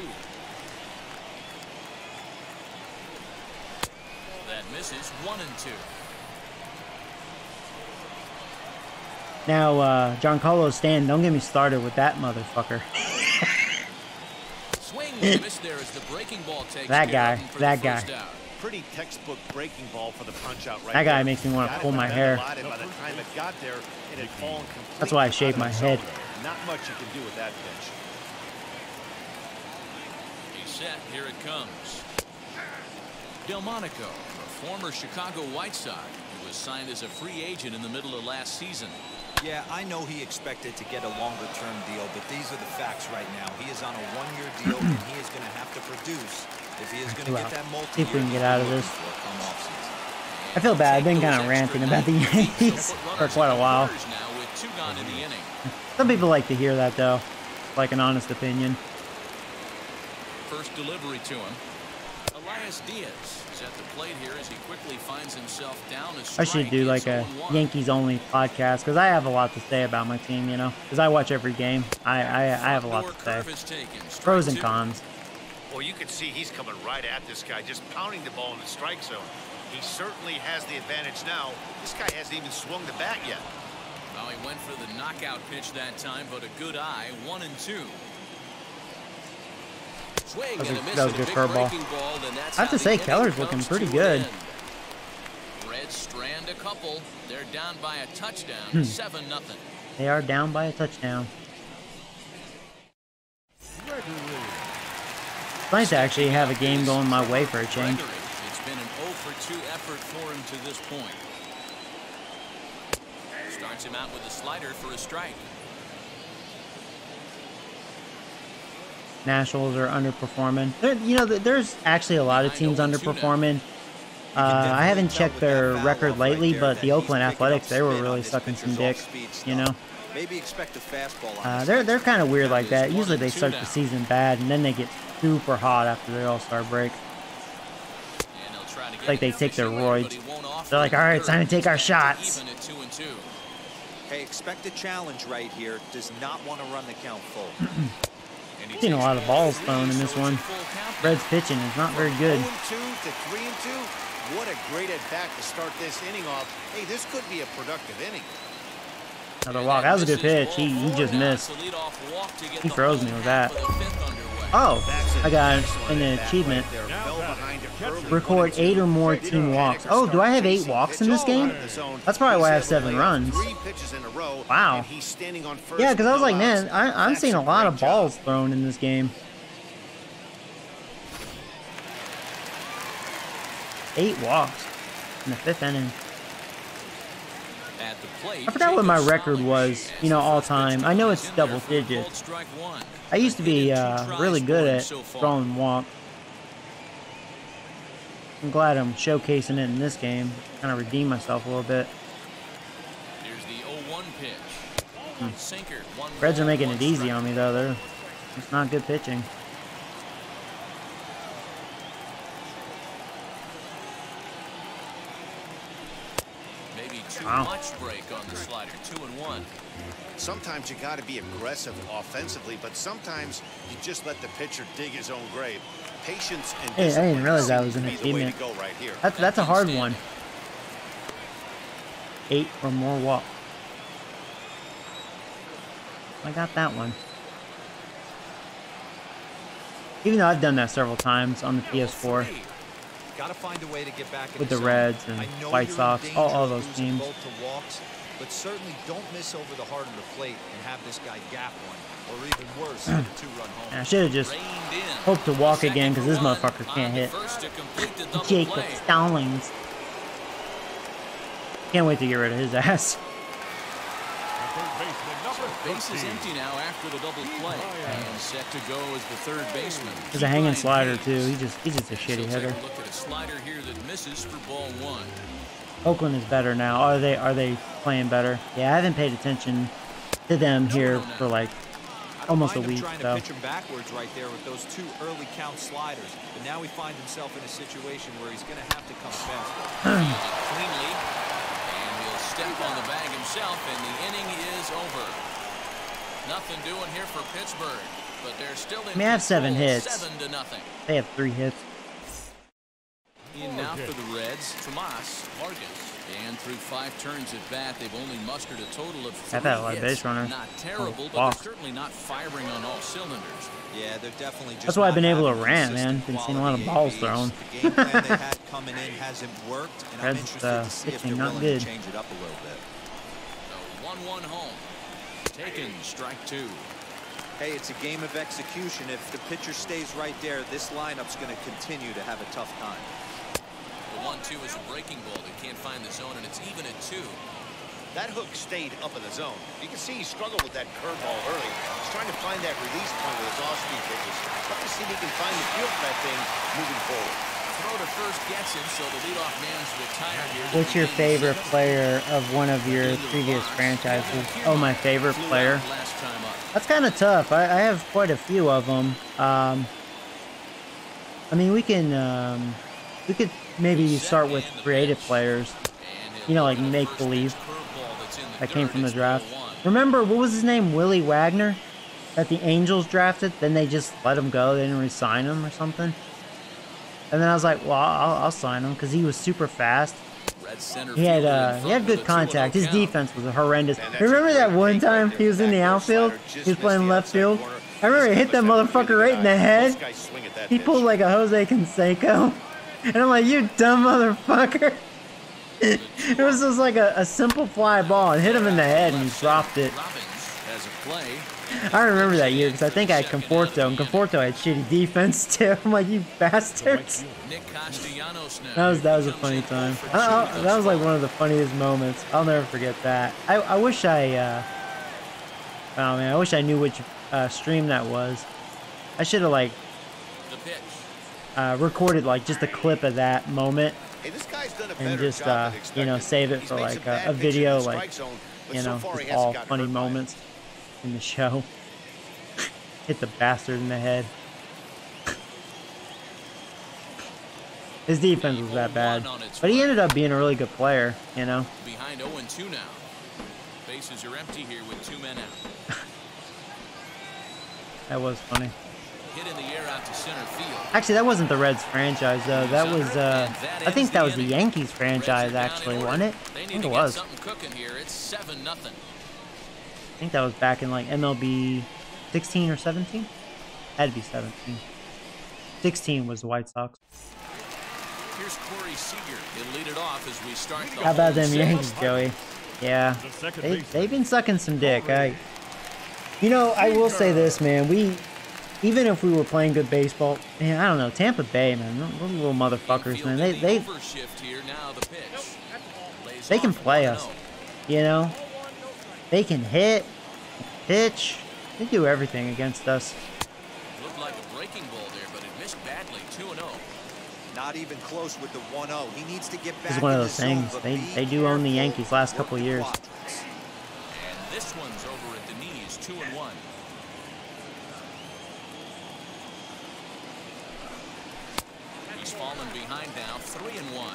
That misses 1 and 2. Now, uh, Giancarlo Stan, don't get me started with that motherfucker. Swing and there as the breaking ball takes That guy, of him for that guy. first. Pretty textbook breaking ball for the punch out right That guy there. makes me wanna pull my hair. a lot, and By the time it got there, it had fallen That's why I completely shave my head. zone. Not much you can do with that pitch. He's set. Here it comes. Delmonico, a former Chicago White Sox, who was signed as a free agent in the middle of last season. Yeah, I know he expected to get a longer-term deal, but these are the facts right now. He is on a one-year deal, and he is going to have to produce if he is going to Well, get that see if we can get out of this. for come offseason. I feel bad. I've been kind of ranting about the nine Yankees for quite a while. orders Now with two gone in the inning. Some people like to hear that though, like an honest opinion. First delivery to him. Elias Diaz is at the plate here as he quickly finds himself down a I strike. should do like a 0-1. Yankees only podcast because I have a lot to say about my team. You know, because I watch every game. I I, I have a lot Door to say. curve is taken. Strike Pros and cons. Well, you can see he's coming right at this guy, just pounding the ball in the strike zone. He certainly has the advantage now. This guy hasn't even swung the bat yet. Well, he went for the knockout pitch that time, but a good eye, one and two. Swing That was and a- a miss that was a a good curveball. ball, I have to say, Keller's looking pretty good. end. Reds strand a couple. They're down by a touchdown, Hmm. seven nothing. They are down by a touchdown. It's nice to actually have a game going my way for a change. It's been an 0 for 2 effort for him to this point. Starts him out with a slider for a strike. Nationals are underperforming. There, you know, there's actually a lot of teams underperforming. Uh, I haven't checked their record lately, but the Oakland Athletics, they were really sucking some dick. You know, Maybe expect a fastball on uh, they're they're kind of weird like that. Usually they start now. the season bad, and then they get super hot after the All Star break. And they'll try to get Like they take their officially, roids. but he won't offer They're like, "All right, time to take our shots." Even at two and two. Hey, expect a challenge right here. Does not want to run the count full. And Seen a lot of balls thrown in this one. full. Red's pitching is not very good. 0 2 to 3 and 2. What a great at bat to start this inning off. Hey, this could be a productive inning. Another walk. That was a good pitch. He, he just missed. it's a leadoff walk to get He froze me with that. of the fifth underway. Oh, I got an achievement. right there. Fell behind it early. Record eight or more team walks. Oh, do I have eight walks in this game? That's probably why I have seven runs. Three pitches in a row, Wow. and he's standing on first Yeah, because I was like, man. I, I'm seeing a lot of balls thrown in this game. Eight walks in the fifth inning. At the plate, I forgot what my record was, you know, all time. I know it's double for a called digits. I used to be uh, really good at throwing walk. I'm glad I'm showcasing it in this game. Kind of redeem myself a little bit. Here's the 0-1 pitch. Hmm. Reds are making it easy on me though. They're it's not good pitching. Wow. much break on the slider. Two and one. Sometimes you got to be aggressive offensively, but sometimes you just let the pitcher dig his own grave. Patience and Hey, I didn't realize that was an be the way to achievement. go right here. That's that's a hard one. Eight or more walk. I got that one. Even though I've done that several times on the PS4 Got to find a way to get back with the zone. Reds and White Sox, all, all those teams. walks, but certainly don't miss over the heart of the plate and have this guy gap one, or even worse, two-run home. And I should have just hoped to walk Second again because this motherfucker can't hit. First to complete the double Jacob. Stallings. Can't wait to get rid of his ass. Base is empty now after the double oh, play. And set to go as the third baseman. He's a hanging slider too. He's just he's just a shitty hitter. look at a slider here that misses for ball one. Oakland is better now. Are they are they playing better? Yeah, I haven't paid attention to them here for like I don't almost a mind him week. trying So to pitch him backwards right there with those two early count sliders, but now he finds himself in a situation where he's going to have to come fast. Cleanly. And he'll step on the bag himself, and the inning is over. Nothing doing here for Pittsburgh, but they're still in I mean, I have seven hits. Seven to nothing. they have three hits. In now for the Reds, Tomas Vargas. And through five turns at bat, they've only mustered a total of three I've a lot of hits. base runners. Not terrible, Oh, but certainly not firing on all cylinders. Yeah, they're definitely just That's why I've been able to having rant, man. Been seeing a lot of balls ABs. thrown. The game plan they had coming in hasn't worked, and I'm Reds, interested uh, to see if pitching they're not willing good. to change it up a little bit. The 1-1 home. Taken, strike two. Hey, it's a game of execution. If the pitcher stays right there, this lineup's going to continue to have a tough time. The 1-2 is a breaking ball. that can't find the zone, and it's even at two. That hook stayed up in the zone. You can see he struggled with that curveball early. He's trying to find that release point with his off-speed pitches. Let me see if he can find the feel for that thing moving forward. Throw to first gets him, so the leadoff man's retired here. What's your favorite player of one of your previous franchises? Oh, my favorite player. out Last time up. That's kind of tough. I, I have quite a few of them. Um, I mean, we can um, we could maybe start with creative players. You know, like look at a make first believe. pitch curveball that's in the that came from the draft. Remember what was his name? Willie Wagner, that the Angels drafted. Then they just let him go. They didn't re-sign him or something. And then I was like, well, I'll, I'll sign him because he was super fast. He had uh, he had good contact. His defense was horrendous. Remember that one time he was in the outfield? He was playing left field. I remember he hit that Looks like a motherfucker right in the head. Most guys swing at that He pulled like a Jose Canseco. And I'm like, you dumb motherfucker. it was just like a, a simple fly ball and hit him in the head and he dropped it. Robbins has a play. I remember that year because I think I had Conforto and Conforto had shitty defense too. I'm like, you bastards. Nick Castellanos now. That was that was a funny time. I, I, that was like one of the funniest moments. I'll never forget that. I, I wish I, uh, oh man, I wish I knew which uh, stream that was. I should have like far. The pitch. uh, recorded like just a clip of that moment Hey, this guy's done a and just uh, you know save it He's for like a, a video like zone, you know far he just hasn't all funny moments in the show. Hit the bastard in the head. His defense was that bad, but he ended up being a really good player. You know. Behind 0-2 now. Bases are empty here with two men out. That was funny. Hit in the air out to center field. Actually, that wasn't the Reds franchise though. That was uh, I think that was the Yankees franchise Reds are down actually, wasn't it? I think it was. something cooking here. It's 7 nothing. I think that was back in like MLB 16 or 17. Had to be 17. 16 was the White Sox. Here's Corey Seager. He'll lead it off as we start the How about them sixth. Yankees, Joey? Yeah, The they, they've been sucking some dick. I, you know, I will say this, man. We, even if we were playing good baseball, man, I don't know. Tampa Bay, man, those little motherfuckers, man. They they the overshift here. Now the pitch. Lays they can play us. You know, they can hit, pitch. They do everything against us. Looked like a breaking ball there, but it missed badly. 2-0. Not even close with the 1-0. He needs to get back It's one of those the things. but They they do own the. Yankees last couple of years. And this one's over at the knees. 2 and 1. He's fallen behind now. 3 and 1.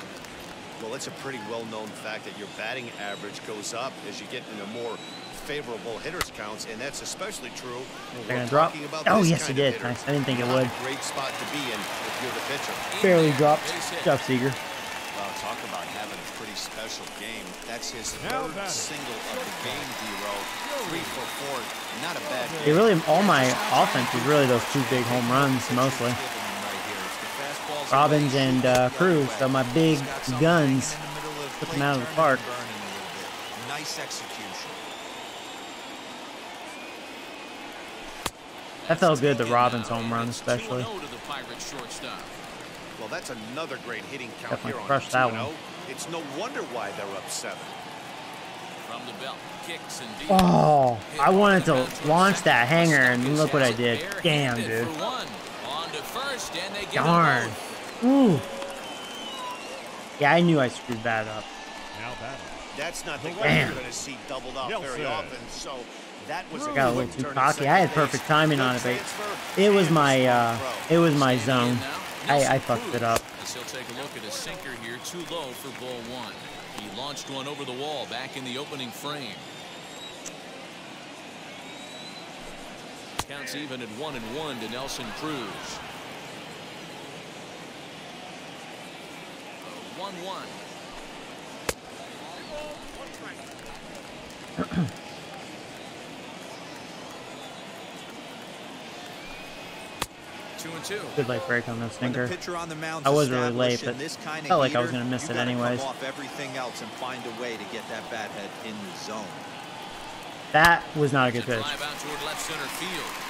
Well, it's a pretty well-known fact that your batting average goes up as you get into more favorable hitters counts, and that's especially true when They're we're gonna drop. about Oh, yes, kind it did. Nice. I didn't think it would. a great spot to be in if you're the pitcher. Barely dropped. Base hit. Jeff Seager. Well, talk about having a pretty special game. That's his Now third single of the game, D-Row. Three for four. Not a bad They game. really, all my offense is really those two big home runs mostly. Giving him right here. If the fastball's Robbins and shoot uh, Cruz. other So my big He's got something guns hanging in the middle of the took them out of the park. and burning a little bit. Nice execution. That felt good, the Again Robbins home run especially. 2-0 to the Pirates shortstop. Well, that's another great hitting count Definitely here on crushed that one. It's no wonder why they're up seven. From the belt, kicks and. Oh, I wanted to launch that hanger, and look what I did. Damn, dude. For one. On to first, and they get Darn. Them Ooh. Yeah, I knew I screwed that up. Now batting. That's not the guy you're going to see doubled up very often. So that was a Got a little too cocky. I had perfect timing on it, but it was my uh, it was my zone. I, I fucked it up. As he'll take a look at his sinker here, too low for ball one. He launched one over the wall back in the opening frame. Counts even at one and one to Nelson Cruz. One one. Two and two. Good late break on When the on the I was really late, but this kind of felt like I was gonna miss it anyways. Off everything else and find a way to get that bat head in the zone. That was not a good pitch. drive out toward left center field.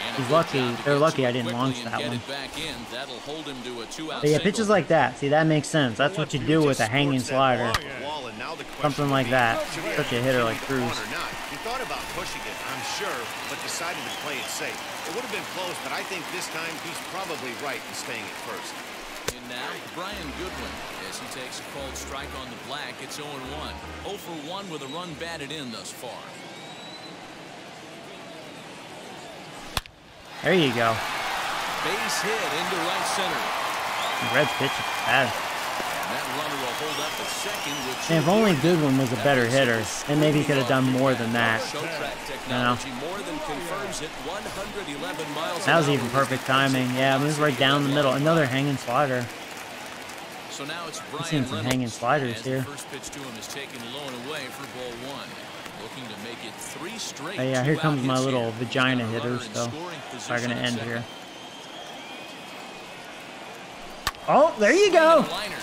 And a He's lucky- they're lucky I didn't launch that one. back in. That'll hold him to a two-out But yeah, pitches like that. See, that makes sense. That's what you do with a hanging Sports that ball slider. off the wall, and now the question Something like that. should Such a hitter like Cruz. on Or not. He thought about pushing it, I'm sure, but decided to play it safe. It would have been close, but I think this time he's probably right in staying at first. And now, Brian Goodwin, as he takes a cold strike on the black, it's 0-1. 0 for 1 with a run batted in thus far. There you go. Base hit into right center. Red's pitch is bad. And that runner will hold up at second with And if only. Goodwin was a better hitter, then maybe he could have done more than that. Show track technology more than confirms it. 111 miles That was even perfect timing. Yeah, it was right down the middle. Another hanging slider. So now it's Brian seeing some hanging sliders here. The to him is taken low and away for ball one. Looking to make it three straight. Oh, yeah, here comes my little vagina Got a runner hitters, in so scoring Are gonna end here. Oh, there you go. and a liner.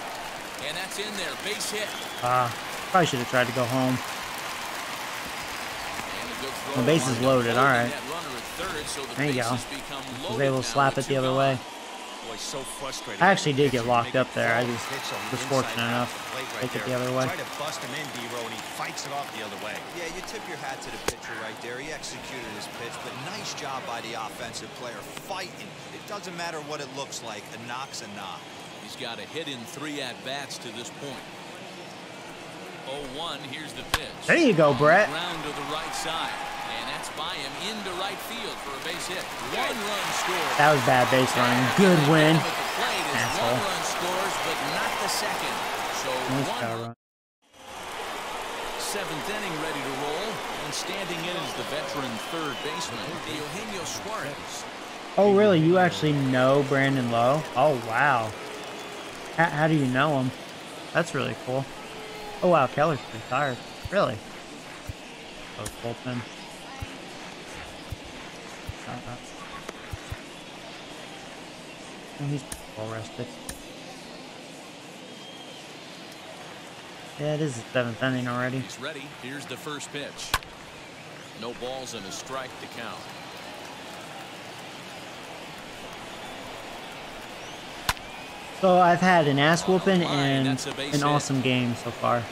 And that's in there. Base hit. Ah, probably should have tried to go home. And a good throw. The base is loaded, alright. that runner at third, so the There you go. become Was able to slap it the other way. Boy, so frustrating. I actually did get locked up there. I just pitch on the was fortunate enough of to right take it the other way. Try to bust him in, D-Row, and he fights it off the other way. Yeah, you tip your hat to the pitcher right there. He executed his pitch, but nice job by the offensive player fighting. It doesn't matter what it looks like. A knock's a knock. He's got a hit in three at bats to this point. 0-1. Here's the pitch. There you go, Brett. Ground to the right side. And that's by him into right field for a base hit. One run scored. That was bad base running. Good win. At the plate is Asshole. one run scores, but not the second. So Nice one power run. Seventh inning ready to roll. And standing in is the veteran third baseman, Eugenio Suarez. Oh, really? You actually know Brandon Lowe? Oh, wow. How, how do you know him? That's really cool. Oh, wow. Keller's retired. Really? Oh, bullpen. Uh, uh. Oh, he's well rested. Yeah, it is the seventh inning already. He's ready. Here's the first pitch. No balls and a strike to count. So I've had an ass whooping Line, and that's a base an hit. awesome game so far.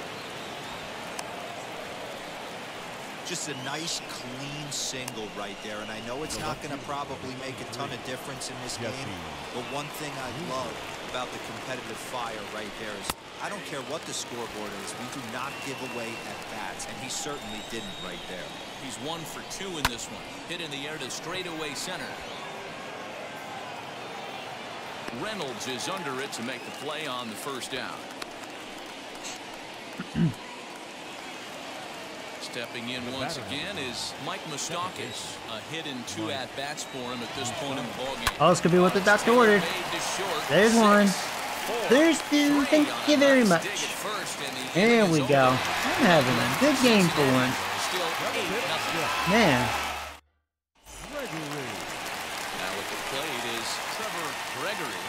Just a nice, clean single right there. And I know it's not going to probably make a ton of difference in this game. But one thing I love about the competitive fire right there is I don't care what the scoreboard is. We do not give away at bats. And he certainly didn't right there. He's one for two in this one. Hit in the air to straightaway center. Reynolds is under it to make the play on the first down. Stepping in once again is Mike Moustakas. A hit and two at bats for him at this point in the ballgame. Oh, this could be what the doctor ordered. There's one. There's two. Thank you very much. There we go. I'm having a good game for one. Man. Now at the plate is Trevor Gregory.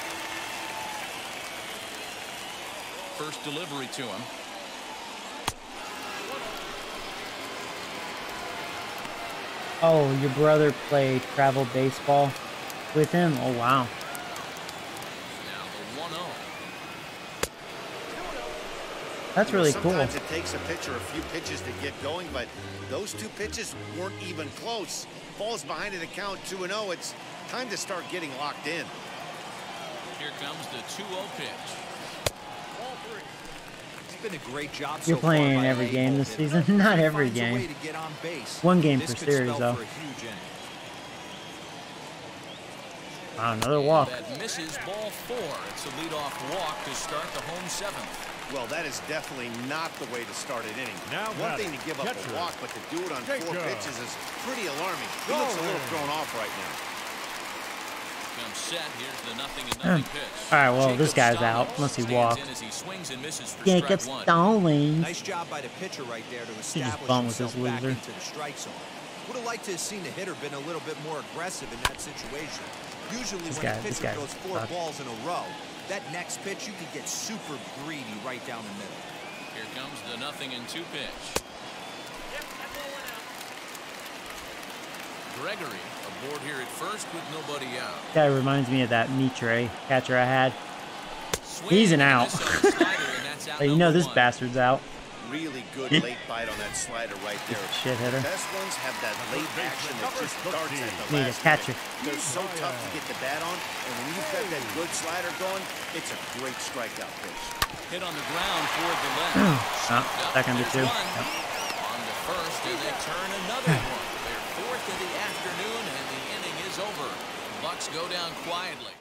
First delivery to him. Oh, your brother played travel baseball with him? Oh, wow. Now the 1 0. That's really cool. Sometimes it takes a pitcher a few pitches to get going, but those two pitches weren't even close. Falls behind in the count 2 0. It's time to start getting locked in. Here comes the 2 0 pitch. It's been a great job You're so playing by every the game this season? Not every finds a way game. to get on base. One game This per series, though. for a huge inning. Wow, another walk. That misses ball four. It's a leadoff walk to start the home seventh. Well, that is definitely not the way to start an inning. Now One batting, thing to give up catcher. a walk, but to do it on four Jacob. pitches is pretty alarming. He looks a little thrown off right now. Comes set. Here's the nothing and nothing pitch. All right, well, this Jacob guy's out, unless he stands walked. in as he swings and misses for Jacob strike one. Stallings. Nice job by the pitcher right there to establish bum with himself this back loser. into the strike zone. Would have liked to have seen the hitter been a little bit more aggressive in that situation. Usually This when guy- a this pitcher guy throws four sucks. balls in a row, that next pitch you could get super greedy right down the middle. Here comes the nothing and two pitch. Gregory aboard here at first with nobody out. Guy reminds me of that Mitre catcher I had. He's an out. miss on the slider, and that's out But you know this one. bastard's out. Really good late bite on that slider right there. Shit hitter. The best ones have that late action that just starts at the Need a catcher. minute. They're so tough to get the bat on, and when you've got that good slider going, it's a great strikeout pitch. Hit on the ground for the left. Ah, second to There's two. Yep. On the first, and they turn another one. Their of the afternoon, and the inning is over. Bucs go down quietly.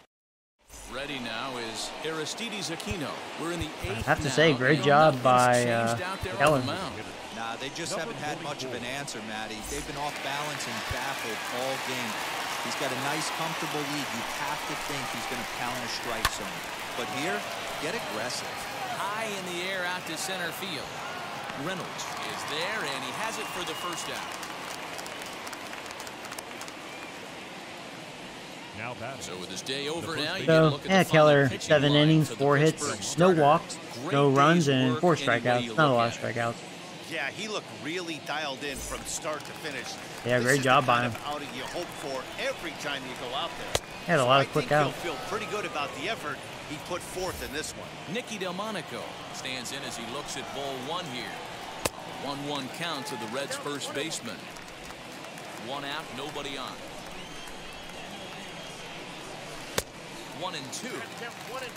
Ready now is Aristides Aquino. We're in the eighth. have to now, say, great job by, changed uh, out there on Keller. the mound. Nah, they just haven't had much of an answer, Matty. They've been off balance and baffled all game. He's got a nice, comfortable lead. You have to think he's going to pound the strike zone. But here, get aggressive. High in the air out to center field. Reynolds is there, and he has it for the first down. Now batting. So with his day over now, you So, look at yeah, the Keller, seven innings, four Pittsburgh hits, no walks, Great no runs, and four strikeouts. Not a lot of strikeouts. Yeah, he looked really dialed in from start to finish. Yeah, This great job by him. of outing you hope for every time you go out there. He had a So lot I of quick think outs. He'll feel pretty good about the effort he put forth in this one. Nicky Delmonico stands in as he looks at ball one here. 1-1 count to the Reds' first baseman. One out, nobody on. One and two.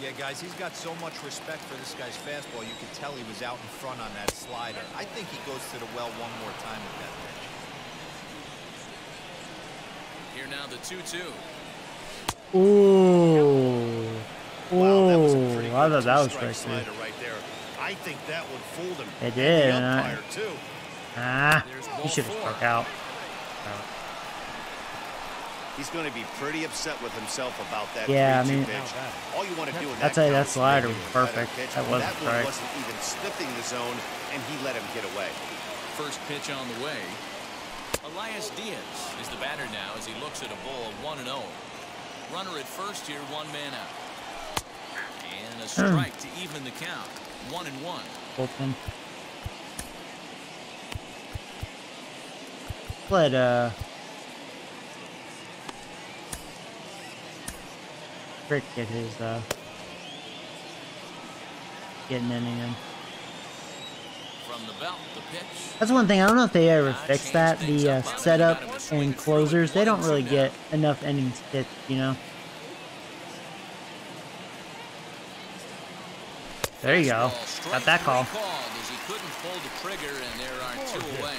Yeah, guys, he's got so much respect for this guy's fastball. You could tell he was out in front on that slider. I think he goes to the well one more time with that pitch. Here now the 2-2. Ooh. Wow, that was a Ooh, pretty I thought that was two-strike strike slider right there. I think that one fooled him. It did, The and I- umpire, too. Ah, There's he should have four. struck out. He's going to be pretty upset with himself about that Yeah, I mean- pitch. All you want to do in I'd that say count that is to slider make was it a better perfect. pitch. That was a that one strike. wasn't even sniffing the zone, and he let him get away. First pitch on the way. Elias Diaz is the batter now as he looks at a ball of one and zero. Runner at first here, one man out. And a strike to even the count. One and one. Bullpen. Let uh Rick get his uh get an inning in. From the belt, the pitch. That's one thing I don't know if they ever fix that. The uh, up on it. setup You got him to swing and it through it. closers they don't really get enough innings pitched. You know. There you go. Got that call. three he couldn't pull the trigger, and there are two away.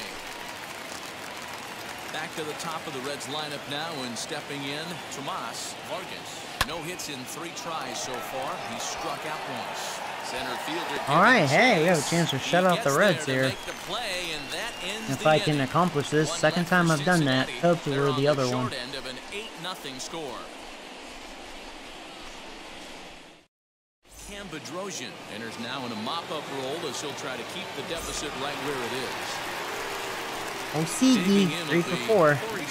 Back to the top of the Reds lineup now, and stepping in, Tomas Vargas. No hits in three tries so far. He struck out once. Center fielder. All right, hey, we have a chance to shut out the Reds here. the play, and that ends If the I can accomplish this, One second left time I've done that. Cincinnati. Hope to They're the other one. end of an 8-0 score. Cam Bedrosian enters now in a mop-up role as he'll try to keep the deficit right where it is. Osigi, Digging in three for four. Corey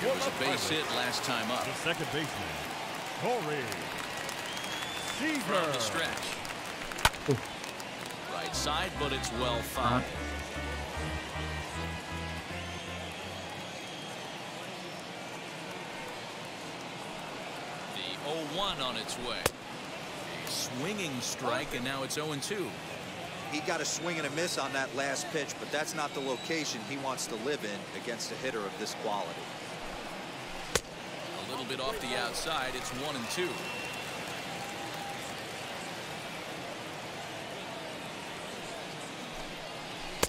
There was a base hit last time up. The second baseman, Corey From the Seager. stretch. Ooh. Right side, but it's well fouled. The 0-1 on its way. A swinging strike, and now it's 0-2. He got a swing and a miss on that last pitch, but that's not the location he wants to live in against a hitter of this quality. A little bit off the outside, it's 1 and 2.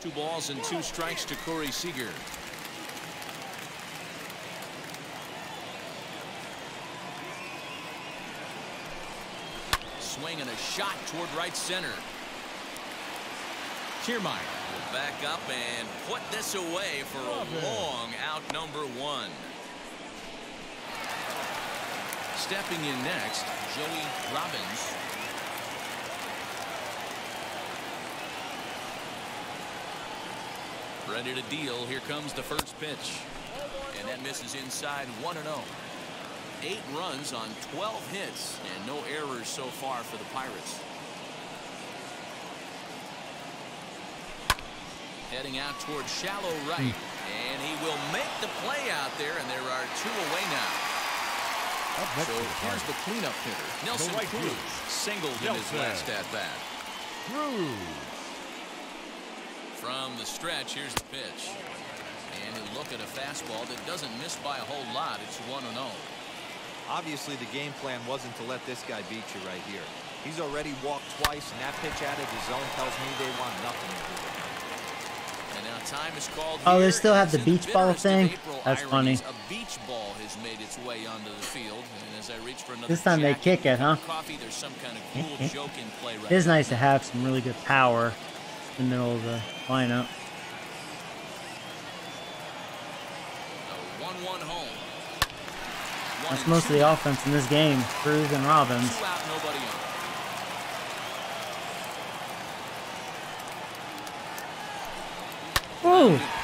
Two balls and two strikes to Corey Seager. Swing and a shot toward right center. Kiermaier will back up and put this away for a long out number one. Stepping in next, Joey Robbins. Ready to deal. Here comes the first pitch. And that misses inside 1 0. Eight runs on 12 hits and no errors so far for the Pirates. Heading out toward shallow right. Hmm. And he will make the play out there, and there are two away now. Up So here's the cleanup hitter, Nelson right Cruz, field. singled in his last at bat. Cruz. From the stretch, here's the pitch. And he'll look at a fastball that doesn't miss by a whole lot. It's 1 0. Obviously, the game plan wasn't to let this guy beat you right here. He's already walked twice, and that pitch out of the zone tells me they want nothing to do with him. And now time is called. Oh, they still have the beach ball thing? That's funny. A beach ball has made its way onto the field, and as I reach for another This time they kick it, huh? Coffee, there's some kind of cool joke in play right It is nice to have some really good power in the middle of the lineup. A 1-1 home. One That's most of the offense in this game. Cruz and Robbins. Two out, nobody on. Ooh, And this will kick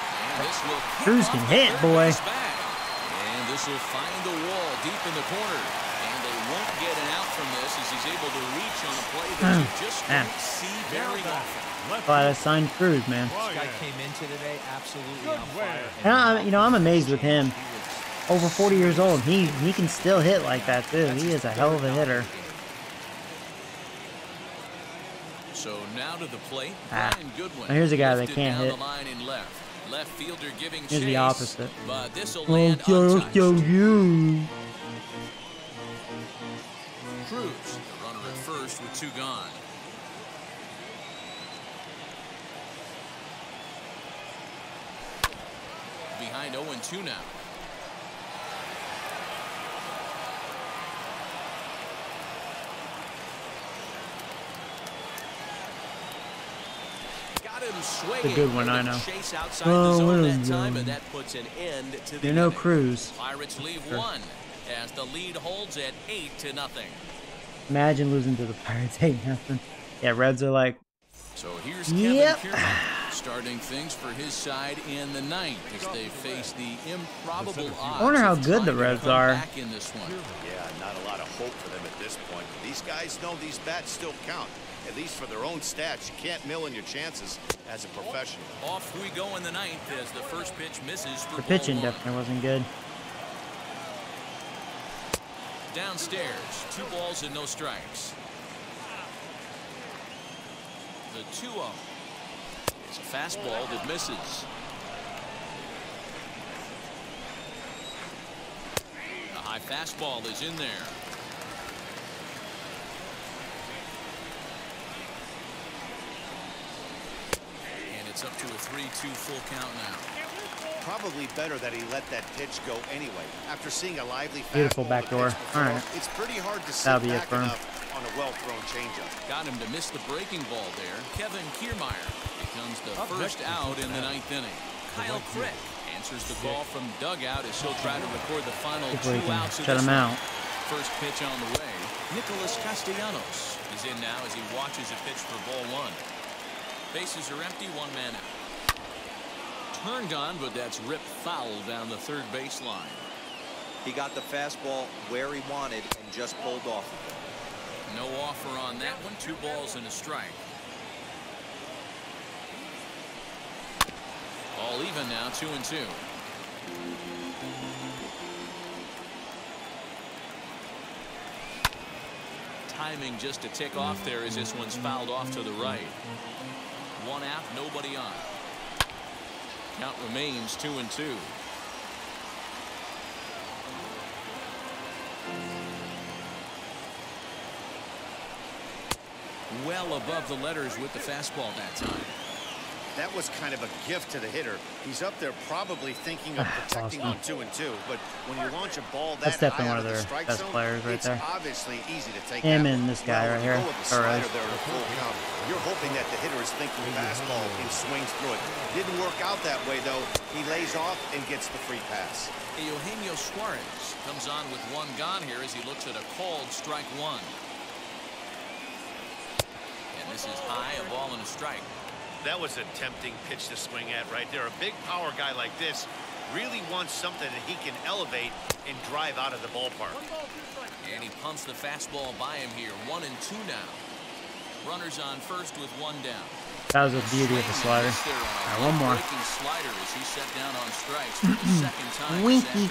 Cruz can hit, boy. base. And this will find the wall deep in the corner. And they won't get an out from this as he's able to reach on a play that you hmm. just Man. don't see very often. Left glad I signed Cruz, man. This guy came into today absolutely Good on fire. And I, you know, I'm amazed with him. Over 40 years old, he he can still hit like that too. He is a hell of a hitter. So now to the plate, Ah. Here's a guy that can't hit. the line in left. Left fielder giving Here's chase. the opposite. But this will Oh, land yo, untouched. yo, you. Cruz, the runner at first with two gone. Behind 0-2 now. Got him good one, I know. Oh, well that time, and that puts an end to the You know. Cruz. Pirates leave one as the lead holds at eight to nothing. Imagine losing to the Pirates. Hey, nothing. Yeah, Reds are like, So here's Yep. Kevin Kiermaier starting things for his side in the ninth as they face the improbable odds. I wonder how good the Reds are. Back in this one. Yeah, not a lot of hope for them at this point. These guys know these bats still count, at least for their own stats. You can't mill in your chances as a professional. Off we go in the ninth as the first pitch misses for the pitching one. definitely wasn't good. Downstairs, two balls and no strikes. The 2 0 is a fastball that misses. The high fastball is in there. And it's up to a 3 2 full count now. Probably better that he let that pitch go anyway. After seeing a lively Beautiful fastball back the door. pitch before, All right. It's pretty hard to sit That'll be it back for him. Enough on a well-thrown changeup. Got him to miss the breaking ball there. Kevin Kiermaier becomes the Up first out in the Cincinnati. ninth inning. Kyle right. Crick answers the call from dugout as he'll try to record the final Hopefully two we can outs of shut him out. First pitch on the way. Nicholas Castellanos is in now as he watches a pitch for ball one. Bases are empty, one man out. Turned on, but that's ripped foul down the third baseline. He got the fastball where he wanted and just pulled off of it. No offer on that one. Two balls and a strike. All even now, two and two. Timing just to tick off there as this one's fouled off to the right. One out, nobody on. Count remains two and two. Well above the letters with the fastball that time. That was kind of a gift to the hitter. He's up there probably thinking of protecting on two and two, but when you launch a ball that That's definitely one of their strike best zone, players right it's there. obviously easy to take Him that and this guy Well, right here, go with the Torres. slider there full count, you're hoping that the hitter is thinking fastball and swings through it. Didn't work out that way though. He lays off and gets the free pass. Eugenio Suarez comes on with one gone here as he looks at a called strike one. And this is high, a ball and a strike. That was a tempting pitch to swing at right there. A big power guy like this really wants something that he can elevate and drive out of the ballpark. And he pumps the fastball by him here. One and two now. Runners on first with one down. That was a beauty of the slider. There All right, one more. slider as he set down on strikes for the second time this Winky.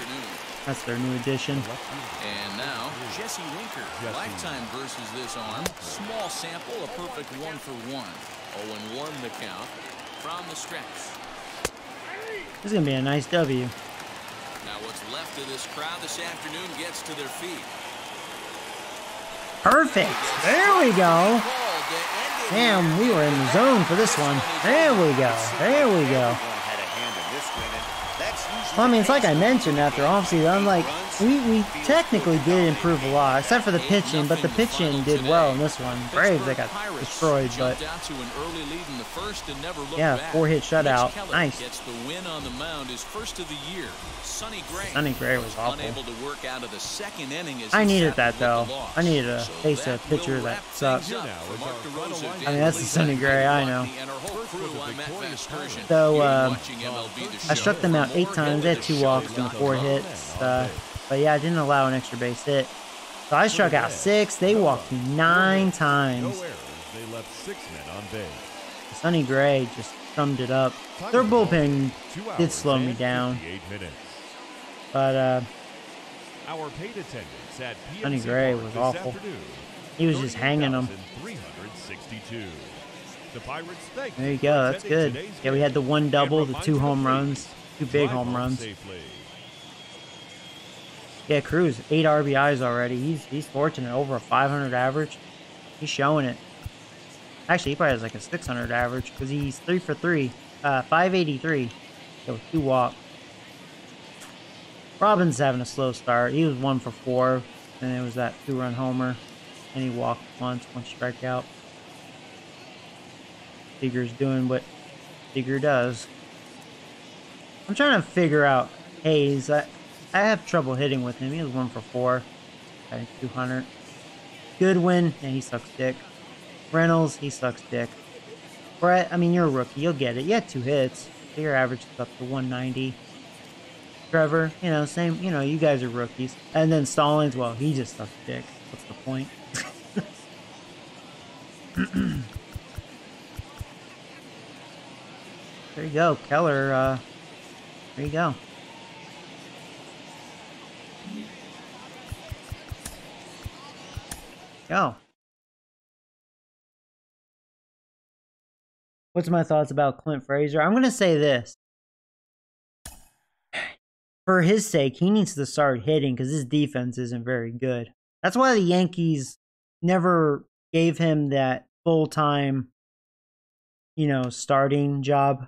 Afternoon. That's their new addition. And now, Jesse Winker. Jesse. Lifetime versus this arm. Small sample, a perfect one for one. 0 1 the count from the stretch. This is gonna be a nice W. Now, what's left of this crowd this afternoon gets to their feet. Perfect. There we go. Called to end it Damn, we were in the zone for this one. There we go. There we go. Everyone had a hand in this win, and that's usually Well, I mean, it's like I mentioned after offseason, I'm like, we, we technically did improve a lot, except for the pitching, but the pitching did well in this one. Braves, they got destroyed, but jumped out to an early lead in the first and never looked Yeah, four-hit shutout. Mitch Nice. Gets the win on the mound, his first of the year. Sonny Gray. Was awful. to work out of the second inning I needed that, though. I needed to So face a that pitcher that sucks. things up Here now for is Mark our DeRosa, final Dan lineup. I mean, that's the Lee, Sonny Gray, I know. Rodney, and our whole First crew. was the I'm Matt victorious Vasgersian. Pirates. So, You're uh, watching MLB The I Show. struck them out eight times. They had two walks and four hits. Uh, but yeah, I didn't allow an extra base hit. So I struck out six. They walked me nine times. They left six men on base. Sonny Gray just summed it up. Their bullpen did slow me down, 58 minutes. but uh, Our paid attendance at Sonny Gray was awful. he was just hanging them. The Pirates thank There you go. That's good. Yeah, we had the one double, the two home runs, two big home runs. Yeah, Cruz, eight RBIs already. He's he's fortunate. Over a 500 average. He's showing it. Actually, he probably has like a 600 average because he's three for three. Uh, 583. So two walk. Robbins having a slow start. He was one for four. And it was that two-run homer. And he walked once, one strikeout. Seager's doing what Seager does. I'm trying to figure out Hayes. I, I have trouble hitting with him. He was one for four. I think 200. Goodwin, yeah, he sucks dick. Reynolds, he sucks dick. Brett, I mean, you're a rookie. You'll get it. You had two hits. So your average is up to 190. Trevor, you know, same. You know, you guys are rookies. And then Stallings, well, he just sucks dick. What's the point? there you go, Keller. Uh, there you go. Go. What's my thoughts about Clint Frazier? I'm going to say this. For his sake, he needs to start hitting because his defense isn't very good. That's why the Yankees never gave him that full time, you know, starting job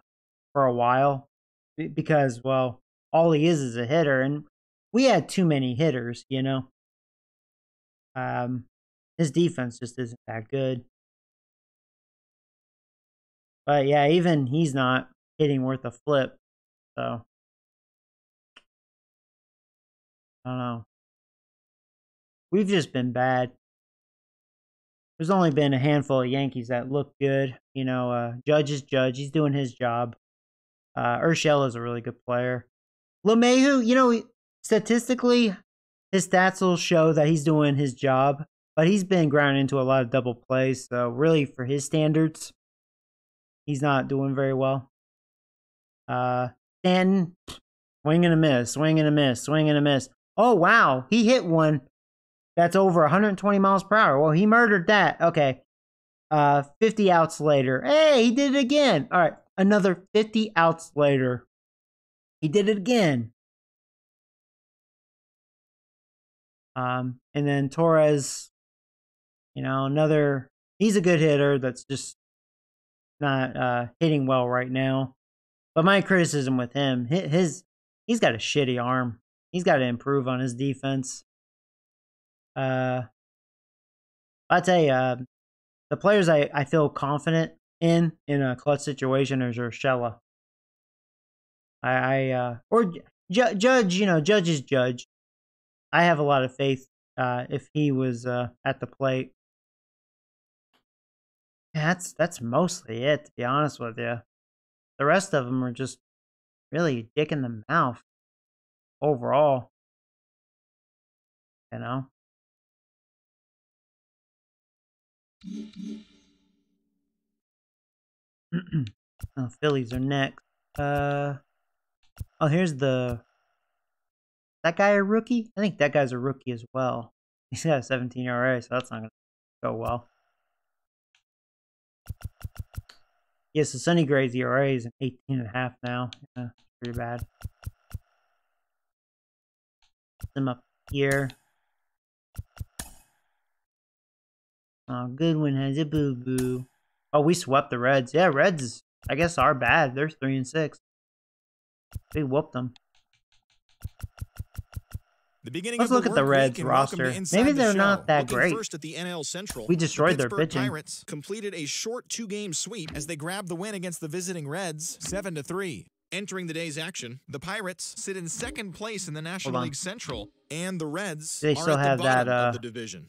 for a while. because well, all he is is a hitter, and we had too many hitters, you know. Um, his defense just isn't that good. But yeah, even he's not hitting worth a flip. So I don't know. We've just been bad. There's only been a handful of Yankees that look good. You know, uh, Judge is Judge. He's doing his job. Uh, is a really good player. LeMahieu, you know, statistically, his stats will show that he's doing his job, but he's been ground into a lot of double plays. So really, for his standards, he's not doing very well. Uh, Stanton, swing and a miss, swing and a miss, swing and a miss. Oh wow, he hit one that's over 120 miles per hour. Well, he murdered that. Okay. Uh, 50 outs later. Hey, he did it again. All right, another 50 outs later. He did it again. Um, and then Torres, you know, another. He's a good hitter. That's just not uh, hitting well right now. But my criticism with him, his he's got a shitty arm. He's got to improve on his defense. Uh, I tell you, uh, the players I, I feel confident in in a clutch situation is Urshela. I, I uh, or Ju- Judge, you know, Judge is Judge. I have a lot of faith uh, if he was uh, at the plate. That's that's mostly it, to be honest with you. The rest of them are just really dick in the mouth overall. You know. oh, Phillies are next. Uh, oh, here's the. That guy a rookie? I think that guy's a rookie as well. He's got a 17 ERA, so that's not gonna go well. Yeah, so Sonny Gray's ERA is an 18 and a half now. Yeah, pretty bad. Them up here. Oh, Goodwin has a boo boo. Oh, we swept the Reds. Yeah, Reds, I guess, are bad. They're 3 and 6. We whooped them. The beginning Let's look the at the Reds week and welcome to roster. Maybe they're Show. not that Looking great. First at the NL Central, We the destroyed their pitching. Pirates completed a short two-game sweep as they grabbed the win against the visiting Reds, seven to three. Entering the day's action, the Pirates sit in second place in the National. League Central, and the Reds They are still the have that, uh, of the division.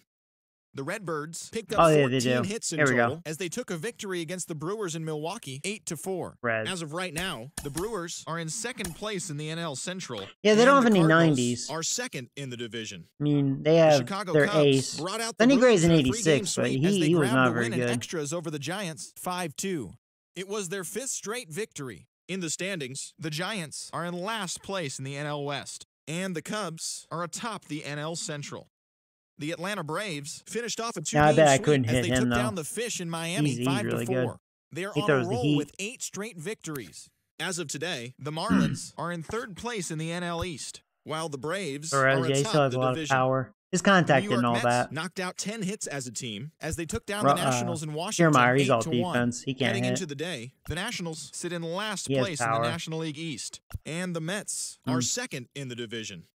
The Redbirds picked up Oh, yeah, 14 hits in Here total as they took a victory against the Brewers in Milwaukee, 8 to 4. Reds. As of right now, the Brewers are in second place in the NL Central. Yeah, they don't and have the any Cardinals 90s. Are second in the division. I mean, they The have Chicago their Cubs ace. brought out the Sonny Gray's in a three-game 86, but as he, they he was grabbed not the very good. extras over the Giants, 5-2. It was their fifth straight victory. In the standings, the Giants are in last place in the NL West, and the Cubs are atop the NL Central. The Atlanta Braves finished off a two-game bet I sweep couldn't as they him, took though. down the Fish in Miami, He's- he's 5 really to good. 4. They are on a roll with eight straight victories. As of today, the Marlins are in third place in the NL East, while the Braves Torres, are yeah, atop still has the a lot division. of power. His contact and all Mets that. knocked out 10 hits as a team as they took down the Nationals in Washington. Kiermaier, he's 8 all to 1. He can't Heading hit. into the day, the Nationals sit in last place in the National League East, and the Mets are Mm. second in the division.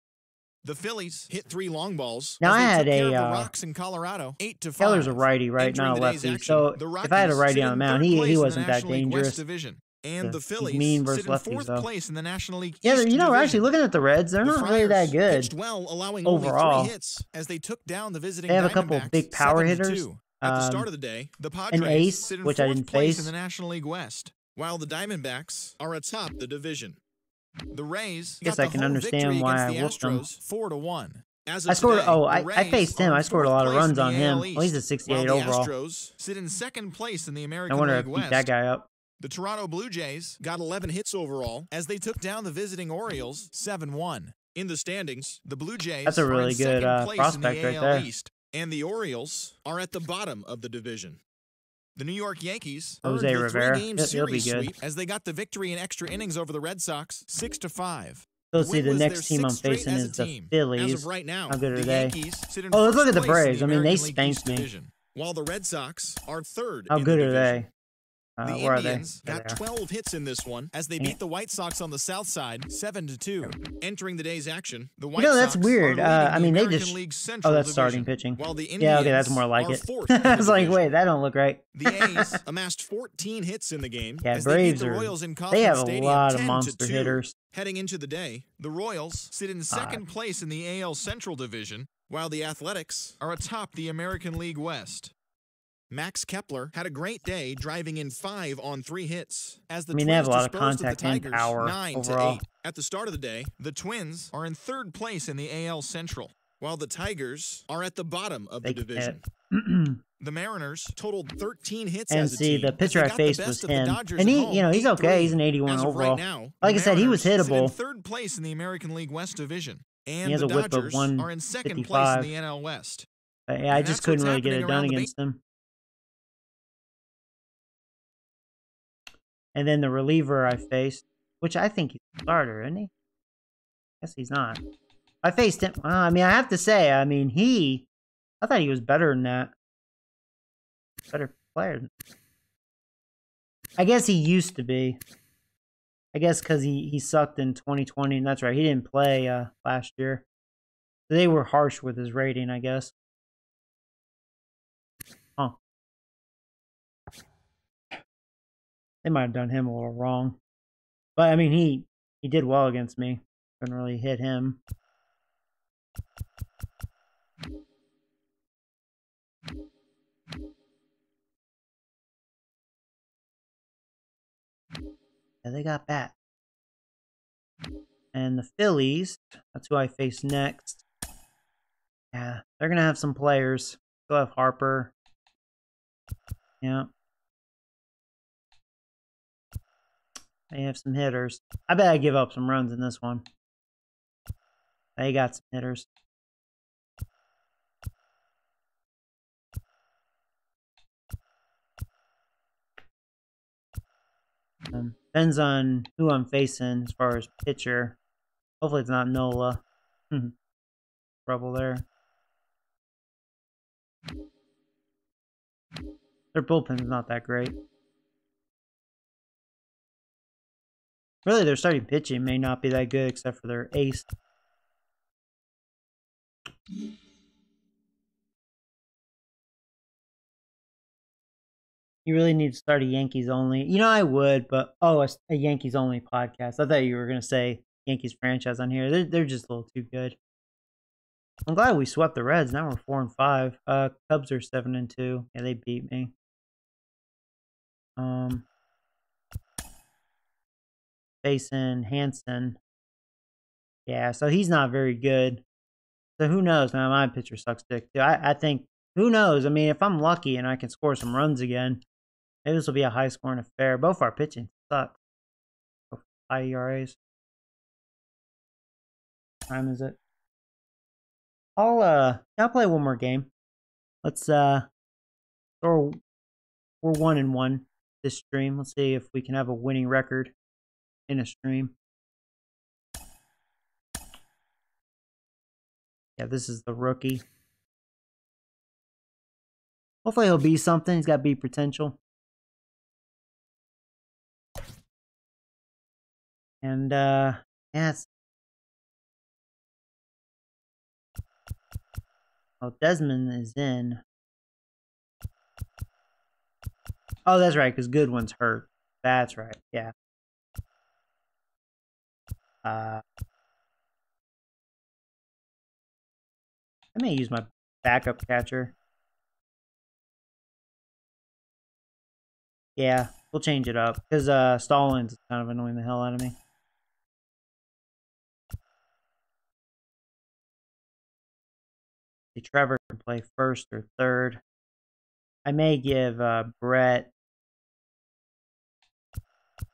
The Phillies hit three long balls. Now, I had a, the uh, Rocks in Colorado, eight to five. Keller's a righty, right? A lefty. action, So if I had a righty on the mound, he he the wasn't that National League West dangerous. Division. And the he's Phillies mean versus sit in lefties, fourth though. place in the National League Yeah, East you know, Division. actually looking at the Reds, they're The not really that good. well, allowing overall. hits as they took down the visiting They have a couple big power 7 to hitters. 2. At the start Um, of the day, the an ace, sit in which I didn't place in the National League West, while the Diamondbacks are atop the division. The Rays I Guess I can understand why I the whooped them. Astros, four to one. As I scored. today, Oh, I, I faced him. I scored a lot of runs on him. AL Well, he's a 68 while the overall. Astros sit in second place in the I American wonder League if West. that guy up. The Toronto Blue Jays got 11 hits overall as they took down the visiting Orioles 7-1. In the standings, the Blue Jays That's a are in really good, second uh, place prospect right AL there. East, and the Orioles are at the bottom of the division. The New York Yankees Jose earned the three-game He'll- he'll be series good. sweep as they got the victory in extra innings over the Red Sox, six to five. So see, the next team I'm facing is the team. As Phillies. of right now, How good are the they? Yankees sit in Oh, let's look at the Braves. the I mean, they spanked me. division, while the Red Sox are third. How in good the are division. they? Uh, the where Indians are they? got 12 hits in this one as they beat the White Sox on the south side 7 to 2. Entering the day's action, the White you know, that's Sox weird. Uh, I the mean, they just. Oh, that's Division, starting pitching. While the yeah, okay, that's more like it. I was like, wait, that don't look right. The A's amassed 14 hits in the game Yeah, as they beat Braves the are. Royals in They have a Stadium lot of 10 to monster 2. hitters. Heading into the day, the Royals sit in second place in the AL Central Division, while the Athletics are atop the American League West. Max Kepler had a great day, driving in five on three hits. As the I mean, they have Twins a lot of contact the and Tigers power nine overall. to eight. At the start of the day, the Twins are in third place in the AL Central, while the Tigers are at the bottom of They the division. The Mariners totaled 13 hits And as a see, the pitcher I faced was him. And he, you know, he's okay. He's an 81 As overall. Right now, like I said, he was Mariners sit in hittable. third place in the American League West Division, and He has the a whip of Dodgers are in second place in the NL West. Yeah, I just couldn't really get it done against him. And then the reliever I faced, which I think he's a starter, isn't he? Guess he's not. I faced him. Uh, I mean, I have to say, I mean, he. I thought he was better than that. Better player. I guess he used to be. I guess because he, he sucked in 2020, and that's right. He didn't play uh, last year. They were harsh with his rating, I guess. They might have done him a little wrong. But I mean he he did well against me. Couldn't really hit him. Yeah, they got bat. And the Phillies, that's who I face next. Yeah, they're gonna have some players. They'll have Harper. Yeah. They have some hitters. I bet I give up some runs in this one. They got some hitters. Um, depends on who I'm facing as far as pitcher. Hopefully it's not Nola. Trouble there. Their bullpen is not that great. Really, their starting pitching may not be that good except for their ace. You really need to start a Yankees only. You know, I would, but oh, a, a Yankees only podcast. I thought you were gonna say Yankees franchise on here. They're they're just a little too good. I'm glad we swept the Reds. Now we're four and five. Uh, Cubs are seven and two. Yeah, they beat me. Um, facing Hanson. Yeah, so he's not very good. So who knows? Now my pitcher sucks dick too. I, I think who knows? I mean, if I'm lucky and I can score some runs again, maybe this will be a high scoring affair. Both our pitching sucks. High ERAs. Time is it? I'll uh I'll play one more game. Let's uh or we're one and one this stream. Let's see if we can have a winning record in a stream. Yeah, this is the rookie. Hopefully he'll be something. He's got B potential. And uh yeah, it's Oh, Desmond is in. Oh, that's right, because Goodwin's hurt. That's right, yeah. Uh, I may use my backup catcher. Yeah, we'll change it up, because uh, Stallings kind of annoying the hell out of me. Trevor can play first or third. I may give uh, Brett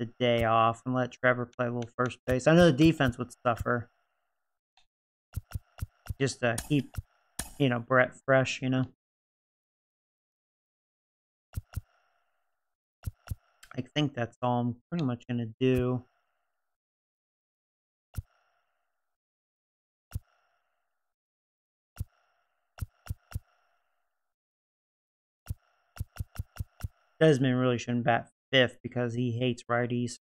the day off and let Trevor play a little first base. I know the defense would suffer. Just to keep, you know, Brett fresh, you know. I think that's all I'm pretty much going to do. Desmond really shouldn't bat fifth because he hates righties.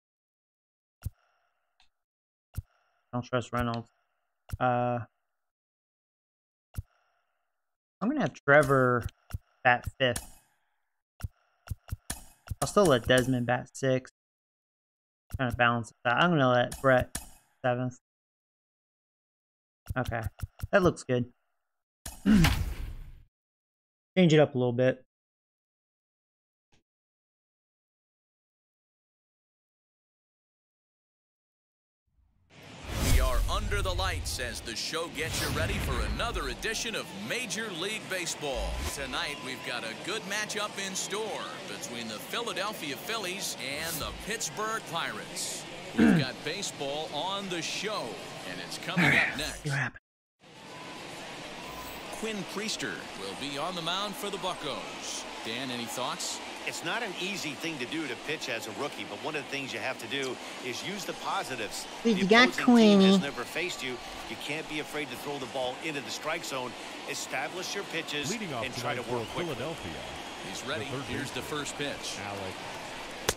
Don't trust Reynolds. Uh, I'm gonna have Trevor bat fifth. I'll still let Desmond bat sixth. Kind of balance that. I'm gonna let Brett seventh. Okay, that looks good. Change it up a little bit. Under the lights as the show gets you ready for another edition of Major League Baseball. Tonight, we've got a good matchup in store between the Philadelphia Phillies and the Pittsburgh Pirates. We've got baseball on the show, and it's coming up next. Quinn Priester will be on the mound for the Buccos. Dan, any thoughts? It's not an easy thing to do to pitch as a rookie, but one of the things you have to do is use the positives. Hey, the you got opposing team has never faced you. You can't be afraid to throw the ball into the strike zone. Establish your pitches Leading off and try to work for quickly. Philadelphia, He's ready. third Here's the first pitch. Alec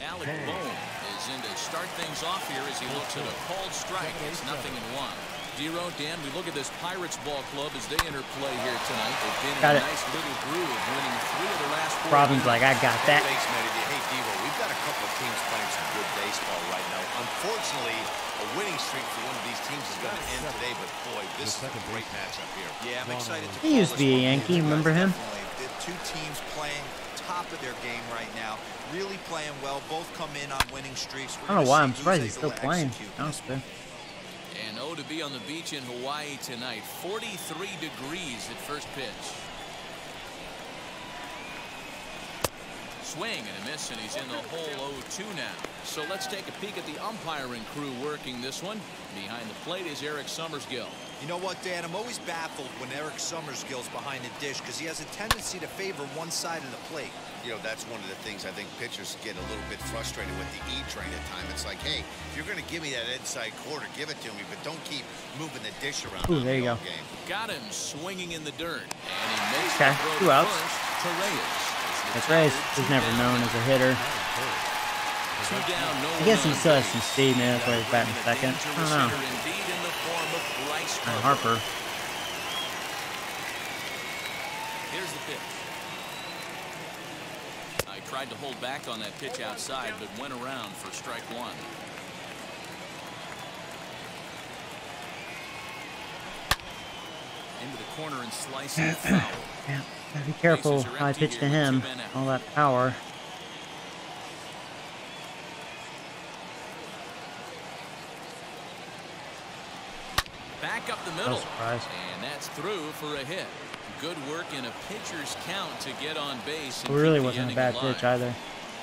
Alec Bohm. Bohm is in to start things off here as he looks at a called strike. It's nothing in one. Zero, Dan, we look at this Pirates ball club as they interplay here tonight. They've been Got in a it. nice little groove, winning three of the last four. Robin's like, I got that. Thanks, Matty. Hey, Devo, we've got a couple of teams playing some good baseball right now. Unfortunately, a winning streak for one of these teams is going to end today, but boy, this is a second great baseman. matchup here. Yeah, I'm excited to He used to be a. Yankee, These remember him? The two teams playing top of their game right now, really playing well. Both come in on winning streaks. We're I don't know why I'm surprised he's still able to playing. execute this Honestly. And oh, to be on the beach in Hawaii tonight. 43 degrees at first pitch. Swing and a miss, and he's in the hole 0-2 now. So let's take a peek at the umpiring crew working this one. Behind the plate is Eric Summersgill. You know what, Dan? I'm always baffled when Eric Summersgill's behind the dish because he has a tendency to favor one side of the plate. You know, that's one of the things I think pitchers get a little bit frustrated with the E train at time. It's like, hey, if you're going to give me that inside quarter, give it to me, but don't keep moving the dish around. Ooh, there me you all go. Game. Got him swinging in the dirt. And he makes Okay, the throw two to outs. to Reyes. That's Reyes. Tigers He's never known as a hitter. Two down, no I guess he runs. still has some speed, man. That's why he's batting a second. I dangerous don't know. hitter indeed in the form of Bryce And Harper. Harper. Here's the pitch. I tried to hold back on that pitch outside, but went around for strike one. Into the corner and slicing foul. Yeah, gotta be careful how I pitch to him. All that power. Back up the middle. surprise. And that's through for a hit. Good work in a pitcher's count to get on base. It really wasn't a bad alive. pitch either.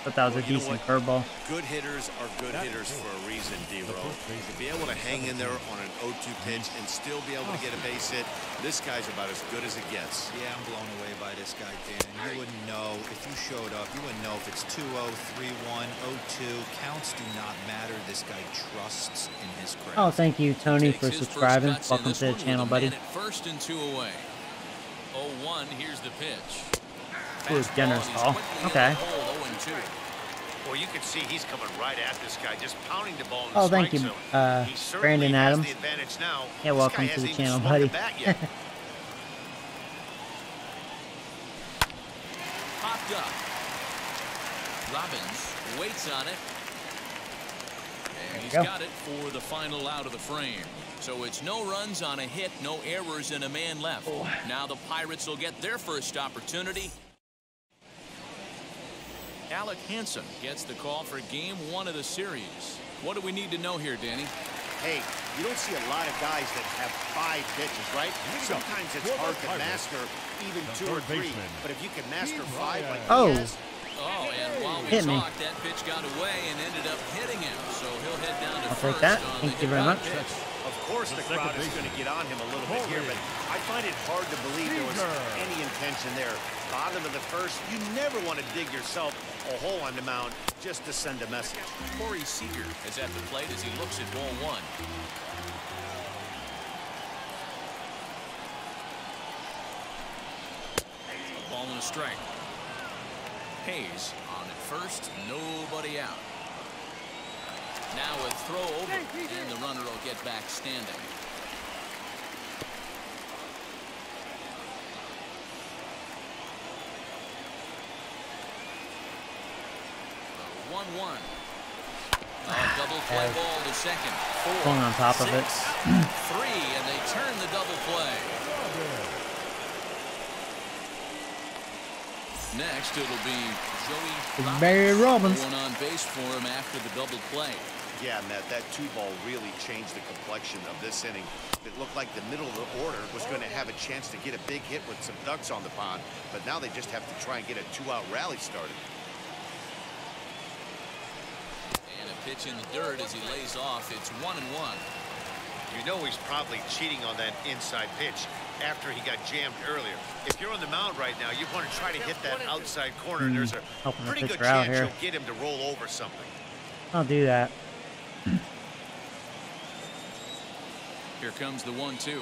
Thought that was a Well, you know decent curveball. Good hitters are good hitters for a reason, D-Row. To be able to hang in there on an 0-2 pitch and still be able to get a oh. base hit, this guy's about as good as it gets. Yeah, I'm blown away by this guy, Dan. You wouldn't know if you showed up. You wouldn't know if it's 2-0, 3-1, 0-2. Counts do not matter. This guy trusts in his craft. Oh, thank you, Tony, for subscribing. Welcome to the channel, buddy. first and two away. 0-1, here's the pitch. Ooh, Fastball, generous ball. Okay. the hole, 0-2. Well, you can see he's coming right at this guy, just pounding the ball in the Oh, thank you, uh, Brandon Adams. now. Yeah, This welcome to the channel, buddy. the. Popped up. Robbins waits on it. And he's go. got it for the final out of the frame. So it's no runs on a hit, no errors, and a man left. Now the Pirates will get their first opportunity. Alec Hanson gets the call for game one of the series. What do we need to know here, Danny? Hey, you don't see a lot of guys that have five pitches, right? Sometimes it's hard to master even two or three. But if you can master Steve five like Oh. he has, Oh, and while we Hit me. talked, that pitch got away and ended up hitting him. So he'll head down to I'll first take that. on Thank the you very much. pitch. Of course the The crowd is going to get on him a little bit here, but I find it hard to believe there was any intention there. Bottom of the first, you never want to dig yourself a hole on the mound just to send a message. Corey Seager is at the plate as he looks at ball one. A ball and a strike. Hayes on at first, nobody out. Now a throw over, and the runner will get back standing. One-one. A double play ball to second. Four, Swung on top of it. three, and they turn the double play. Next, it'll be Joey Barry Robbins. One on base for him after the double play. Yeah, Matt, that two ball really changed the complexion of this inning. It looked like the middle of the order was going to have a chance to get a big hit with some ducks on the pond, but now they just have to try and get a two-out rally started. And a pitch in the dirt as he lays off. It's one and one. You know he's probably cheating on that inside pitch after he got jammed earlier. If you're on the mound right now, you want to try to hit that outside corner, and there's a hmm, helping the pretty good chance here. you'll get him to roll over something. I'll do that. Here comes the one-two.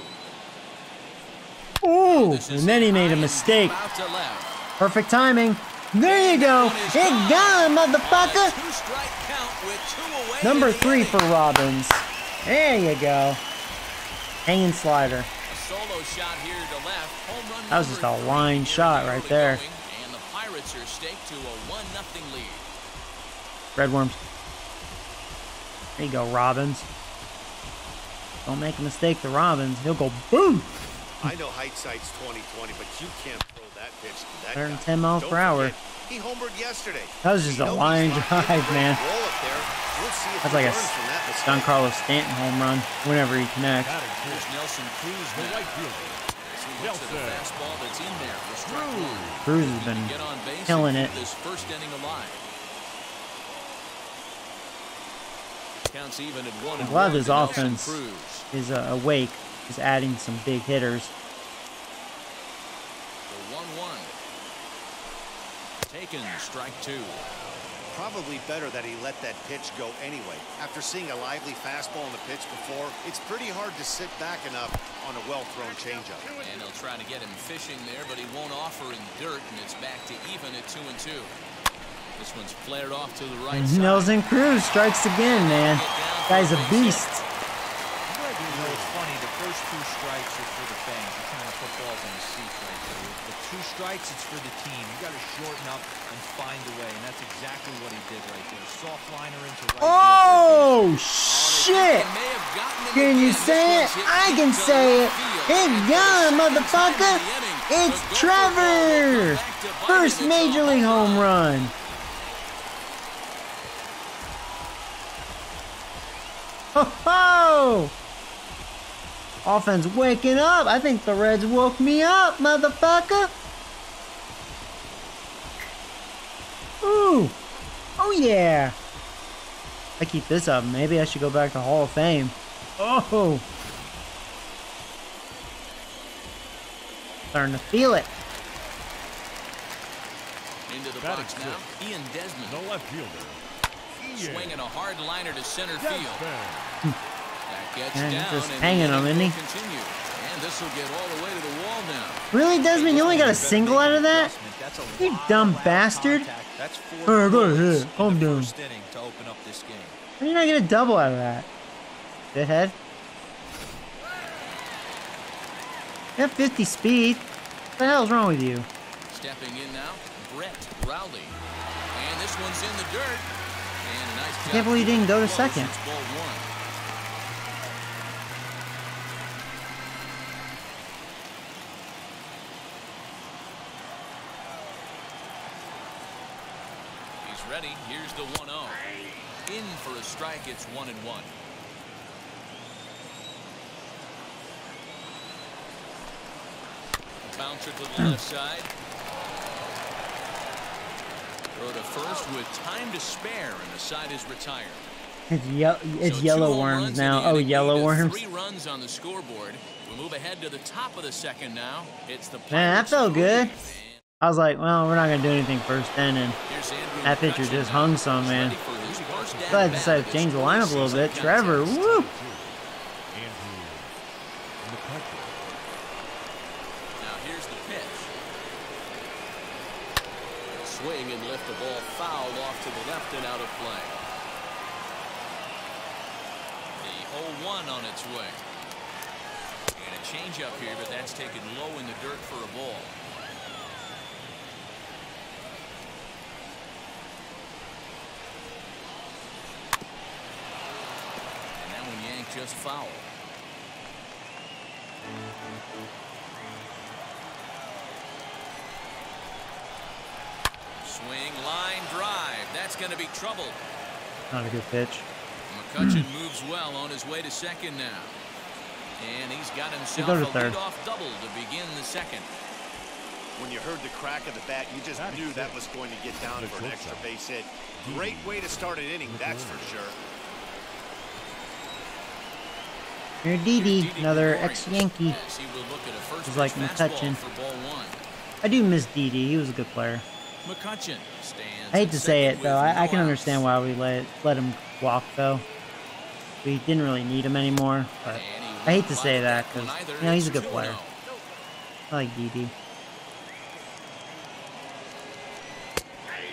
Ooh, This and then he made a mistake. Out to left. Perfect timing. There you go. It A motherfucker. two-strike count with two away Number three for Robbins. There you go. Hanging slider. A solo shot here to left. Home run That was just a line shot right there. and the Pirates are staked to a one nothing lead. Red worms. There you go, Robbins. Don't make a mistake to Robbins. He'll go boom. I know hindsight's 2020, but you can't throw that pitch to that 110 guy. miles Don't per hour. forget, He homered yesterday. That was just You a know line drive, man. roll it there. We'll That's like a learns from that mistake. Giancarlo Stanton home run whenever he connects. Here's Nelson Cruz The now. fielder. As he looks at a Nelson. fastball that's in there for strike one. Cruz has been Get on base killing it. This first inning alive. Counts even at one I'm and glad one his offense is uh, awake. Is adding some big hitters. The one-one. Taken strike two. Probably better that he let that pitch go anyway. After seeing a lively fastball in the pitch before, it's pretty hard to sit back enough on a well-thrown changeup. And he'll try to get him fishing there, but he won't offer in dirt, and it's back to even at two and two. This one's flared off to the right And side. Nelson Cruz strikes again, man. Guy's a beast. You know, it's funny. The first two strikes are for the fans. You're trying to put balls in the seats right there. The two strikes, it's for the team. You got to shorten up and find a way, and that's exactly what he did right there. Soft liner into right. Oh Oh, shit! they may have gotten him Can you say it? I can say it. left field. It And for got him, motherfucker. in the inning, It's Trevor. ball will come back to bite him. First major league home run. Ho ho! Offense waking up. I think the Reds woke me up, motherfucker. Ooh. Oh yeah. I keep this up. Maybe I should go back to Hall of Fame. Oh. Starting to feel it. Into the Batting box now. Ian Desmond The left fielder. Ian swinging a hard liner to center field. That gets Man, he's down just and hanging the him, isn't will Continue. And this will get all the way to the wall now. Really, Desmond? You only got a single out of that? You dumb bastard. contact. That's four Hey, go ahead. bullets in Calm the down. to open up this game. How do you not get a double out of that? Shithead. You have 50 speed. What the hell's wrong with you? Stepping in can't believe he didn't go to second. One. He's ready. Here's the 1 0. In for a strike. It's 1 and 1. Bouncer to the left side. Throw to first with time to spare, and the side is retired. It's, ye- it's So yellow worms now. Oh, yellow worms. Three runs on the scoreboard. We move ahead to the top of the second now. It's the Man, that felt good. I was like, well, we're not going to do anything first inning. here's Andrew That pitcher just hung some, man. ready for his first Glad I decided to change the lineup a little bit. Trevor, woo! Andrew McCutchen. Now here's the pitch. Swing and lift foul off to the left and out of play. The 0-1 on its way. And a changeup here, but that's taken low in the dirt for a ball. And that one yanked just foul. Swing, line, drive. That's going to be trouble. Not a good pitch. McCutchen moves well on his way to second now. And he's got himself go to a third. leadoff double to begin the second. When you heard the crack of the bat, you just knew that was going to get down for an extra base hit. Great way to start an inning, that's for sure. Here, Didi, Didi another Gregorius, ex-Yankee. as he will look at a first He's like pitch McCutchen. for ball one. I do miss Didi. He was a good player. McCutchen stands I hate to say it though. I, I can understand why we let let him walk though. We didn't really need him anymore, but And he I hate to say that because you know he's a good player. I like Didi.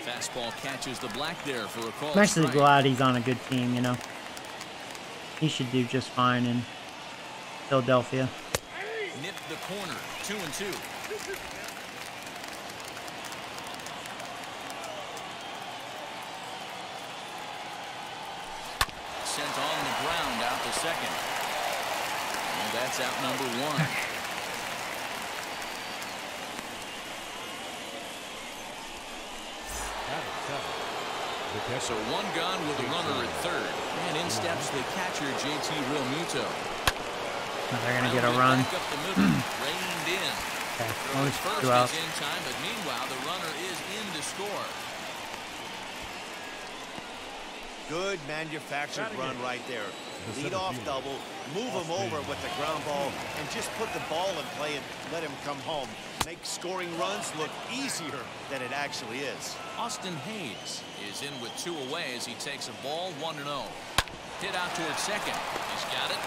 Fastball catches the black there for a call. I'm actually glad he's on a good team. You know, he should do just fine in Philadelphia. Nipped the corner. Two and two. Sent on the ground out to second. And that's out number one. So one gone with a runner at third. And in steps the catcher, JT Realmuto. They're gonna get a run. Up the middle, reined in. Okay, Throw only first two outs. is in time, but meanwhile the runner is in to score. Good manufactured run right there. Lead off double, move him over with the ground ball, and just put the ball in play and let him come home. Make scoring runs look easier than it actually is. Austin Hays is in with two away as he takes a ball 1 0. Hit out towards second. He's got it.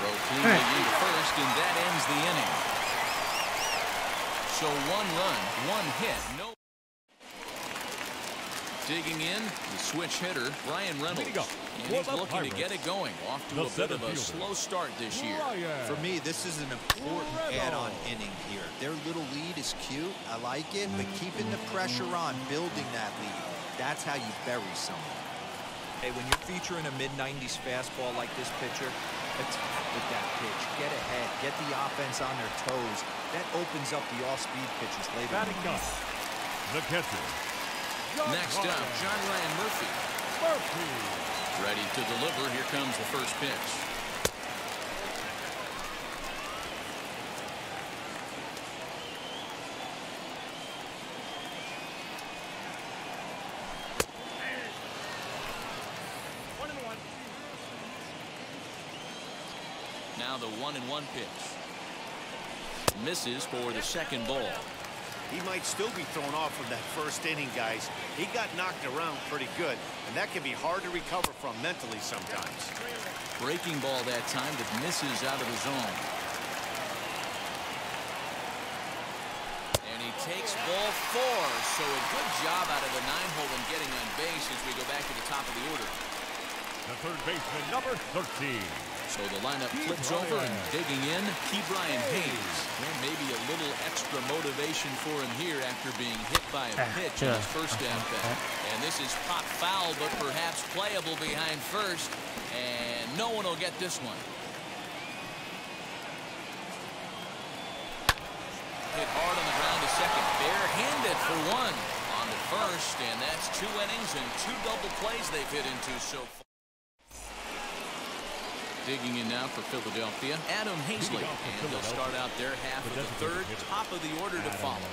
Throw cleanly All right. into first, and that ends the inning. So one run, one hit, no. Digging in, the switch hitter, Bryan Reynolds. And he's looking to get it going. Off to a bit of a slow start this year. For me, this is an important add-on inning here. Their little lead is cute. I like it, but keeping the pressure on, building that lead, that's how you bury someone. Hey, when you're featuring a mid-90s fastball like this pitcher, attack with that pitch. Get ahead. Get the offense on their toes. That opens up the off-speed pitches later. in the Batting game. up, the catcher. Next up, John Ryan Murphy. Murphy. Ready to deliver. Here comes the first pitch. Now the one and one pitch. Misses for the second ball. He might still be thrown off from that first inning, guys. He got knocked around pretty good, and that can be hard to recover from mentally sometimes. Breaking ball that time that misses out of the zone. And he takes ball four. So a good job out of the nine hole in getting on base as we go back to the top of the order. The third baseman, number 13. So the lineup flips over and digging in, Ke'Bryan Hayes. Maybe a little extra motivation for him here after being hit by a pitch in his first at bat. And this is pop foul, but perhaps playable behind first. And no one will get this one. Hit hard on the ground to second. Barehanded for one on the first. And that's two innings and two double plays they've hit into so far. Digging in now for Philadelphia, Adam Haseley. And they'll start out their half of the third, top of the order to follow.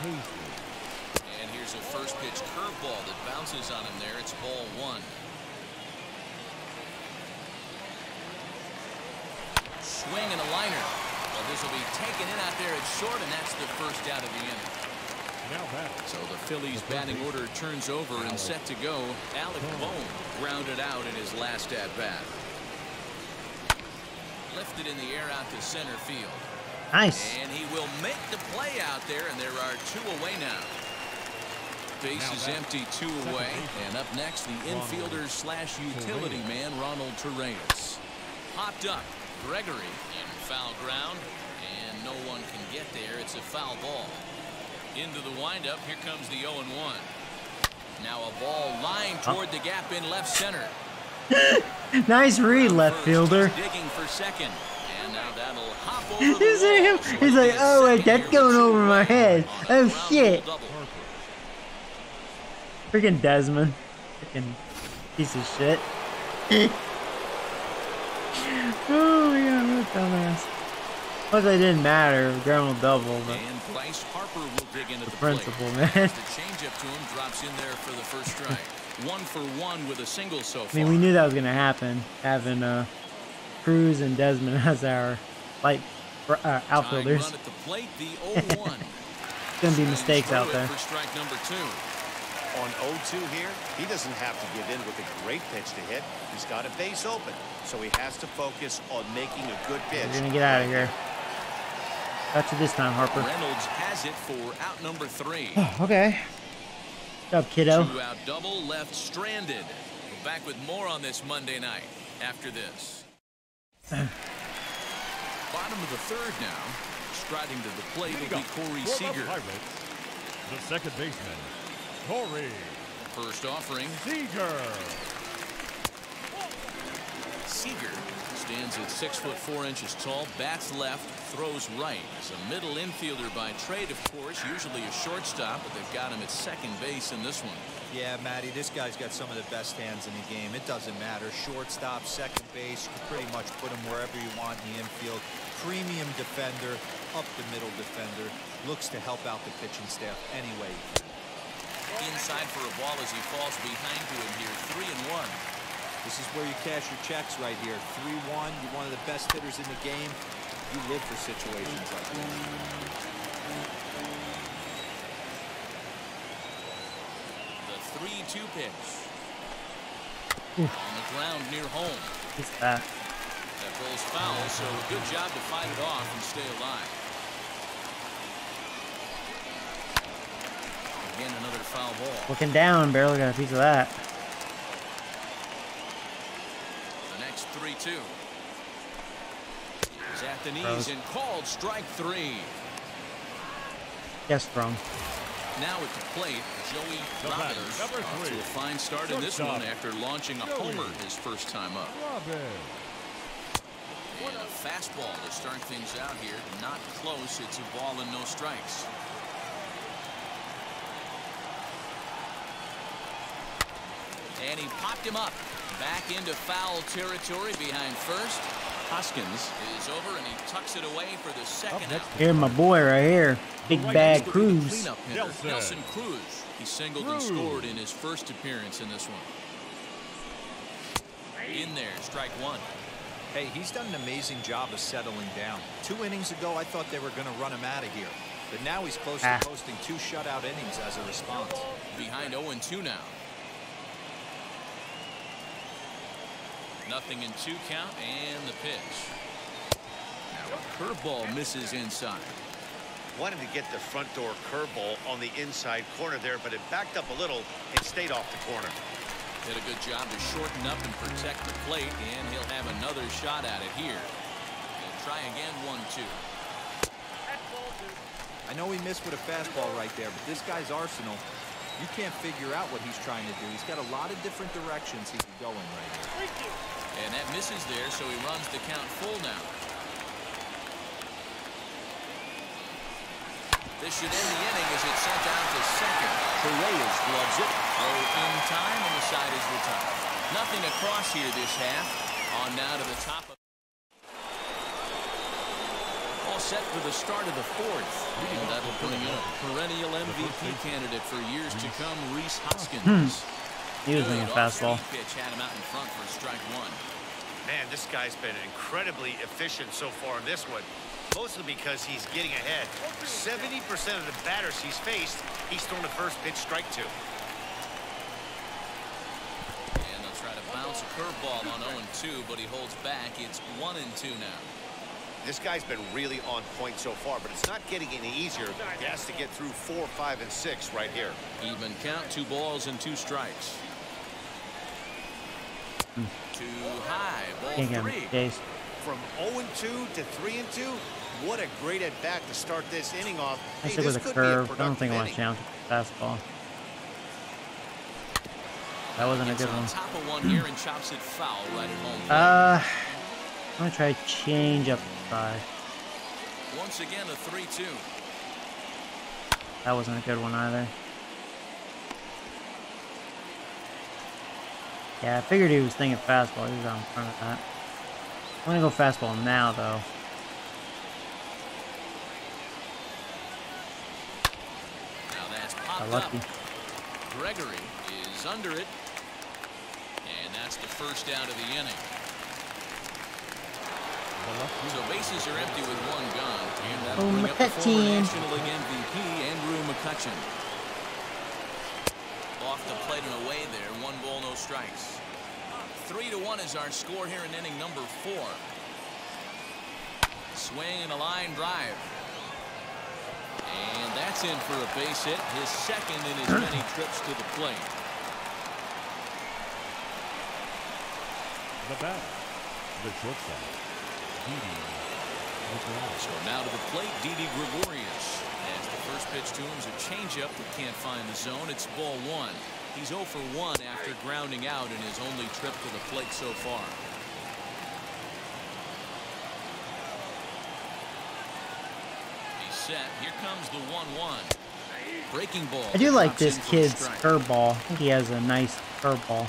And here's a first pitch curveball that bounces on him there. It's ball one. Swing and a liner. Well, this will be taken in out there at short, and that's the first out of the inning. So the Phillies batting order turns over and set to go. Alec Bohm grounded out in his last at bat. Lifted in the air out to center field. Nice. And he will make the play out there, and there are two away now. Base is empty, two away. And up next, the infielder slash utility man, Ronald Torreyes. Hopped up. Gregory in foul ground. And no one can get there. It's a foul ball. Into the windup. Here comes the 0-1. Now a ball lying oh. toward the gap in left center. nice read, left fielder. Digging for second. And now that'll hop over He's like, oh wait, that's going over my head. Oh shit. Freaking Desmond. Freaking piece of shit. oh god, what a dumbass. Luckily it didn't matter. Ground will double, but and Bryce Harper will dig into the, the principle, plate. man. The changeup to him drops in there for the first strike. One for one with a single so far. I mean, we knew that was gonna happen. Having uh, Cruz and Desmond as our light uh, outfielders. Run at the plate, the 0-1. gonna be mistakes out there. For strike number two. On 0-2 here, he doesn't have to give in with a great pitch to hit. He's got a base open, so he has to focus on making a good pitch. We're gonna get out of here. Got you this time, Harper. Reynolds has it for out number three. okay. Good job, kiddo. Two out double left stranded. We're back with more on this Monday night after this. Bottom of the third now. Striding to the plate will be Corey Seager. The second baseman, Corey. First offering. Seager. Seager stands at six foot four inches tall, bats left, throws right. He's a middle infielder by trade, of course, usually a shortstop, but they've got him at second base in this one. Yeah, Matty, this guy's got some of the best hands in the game. It doesn't matter. Shortstop, second base, you can pretty much put him wherever you want in the infield. Premium defender, up the middle defender. Looks to help out the pitching staff anyway. Inside for a ball as he falls behind to him here, three and one. This is where you cash your checks right here. 3-1, you're one of the best hitters in the game. You live for situations like this. The 3-2 pitch. Oof. On the ground near home. What's that? That ball's foul, so a good job to fight it off and stay alive. Again, another foul ball. Looking down, barely got a piece of that. 3-2. He's at the knees and called strike three. Yes, from. Now at the plate, Joey the Robbins number three. to a fine start in this one after launching a homer his first time up. And a fastball to start things out here. Not close. It's a ball and no strikes. And he popped him up. Back into foul territory behind first. Hoskins is over and he tucks it away for the second out. Here, my boy right here. Big bad Cruz. Nelson. Nelson Cruz. He singled Cruz. and scored in his first appearance in this one. In there, strike one. Hey, he's done an amazing job of settling down. Two innings ago, I thought they were going to run him out of here. But now he's close ah. to posting two shutout innings as a response. Behind 0-2 now. Nothing in two count and the pitch. Now a curveball misses inside. Wanted to get the front door curveball on the inside corner there, but it backed up a little and stayed off the corner. Did a good job to shorten up and protect the plate, and he'll have another shot at it here. He'll try again, one-two. I know he missed with a fastball right there, but this guy's arsenal, you can't figure out what he's trying to do. He's got a lot of different directions he can go in right here. And that misses there, so he runs the count full now. This should end the inning as it's sent out to second. Torreyes gloves it. Oh, in time, and the side is retired. Nothing across here this half. On now to the top of all set for the start of the fourth. And that'll bring in a perennial MVP candidate for years to come, Rhys hmm. Hoskins. He was in a fastball. Pitch had him out in front for strike one. Man, this guy's been incredibly efficient so far in this one. Mostly because he's getting ahead. 70% of the batters he's faced, he's thrown the first pitch strike to. And they'll try to bounce a curveball on 0-2, but he holds back. It's one and two now. This guy's been really on point so far, but it's not getting any easier. He has to get through four, five, and six right here. Even count, two balls and two strikes. Too high, ball Can't three. From 0-2 to 3-2, what a great at-bat to start this inning off. I Hey, this with a be a curve. I don't think I want to challenge fastball. That wasn't a good on one. top of one here and chops it foul right at home. Uh, I'm gonna try to change up side. Once again, a 3-2. That wasn't a good one either. Yeah, I figured he was thinking fastball. He was out in front of that. I'm gonna go fastball now, though. Now lucky. up. Gregory is under it. And that's the first out of the inning. So bases are empty with one gone. And that'll Oh, bring up the former National League MVP, Andrew McCutchen. Off the plate and away there. One ball, no strikes. Three to one is our score here in inning number four. Swing and a line drive. And that's in for a base hit, his second in his many trips to the plate. The bat, the shortstop, Didi. So now to the plate, Didi Gregorius. First pitch to him is a changeup that can't find the zone. It's ball one. He's 0 for 1 after grounding out in his only trip to the plate so far. He's set. Here comes the 1-1. Breaking ball. I do like this kid's curveball. I think he has a nice curveball.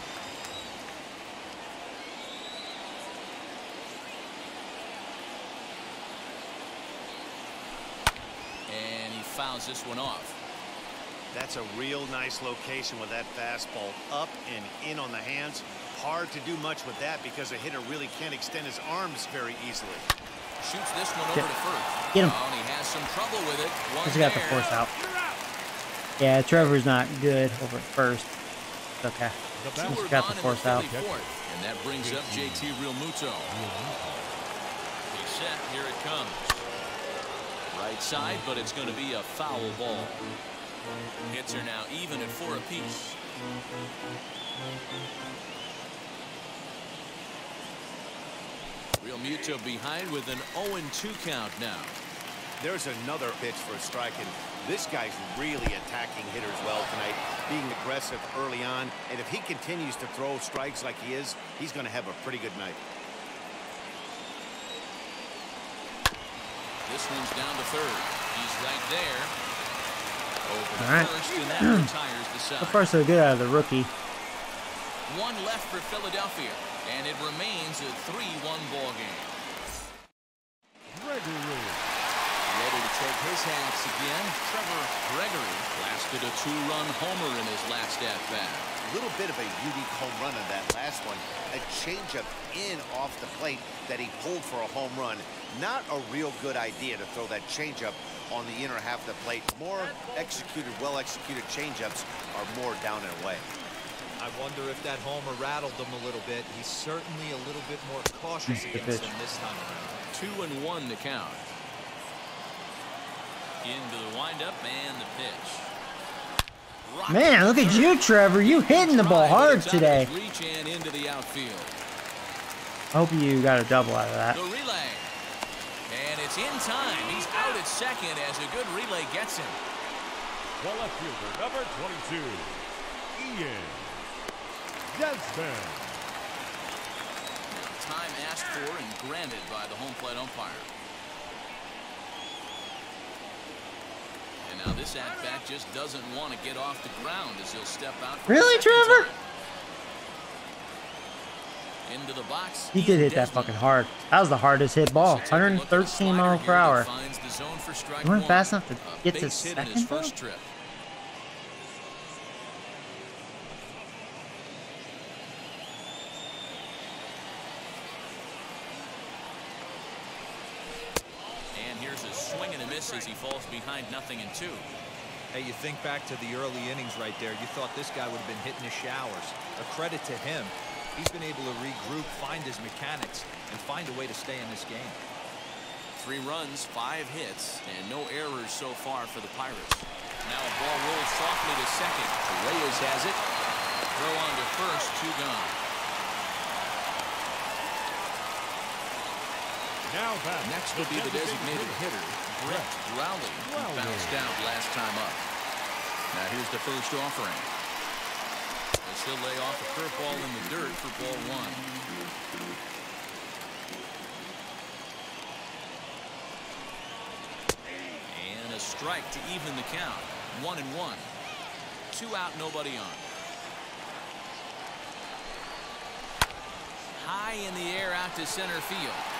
And he fouls this one off. That's a real nice location with that fastball up and in on the hands. Hard to do much with that because a hitter really can't extend his arms very easily. Shoots this one Get- over to first. get him. Oh, he has some trouble with it. He's got the there. force out. Yeah, Trevor's not good over at first. It's okay. The Two bat, are He's got the in force out. Fourth, and that brings up JT Realmuto. He's set. Here it comes. Right side, but it's going to be a foul ball. Hits are now even at four apiece. Realmuto behind with an 0-2 count now. There's another pitch for a strike, and this guy's really attacking hitters well tonight, being aggressive early on. And if he continues to throw strikes like he is, he's going to have a pretty good night. This one's down to third. He's right there. Over All right. first, and that retires the So side. far, so good out of the rookie. One left for Philadelphia, and it remains a 3-1 ball game. Gregory. Ready to take his hats again. Trevor Gregory blasted a two-run homer in his last at-bat. A little bit of a unique home run on that last one. A changeup in off the plate that he pulled for a home run. Not a real good idea to throw that changeup on the inner half of the plate. More executed, well-executed changeups are more down and away. I wonder if that homer rattled him a little bit. He's certainly a little bit more cautious against pitch. him this time around. Two and one to count. Into the windup and the pitch. Rocket Man, look at you, Trevor. You hitting the ball hard it's out of today. his Reach and into the outfield. I hope you got a double out of that. The relay. And it's in time. He's out at second as a good relay gets him. The left fielder, number 22, Ian Desmond. Time asked for and granted by the home plate umpire. And now this at-bat just doesn't want to get off the ground as he'll step out. Really, Trevor? time. Into the box. He did hit that fucking hard. That was the hardest hit ball. So take a look at the 113 slider miles per hour. finds the zone He went fast enough to get to his second, though? first trip. And here's a swing and a miss as he falls behind nothing in two. Hey, you think back to the early innings right there. You thought this guy would have been hitting his showers. A credit to him. He's been able to regroup, find his mechanics, and find a way to stay in this game. Three runs, five hits, and no errors so far for the Pirates. Now a ball rolls softly to second. Reyes has it. Throw on to first, two gone. Now back. Next will be the designated hitter, Brett Rowley, who bounced out last time up. Now here's the first offering. As he'll lay off a curveball in the dirt for ball one. And a strike to even the count. One and one. Two out, nobody on. High in the air out to center field.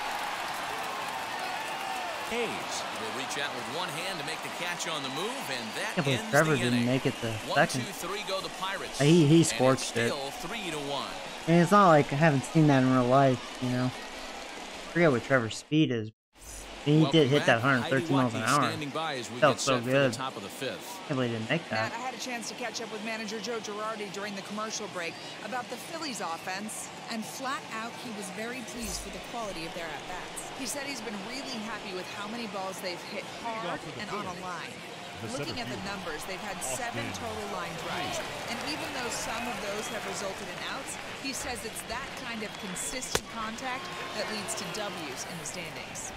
Hayes will reach out with one hand to make the catch on the move, and that Can't believe ends Trevor the didn't make it One, second. two, three go the Pirates. He- he scorched it. Three to one. And it's not like I haven't seen that in real life, you know. I forget what Trevor's speed is. And he Welcome did hit that back. 113 miles an hour. Watkey by as we Felt get so good. the top of the fifth. Can't believe he didn't make Matt, that. I had a chance to catch up with manager Joe Girardi during the commercial break about the Phillies offense, and flat out, he was very pleased with the quality of their at-bats. He said he's been really happy with how many balls they've hit hard and on a line. Looking at the numbers, they've had seven total line drives, and even though some of those have resulted in outs, he says it's that kind of consistent contact that leads to W's in the standings.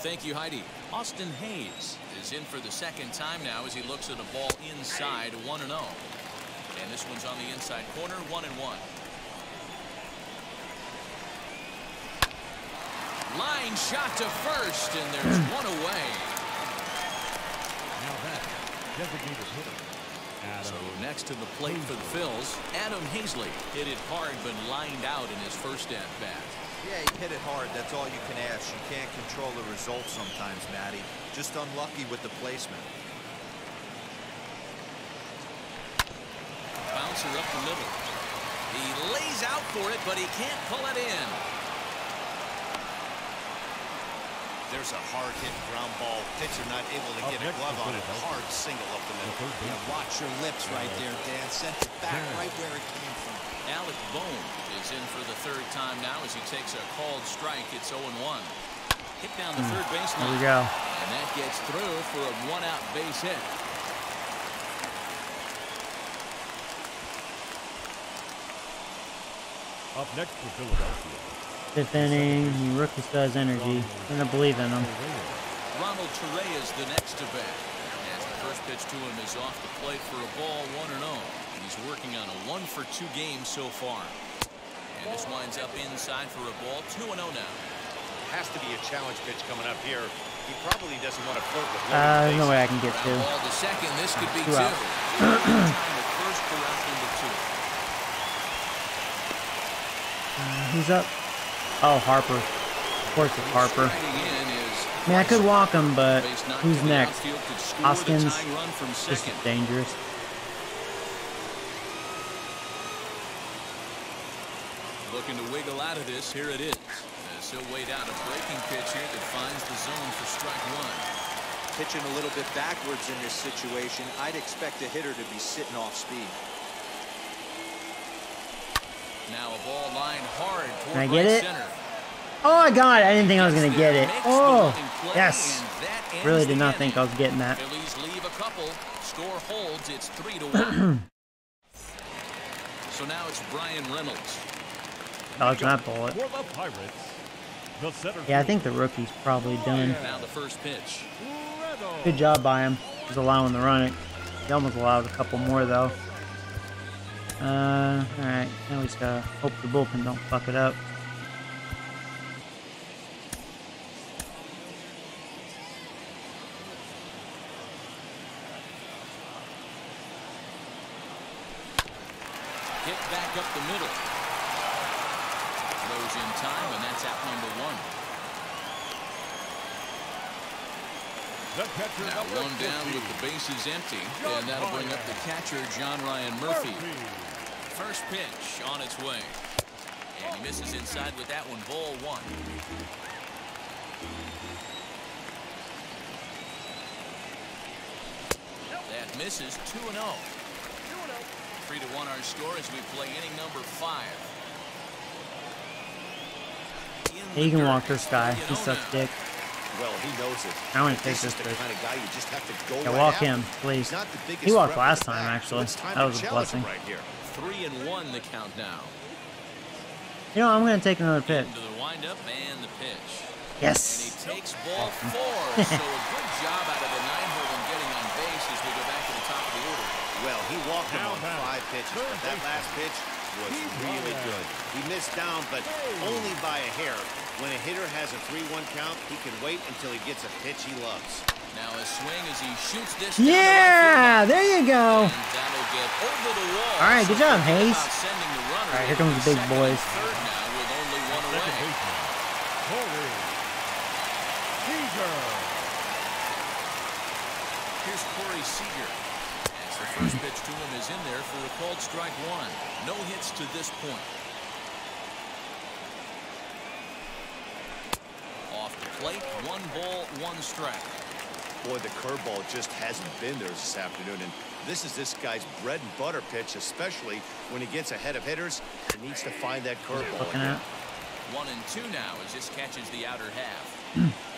Thank you, Heidi. Austin Hays is in for the second time now as he looks at a ball inside 1 and 0. And this one's on the inside corner, 1 and 1. Line shot to first, and there's one away. Now back. Designated hitter. Adam. So next to the plate for the Phils, Adam Haseley hit it hard but lined out in his first at bat. Yeah, he hit it hard. That's all you can ask. You can't control the result sometimes, Matty. Just unlucky with the placement. Bouncer up the middle. He lays out for it, but he can't pull it in. There's a hard hit ground ball. Pitcher not able to Up get a glove on it. Hard single up the The middle. Yeah, watch your lips right there, Dan. Sent it back right where it came from. Alec Bohm is in for the third time now as he takes a called strike. It's 0-1. Hit down the hmm. third base line. There baseline. we go. And that gets through for a one-out base hit. Up next for Philadelphia. Fifth inning, the rookie still has energy. Gonna believe in him. Ronald Torre is the next to bat. As the first pitch to him is off the plate for a ball, 1-0. He's working on a 1 for 2 game so far. And this winds up inside for a ball, 2-0 now. Has to be a challenge pitch coming up here. He probably doesn't want to flirt with Uh, there's no way I can get Ground to. ball to second. This could be Two two. out. First for out two. Uh, who's up? Oh, Harper. Of course it's Harper. Striking in is I mean, I could walk him, but who's next? outfield could score the Hoskins. tying This is dangerous. Looking out of this. Here it is. As he'll wait out a breaking pitch here that finds the zone for strike one. Pitching a little bit backwards in this situation. I'd expect a hitter to be sitting off speed. Now a ball lined hard toward Can I right get it? center. Oh my god, I didn't think I was gonna get it. Oh, yes. and that ends Really did not think I was getting that. Phillies leave a couple. Score holds. It's three to one. so now it's Bryan Reynolds. Dodge that bullet. For the Pirates, the center Yeah, I think the rookie's probably done. Now the first pitch. Reynolds. Good job by him. He's allowing the run it. He almost allowed a couple more though. Uh, alright. Now we just gotta hope the bullpen don't fuck it up. Hit back up the middle. Throws in time, and that's out number one. The catcher Now one down with the bases empty, and that'll bring up the catcher, John Ryan Murphy. Murphy. First pitch on its way. And he misses inside with that one, ball one. That misses 2 and 0. 3 to 1 our score as we play inning number 5. In Yeah, you can walk this guy. it's He 3-0 sucks dick. Well, he knows it. I want to This take is this the pitch. kind of guy you just have to go Yeah, right walk after. him, please. He's not the biggest He walked threat last from the time, back, actually. so it's time That to was a challenge him blessing. Right here. Three and one the count now. You know, I'm going to take another pitch. Into the windup and the pitch. And he Yes. takes ball four. so a good job out of the nine-hole in getting on base as we go back to the top of the order. Well, he walked him on five pitches, but that last pitch was really good. He missed down, but only by a hair. When a hitter has a 3-1 count, he can wait until he gets a pitch he loves. Now a swing as he shoots this. down the Yeah, there you go. line. And that'll get over the wall. All right, good So job, forget Hayes. about sending the runner. All right, here comes the big boys. and Third now with only one Second away. baseman, Corey Seager. Here's Corey Seager. As the first pitch to him is in there for a called strike one. No hits to this point. Off the plate, one ball, one strike. Boy, the curveball just hasn't been there this afternoon, and this is this guy's bread and butter pitch, especially when he gets ahead of hitters. He needs to find that curveball again. One and two now as this catches the outer half.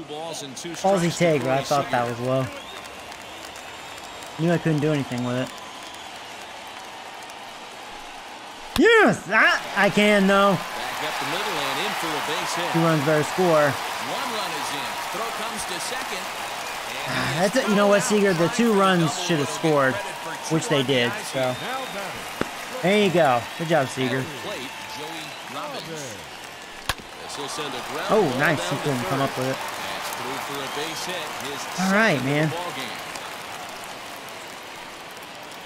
two balls and two strikes. Ballsy to take, but I thought that was low. Knew I couldn't do anything with it. Yes! Ah, I can, though. Back up the middle and in for a base hit. Two runs better score. One run is in. Throw comes to second. Ah, That's is it. You know what, thrown Seager? The two time for a runs should have scored, which they did. So there you go. Good job, Seager. At the plate, Joey Robbins. This will send a ground Oh, nice. down He to couldn't come up with it. All right, second of the man.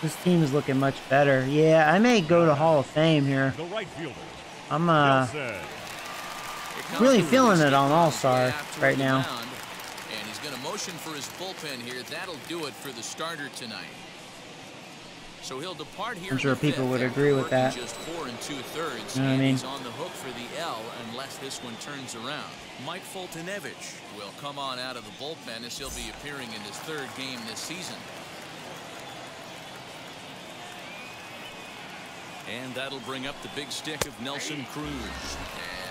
This team is looking much better. Yeah, I may go to Hall of Fame here. The right fielder, I'm uh Nelson. Here comes Really feeling it on All-Star right now. And he's going to motion for his bullpen here. That'll do it for the starter tonight. So he'll depart here. I'm sure people would agree with that. Just four and two thirds. You know what I mean? He's on the hook for the L unless this one turns around. Mike Foltynewicz will come on out of the bullpen as he'll be appearing in his third game this season. And that'll bring up the big stick of Nelson Cruz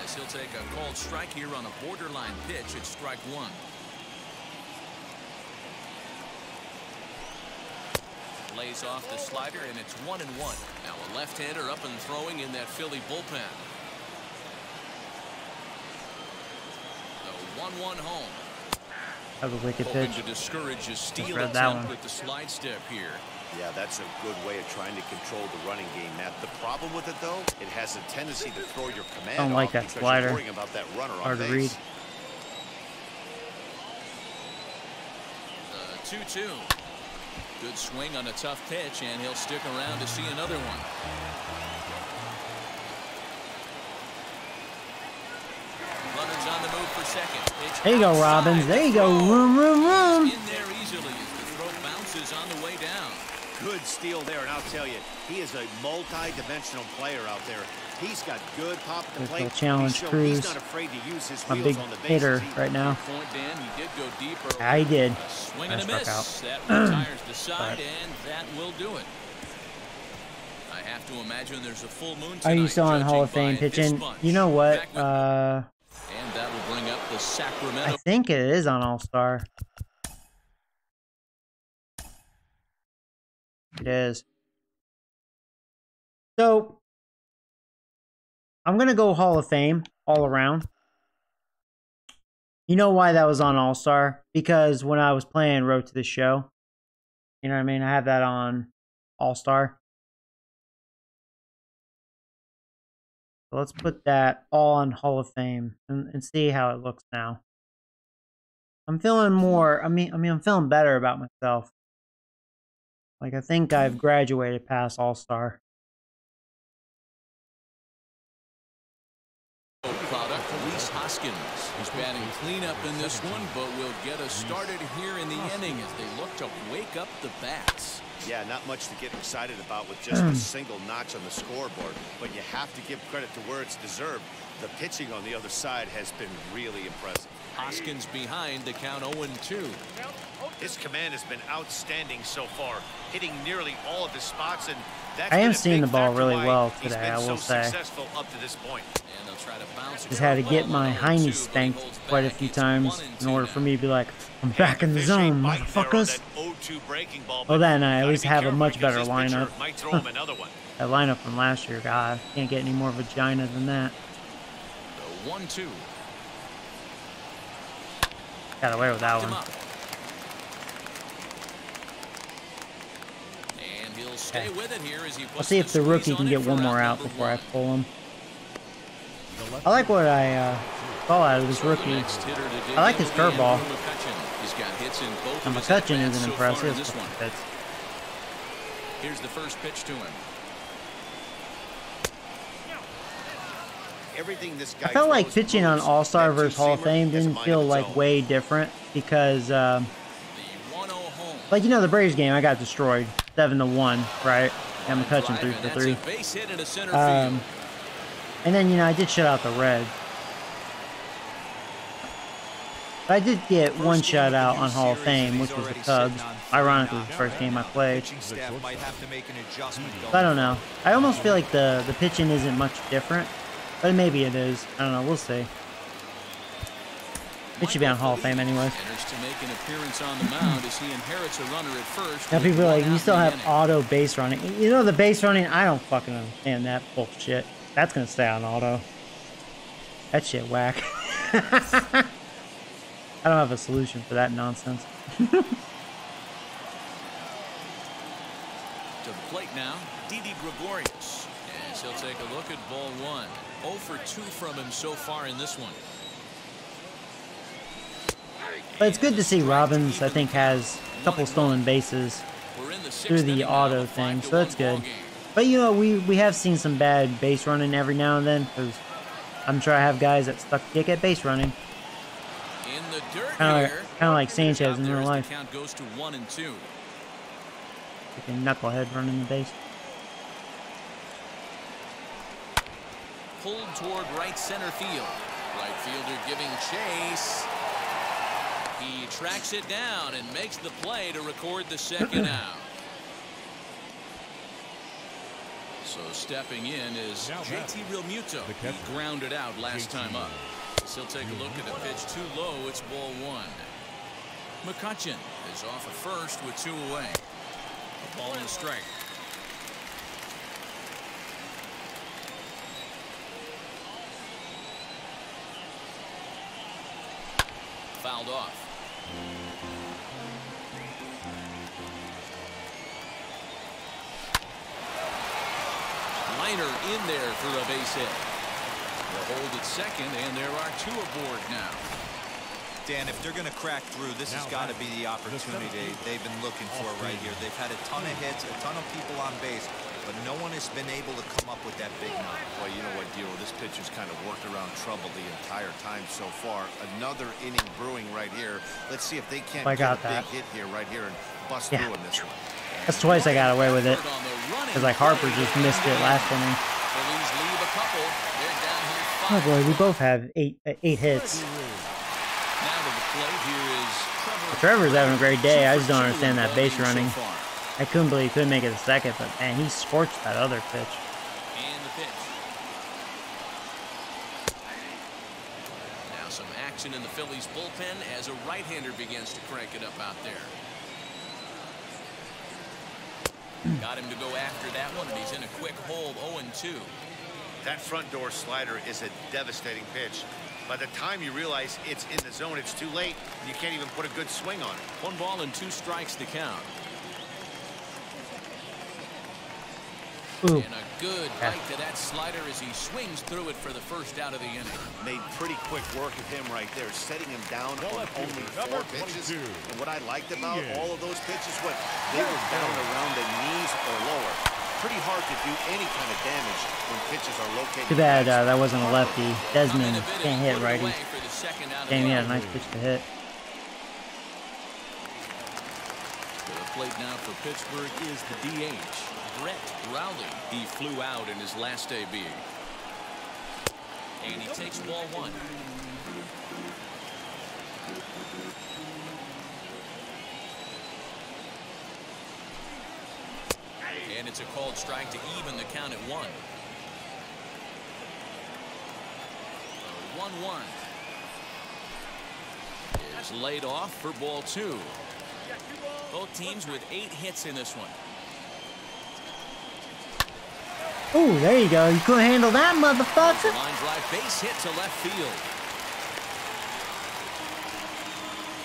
as he'll take a called strike here on a borderline pitch at strike one. Lays off the slider and it's one and one. Now a left-hander up and throwing in that Philly bullpen. The 1-1 home. that was a wicked Hoping pitch. to discourage a steal that attempt one. with the slide step here. Yeah, that's a good way of trying to control the running game, Matt. The problem with it, though, it has a tendency to throw your command I Don't like off that slider. You're worrying about that runner Hard to read. 2-2. Good swing on a tough pitch, and he'll stick around to see another one. Runners on the move for second. Pitch There you go. Robbins. There you go. Room, room, room. In there easily as the throw bounces on the way down. Good steal there, and I'll tell you, he is a multi-dimensional player out there. He's got good pop at the Let's plate. challenge he's shown Cruz. He's not afraid to use his A big on the hitter right now. Point, Dan. He did go deeper. Yeah, did. A swing and a miss. out. That retires the side, and that will do it. I have to imagine there's a full moon Are you still on Hall of Fame pitching? You know what? Uh, and that will bring up the I think it is on All Star. It is. So I'm gonna go Hall of Fame all around. You know why that was on All Star? Because when I was playing Road to the Show, you know what I mean. I have that on All Star. So let's put that all on Hall of Fame and, and see how it looks now. I'm feeling more. I mean, I mean, I'm feeling better about myself. Like I think I've graduated past All Star. Rhys Hoskins. He's batting cleanup in this one, but we'll get us started here in the inning as they look to wake up the bats. Yeah, not much to get excited about with just a hmm. single notch on the scoreboard, but you have to give credit to where it's deserved. The pitching on the other side has been really impressive. Hoskins behind the count 0-2. His command has been outstanding so far, hitting nearly all of his spots, and that's I am seeing the ball really well today, I will so say. successful up to this point. Just had to get my hiney spanked quite a few times in order for me to be like, I'm back in the zone, motherfuckers. Well, then I at least have a much better lineup. that lineup from last year, God, can't get any more vagina than that. One-two. Got away with that one. And he'll stay with it here as he I'll see if the rookie can get one more out before I pull him. I like what I uh, saw out of this rookie. I like his curveball. And McCutchen isn't impressive. This one. Here's the first pitch to him. Everything this guy I felt like pitching on. All Star versus Hall of Fame didn't feel like own. way different because, um, The 1-0 home. like you know, the Braves game I got destroyed seven to one, right? And McCutchen Drive, three for three. a base hit into center Um, field. And then you know I did shut out the Reds. But I did get one shutout on Hall of Fame, which was the Cubs. Ironically, the first game I played. Pitching might have to make an adjustment. I don't know. I almost feel like the the pitching isn't much different, but maybe it is. I don't know. We'll see. It should be on Hall of Fame anyways. Enters to make an appearance on the mound as he inherits a runner at first. Now people are like, you still have auto base running. You know the base running? I don't fucking understand that bullshit. That's gonna stay on auto. That shit whack. I don't have a solution for that nonsense. To the plate now, Didi Gregorius. As he'll take a look at ball one. 0 for 2 from him so far in this one. But it's good to see Robbins. I think has a couple stolen bases We're in the sixth through the auto thing, so that's good. But you know, we we have seen some bad base running every now and then because I'm sure I have guys that stuck dick at base running. In the dirt Kinda like- here. kinda like Sanchez in real life. count goes to 1 and 2. Freaking knucklehead running the base. Pulled toward right center field. Right fielder giving chase. He tracks it down and makes the play to record the second out. So stepping in is JT Realmuto. He grounded out last time up. So he'll take a look at the pitch too low. It's ball one. McCutchen is off at first with two away. A ball and a strike. Fouled off. Liner in there for a base hit. They'll hold at second, and there are two aboard now. Dan, if they're going to crack through, this has got to be the opportunity they've been looking for right here. They've had a ton of hits, a ton of people on base, but no one has been able to come up with that big knock. Well, you know what, Dio? This pitcher's kind of worked around trouble the entire time so far. Another inning brewing right here. Let's see if they can't I get got a that. big hit here, right here, and bust Yeah. through in this one. That's twice I got away with it. Because like Harper just missed it last inning. Oh boy, we both have eight uh, eight hits. Trevor's having a great day. I just don't understand that base running. I couldn't believe he couldn't make it a second, but man, he scorched that other. Pitch. Now some action in the Phillies bullpen as a right-hander begins to crank it up out there. Got him to go after that one, and he's in a quick hold, 0-2. That front door slider is a devastating pitch. By the time you realize it's in the zone, it's too late. You can't even put a good swing on it. One ball and two strikes to count. Ooh, And a good Yeah. bite to that slider as he swings through it for the first out of the inning. Made pretty quick work of him right there, setting him down The on only four pitches. 22. And what I liked about Ian. all of those pitches, was they were down around the knees or lower. Pretty hard to do any kind of damage when pitches are located. too bad uh, that wasn't a lefty. Desmond can't hit righty. it for the second out Damn, the he had a nice pitch to hit. To the plate now for Pittsburgh is the DH, Brett Rowley. He flew out in his last AB. And he takes ball one. And it's a called strike to even the count at one. 1-1. Is laid off for ball two. Both teams with eight hits in this one. Oh, there you go. You couldn't handle that, motherfucker. Line drive base hit to left field.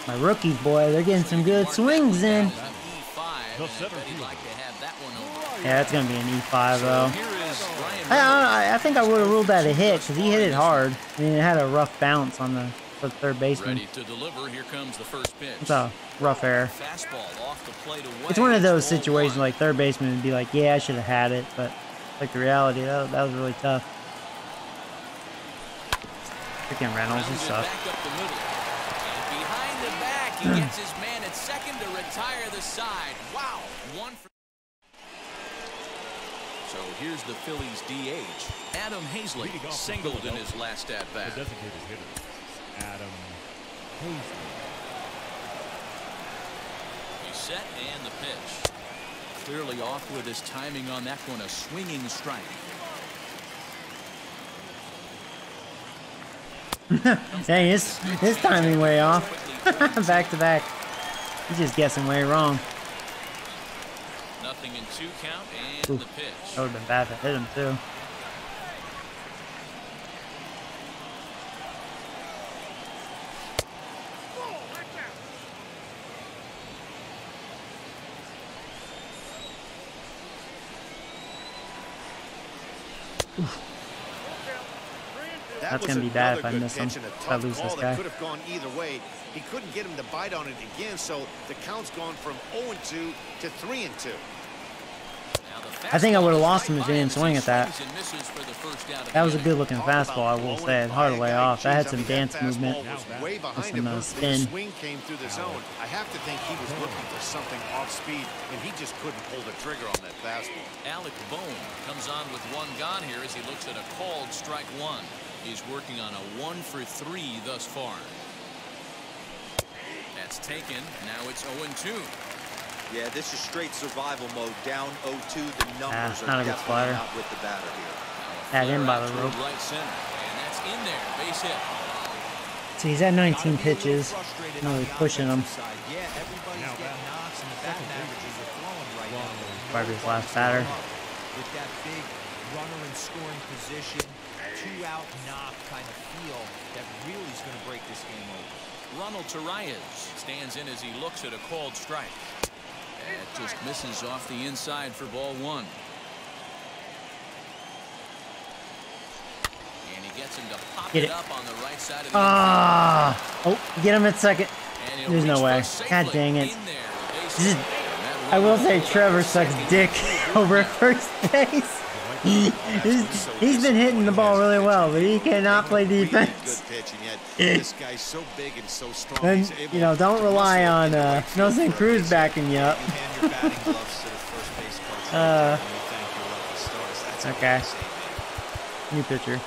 My rookies, boy, they're getting some good swings in. E5, and I bet he'd like to have that one over. Yeah, it's gonna be an E5 though. Here is Ryan I, I, I think I would have ruled that a hit because he hit it hard. I mean, it had a rough bounce on the, for the third baseman. Ready to deliver. Here comes the first pitch. It's a rough error. Fastball off the plate away. It's one of those situations like third baseman would be like, yeah, I should have had it, but like the reality, that, that was really tough. Freaking Reynolds, he Grounded sucks. back up the middle. And behind the back, he gets his man at second to retire the side. Wow. One for. So here's the Phillies DH. Adam Haseley Leading off for singled in his last at bat. designated hitter, Adam Haseley. He's set and the pitch. Clearly off with his timing on that one. A swinging strike. Dang, his, his timing way off. back to back. He's just guessing way wrong. Nothing in two count and Oof. the pitch. That would have been bad if I hit him too. That That's gonna be bad if I miss him, and if I lose this guy. Could have gone either way. He couldn't get him to bite on it again, so the count's gone from 0-2 to 3-2. Now the I think I would've lost him if he didn't swing at that. swings and misses for the first out of That was a good looking fastball, I will say. it Hard by to lay off. That had some dance movement. fastball was way behind some, uh, The spin. swing came through the zone. I have to think he was looking for something off speed, and he just couldn't pull the trigger on that fastball. Alec Bohm comes on with one gone here as he looks at a called strike one. He's working on a one for three thus far. That's taken. Now it's 0-2. Yeah, this is straight survival mode. Down 0-2. The numbers Ah, are not a good definitely slider. not with the batter here. Had him by the rope. toward Right center. And that's in there. Base hit. So he's at 19 Gotta be a little pitches. frustrated Not on really pushing him. offensive. Yeah, everybody's Now getting back. knocks and the batting averages are flowing right now. but Probably his last batter. With that big runner in scoring position, two out knock kind of feel that really is going to break this game open. Ronald Torreyes stands in as he looks at a called strike. That just misses off the inside for ball one. And he gets him to pop Get it it. up on the right side of the Ah! Oh, get him at second. infield. And he'll there's no way. God dang it. in there. Base This is- hit. And that I will say Trevor sucks dick over at first base. He, he's, he's been hitting the ball really well, but he cannot play Really defense. good pitch, and yet this guy's so big and so strong. And, you know, don't rely on in uh, right field Nelson Cruz backing you up. You hand your batting gloves to the first base coach. Uh, and you thank your lucky stars. That's all okay. I can say, man. New pitcher.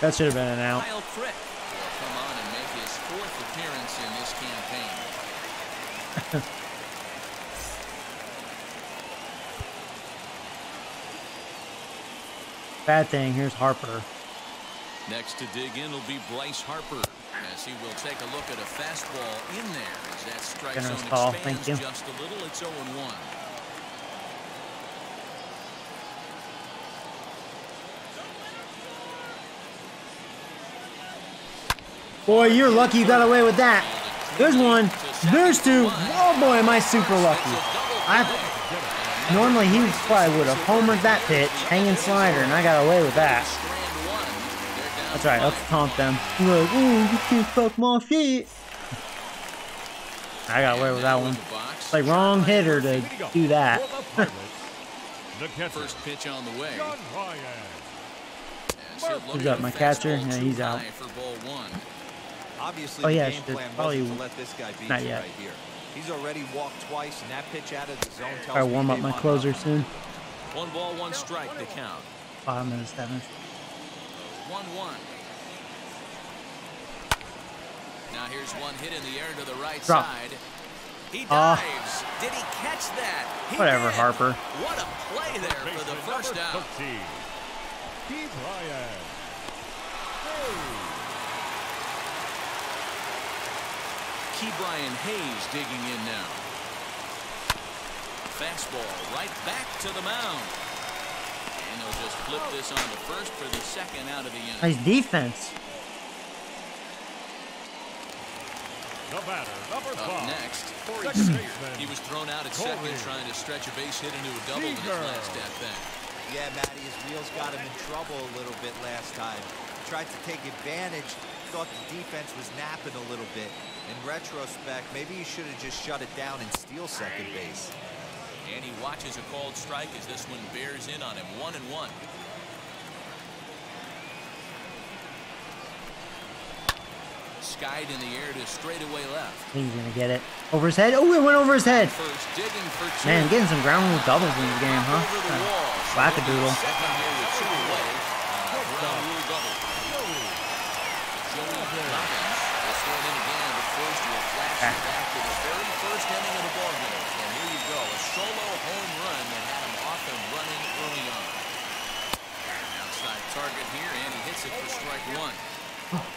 That should have been an out. Kyle Crick will come on and make his fourth appearance in this campaign. Bad thing, here's Harper. Next to dig in will be Bryce Harper as he will take a look at a fastball in there as that strike Generous zone call, expands thank you. just a little. It's 0 1. Boy, you're lucky you got away with that. There's one. There's two. Oh boy, am I super lucky. I normally he probably would have homered that pitch, hanging slider, and I got away with that. Strand one. They're down That's right. Let's taunt them. You're like, ooh, you can't fuck my shit. I got away with that one. It's like wrong hitter to do that. The Pirates, First pitch on the way. John Ryan. As he'll look Who's up, my catcher? Yeah, he's out. high For ball one. Obviously, Oh, the yeah, game should plan probably- wasn't to let this guy beat not yet. right here. He's already walked twice, and that pitch out of the zone tells Try to me warm up my closer nothing. soon. One ball, one strike to count. Bottom of the seventh. 1 1. Now here's one hit in the air to the right Drop. side. He Ah. dives. Did he catch that? He Whatever, did. Harper. What a play there for the Baseman first number out. 13, Keith Ryan. Hey. Ke'Bryan Hayes digging in now. Fastball right back to the mound. And he'll just flip this on to first for the second out of the inning. Nice defense. The batter, number Up five. next, Corey Second Seager. He was thrown out at Corey second trying to stretch a base hit into a double in his last at bat. Yeah, Matty, his wheels got him in trouble a little bit last time. Tried to take advantage, thought the defense was napping a little bit. In retrospect, maybe he should have just shut it down and steal second base. And he watches a called strike as this one bears in on him. One and one. Skied in the air to straightaway left. He's gonna get it. Over his head. Oh, it went over his head. First digging for two. Man, getting some ground rule doubles in this game, huh? Over the wall. So Wackadoodle. Second here with two away. Uh, ground rule double. Joey Robbins will throw it in again, but first will flash Ah. it back to the very first inning of the ballgame. And here you go, a solo home run that had him off and running early on. Outside target here, and he hits it for strike one.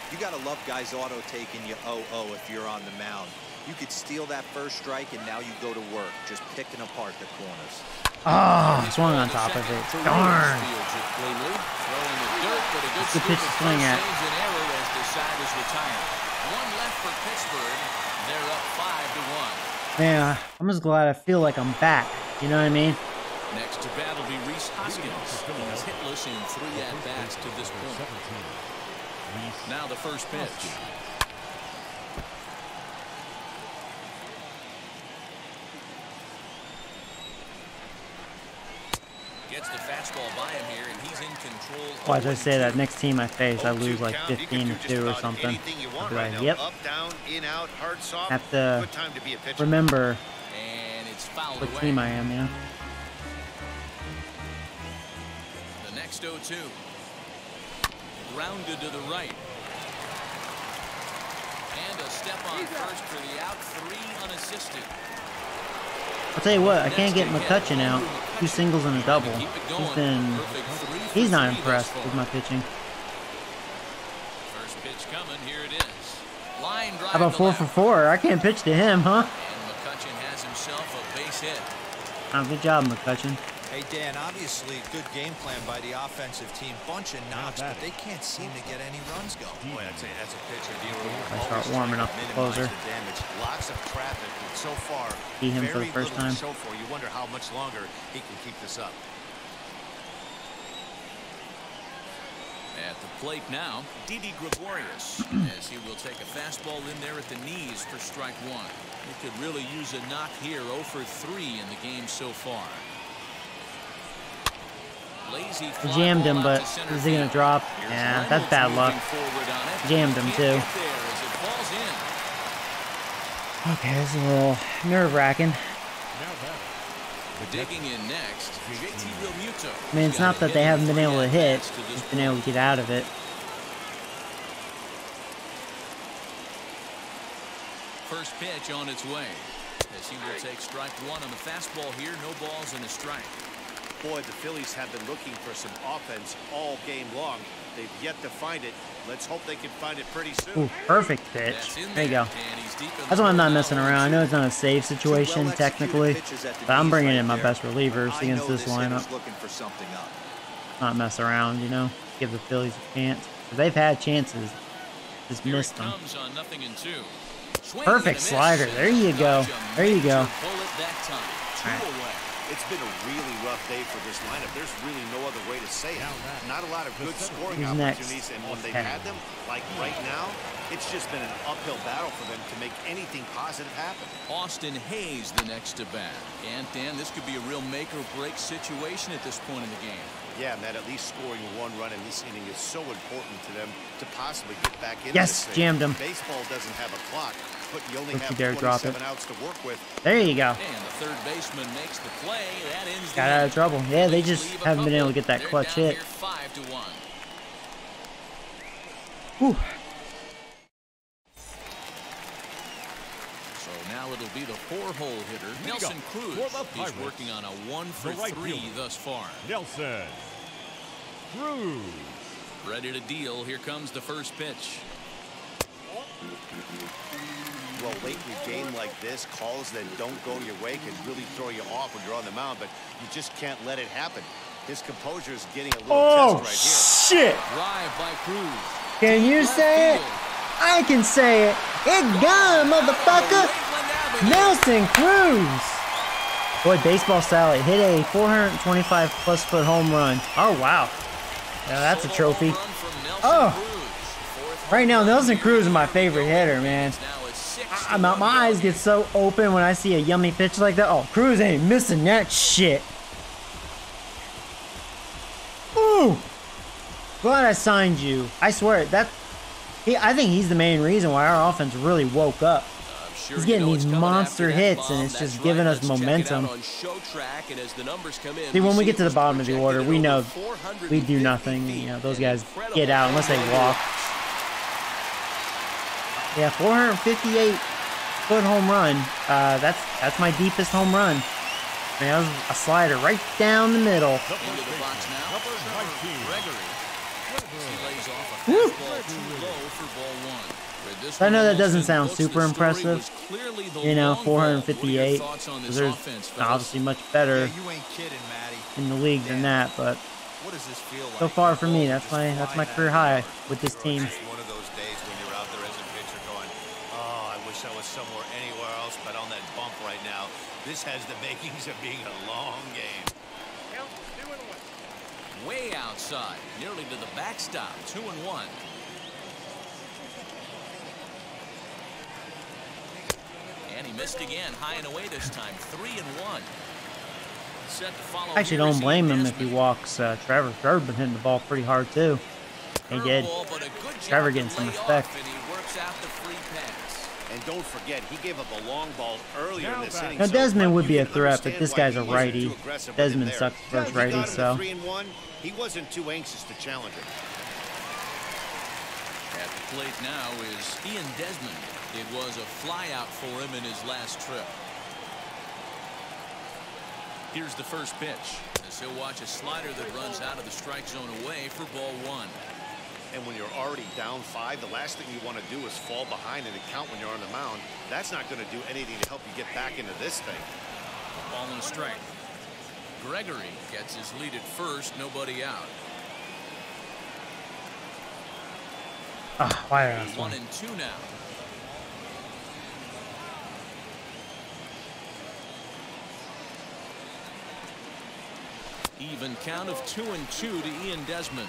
You got to love guys auto taking you 0-0 if you're on the mound. You could steal that first strike, and now you go to work, just picking apart the corners. Ah, oh, swung on top of it. Darn. Fields it cleanly, throwing the a good Good scoop pitch to at swing at. saves an error as Desai is retired. One left for Pittsburgh. They're up five to one. Man, I'm just glad I feel like I'm back. You know what I mean? Next to bat will be Rhys Hoskins. He's hitless in three at bats to this point. Now the first pitch. Gets the fastball by him here, and he's in control. Why did I say that? Next team I face, I lose like count, you can 15 to 2 or about something. anything you I'll want be right like, now. yep. Up, down, in, out, hard, soft. Have to time to be a remember And it's what away. team I am, yeah. The next 0-2. Grounded to the right. And a step on first for the out, three unassisted. I'll tell you what, I can't get McCutchen out. Two singles and a double. He's been, Perfect three for he's not impressed with my pitching. First pitch coming, here it is. Line drive How about four for four? I can't pitch to him, huh? And has himself a base hit. Oh, good job, McCutchen. Hey, Dan, obviously good game plan by the offensive team. Bunch of knocks, but they can't seem to get any runs going. Boy, I'd say that's a pitcher dealer who I start warming up the closer. the damage. Lots of traffic, but so far, See him for the first time. show for. You wonder how much longer he can keep this up. At the plate now, Didi Gregorius, as he will take a fastball in there at the knees for strike one. He could really use a knock here, 0 for 3 in the game so far. Lazy I jammed him, but is he gonna drop? Yeah, that's bad luck. moving forward on it. Jammed him, too. get there as it falls in. Okay, this is a little nerve wracking. Digging in next, JT Realmuto. I mean, it's not that they haven't been able to hit, at-bats to this just been able to get out of it. First pitch on its way. As he will take strike one on the fastball here, no balls and a strike. Boy, the Phillies have been looking for some offense all game long. They've yet to find it. Let's hope they can find it pretty soon. Ooh, perfect That's pitch. There you go. and he's deep in That's why I'm not messing around. I know it's not a safe situation technically, pitches at the but I'm bringing in my best relievers against this lineup. looking for something up. Not mess around, you know. Give the Phillies a chance. they've had chances, just missed them. on nothing in two. Perfect and a miss, slider. There you go. There you go. major Bullet that time. Two All right. Away. It's been a really rough day for this lineup. There's really no other way to say it. Not a lot of good scoring Who's next? opportunities, and when they've had them, like right now, it's just been an uphill battle for them to make anything positive happen. Austin Hays the next to bat. And Dan, this could be a real make or break situation at this point in the game. Yeah, Matt, at least scoring one run in this inning is so important to them to possibly get back in. Yes, this thing. jammed him. Baseball doesn't have a clock, but you only Don't you have dare drop it. outs to work with. There you go. And the third baseman makes the play. That ends the Got out of trouble. Yeah, they just haven't been able to get that They're clutch hit. here five to one. Whew. So now it'll be the four-hole hitter, Here we go. Nelson Cruz. He's working on a one for the right three fielder. thus far. Nelson Cruz. Ready to deal. Here comes the first pitch. Well, late in a game like this, calls that don't go your way can really throw you off when you're on the mound, but you just can't let it happen. His composure is getting a little Oh, test right here. shit. Drive by Cruz. Can you say it? I can say it. It gone, motherfucker. Nelson Cruz. Boy, baseball style. It hit a 425 plus foot home run. Oh, wow. Yeah, that's a trophy. home run from Nelson Oh. Right now, Nelson. Cruz is my favorite hitter, man. I, my, my eyes get so open when I see a yummy pitch like that. Oh, Cruz ain't missing that shit. Ooh. Glad I signed you. I swear that. He, I think he's the main reason why our offense really woke up. Sure He's getting these monster hits, and it's That's just giving right. us Let's momentum. in, See, when we get to the bottom of the order, we know we do nothing. You know, those guys get out unless they walk. Yeah, 458 foot home run. Uh, that's that's my deepest home run. I mean, that was a slider right down the middle. Into the box now. Gregory. He lays off a fastball too low for ball one. I know that doesn't sound super impressive. was clearly the You know, long ball. What are your 458. thoughts on this There's obviously much better you ain't kidding, Matty. in the league than that, but What does this feel like? so far for me, that's my that's my career high with this team. It's one of those days when you're out there as a pitcher going, oh, I wish I was somewhere anywhere else but on that bump right now. This has the makings of being a long game. Way outside, nearly to the backstop. Two and one. And he missed again, high and away this time. Three and one. Set to follow I actually don't blame him if he walks uh, Trevor. Trevor been hitting the ball pretty hard too. He did. Curveball, but a good job Trevor to getting some respect. Off, and he works out the free pass. And don't forget, he gave up a long ball earlier in this inning. Now so Desmond would be a threat, but this guy's a righty. too aggressive with him Desmond there. sucks Yeah, versus he righty, so three and one. He wasn't too anxious to challenge him. At the plate now is Ian Desmond. It was a flyout for him in his last trip. Here's the first pitch. As he'll watch a slider that runs out of the strike zone away for ball one. And when you're already down five, the last thing you want to do is fall behind in the count when you're on the mound. That's not going to do anything to help you get back into this thing. Ball and a strike. Gregory gets his lead at first, nobody out. ah, why did I One him? and two now. Even count of two and two to Ian Desmond.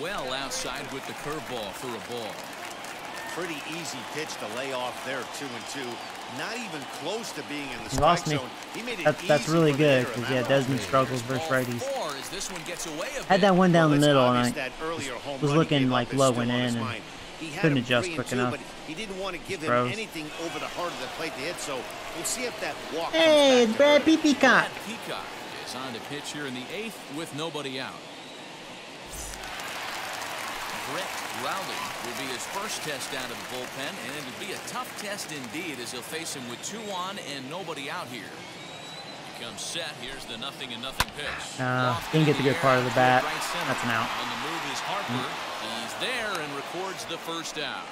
Well outside with the curveball for a ball. Pretty easy pitch to lay off there, two and two. Not even close to being in the He strike lost me. zone. He made it That's that's really good because yeah, Desmond struggles versus righties. this one gets away a Had that one down the Well, it's middle, and I that earlier was looking like up low still and in, and. He couldn't adjust three quick two, enough. He didn't want to give him Throws. anything over the heart of the plate to hit, so we'll see if that walk Hey, it's Brad to hurt him. Peacock. Brad Peacock is on to pitch here in the eighth with nobody out. Brett Rowley will be his first test out of the bullpen, and it'll be a tough test indeed as he'll face him with two on and nobody out here. He comes set. Here's the nothing and nothing pitch. Nah, Lofted didn't get the good part of the bat. That's an out. On the move is Harper. Mm. He's there and records the first out.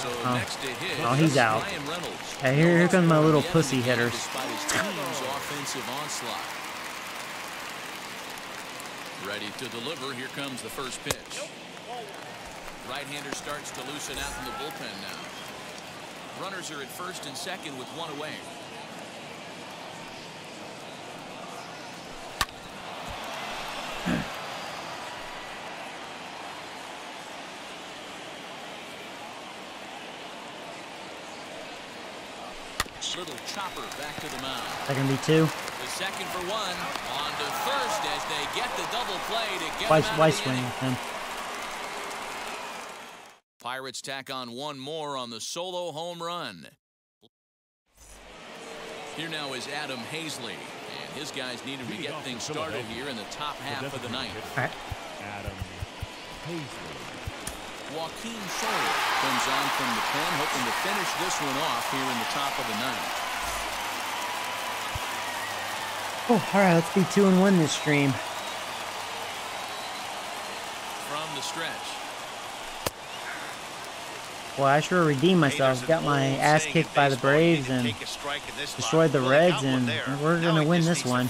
So Oh. next to hit Oh, he's out. Ryan Reynolds. Hey, here- here come my little pussy yet in the game hitters. Despite his team's offensive onslaught. Ready to deliver. Here comes the first pitch. Right-hander starts to loosen out in the bullpen now. Runners are at first and second with one away. Little chopper back to the mound. that can be two. The second for one. On to first as they get the double play to get Why him out why swing inning. him? Pirates tack on one more on the solo home run. Here now is Adam Haseley. And his guys need him to get things started here in the top half of the ninth. All right. Adam Haseley. Joaquin Soler comes on from the pen, hoping to finish this one off here in the top of the ninth. Oh, all right, let's be two and one this stream. From the stretch. Well, I sure redeemed myself. Got my ass kicked by the Braves and destroyed the Reds, and we're gonna win this one.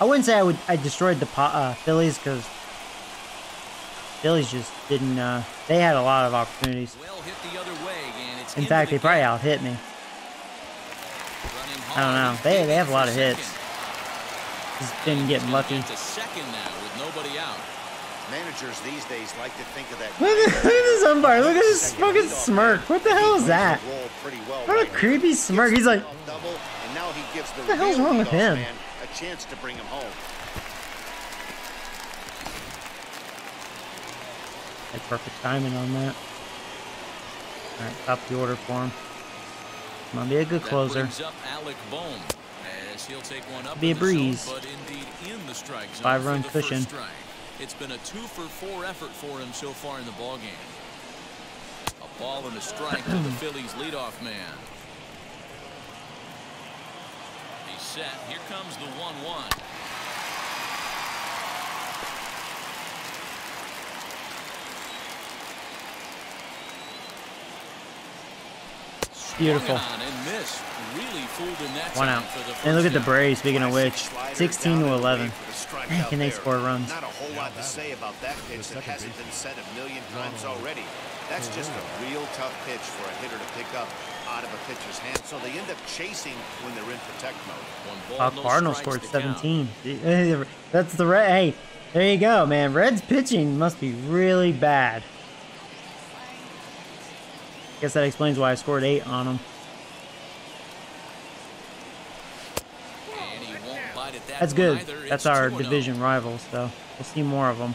I wouldn't say I would. I destroyed the uh, Phillies because Phillies just didn't. Uh, they had a lot of opportunities. Well hit the other way, and it's In fact, they probably out hit me. I don't know. They they have a lot of hits. Second. Just been getting lucky. gonna get to second now with nobody out. Managers these days like to think of that. Look at, look at this umpire. Look at this Second fucking smirk. What the hell is that? Roll pretty well What a creepy smirk. He's like, Double, and now he gives the, the hell's wrong with him? a chance to bring him home. Like perfect timing on that. Alright, top the order for him. Come on, be a good That closer. Brings up Alec Bohm as he'll take one up Be a breeze. in the zone Five run cushion. It's been a two for four effort for him so far in the ball game. A ball and a strike to the Phillies leadoff man. He's set. Here comes the one-one. Beautiful. Swung on and missed. Really fooled him that One out. for the And look at the down. Braves, speaking of which, 16 to 11. for Man, can they there. score runs? Not a whole lot to say about that pitch that hasn't been said a million times already. That's just a real tough pitch for a hitter to pick up out of a pitcher's hand. So they end up chasing when they're in protect mode. One ball, Bob no Cardinals scored 17. That's the red. Hey, there you go, man. Reds pitching must be really bad. Guess that explains why I scored eight on them. And he won't bite at that That's good. That's our division rivals, so we'll see more of them.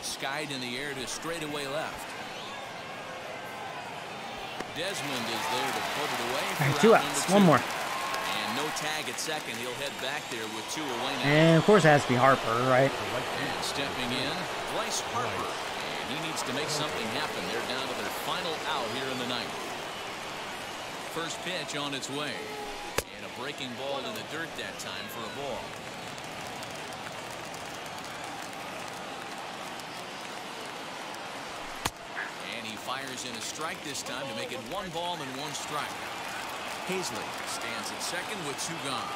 Skied in the air to straightaway left. Desmond is there to put it away. All right, two outs. One more. And no tag at second. He'll head back there with two away now. And of course, it has to be Harper, right? And stepping in, Bryce Harper. And he needs to make something happen. They're down to their final out here in the ninth. First pitch on its way. And a breaking ball in the dirt that time for a ball. And he fires in a strike this time to make it one ball and one strike. Haseley stands at second with two gone.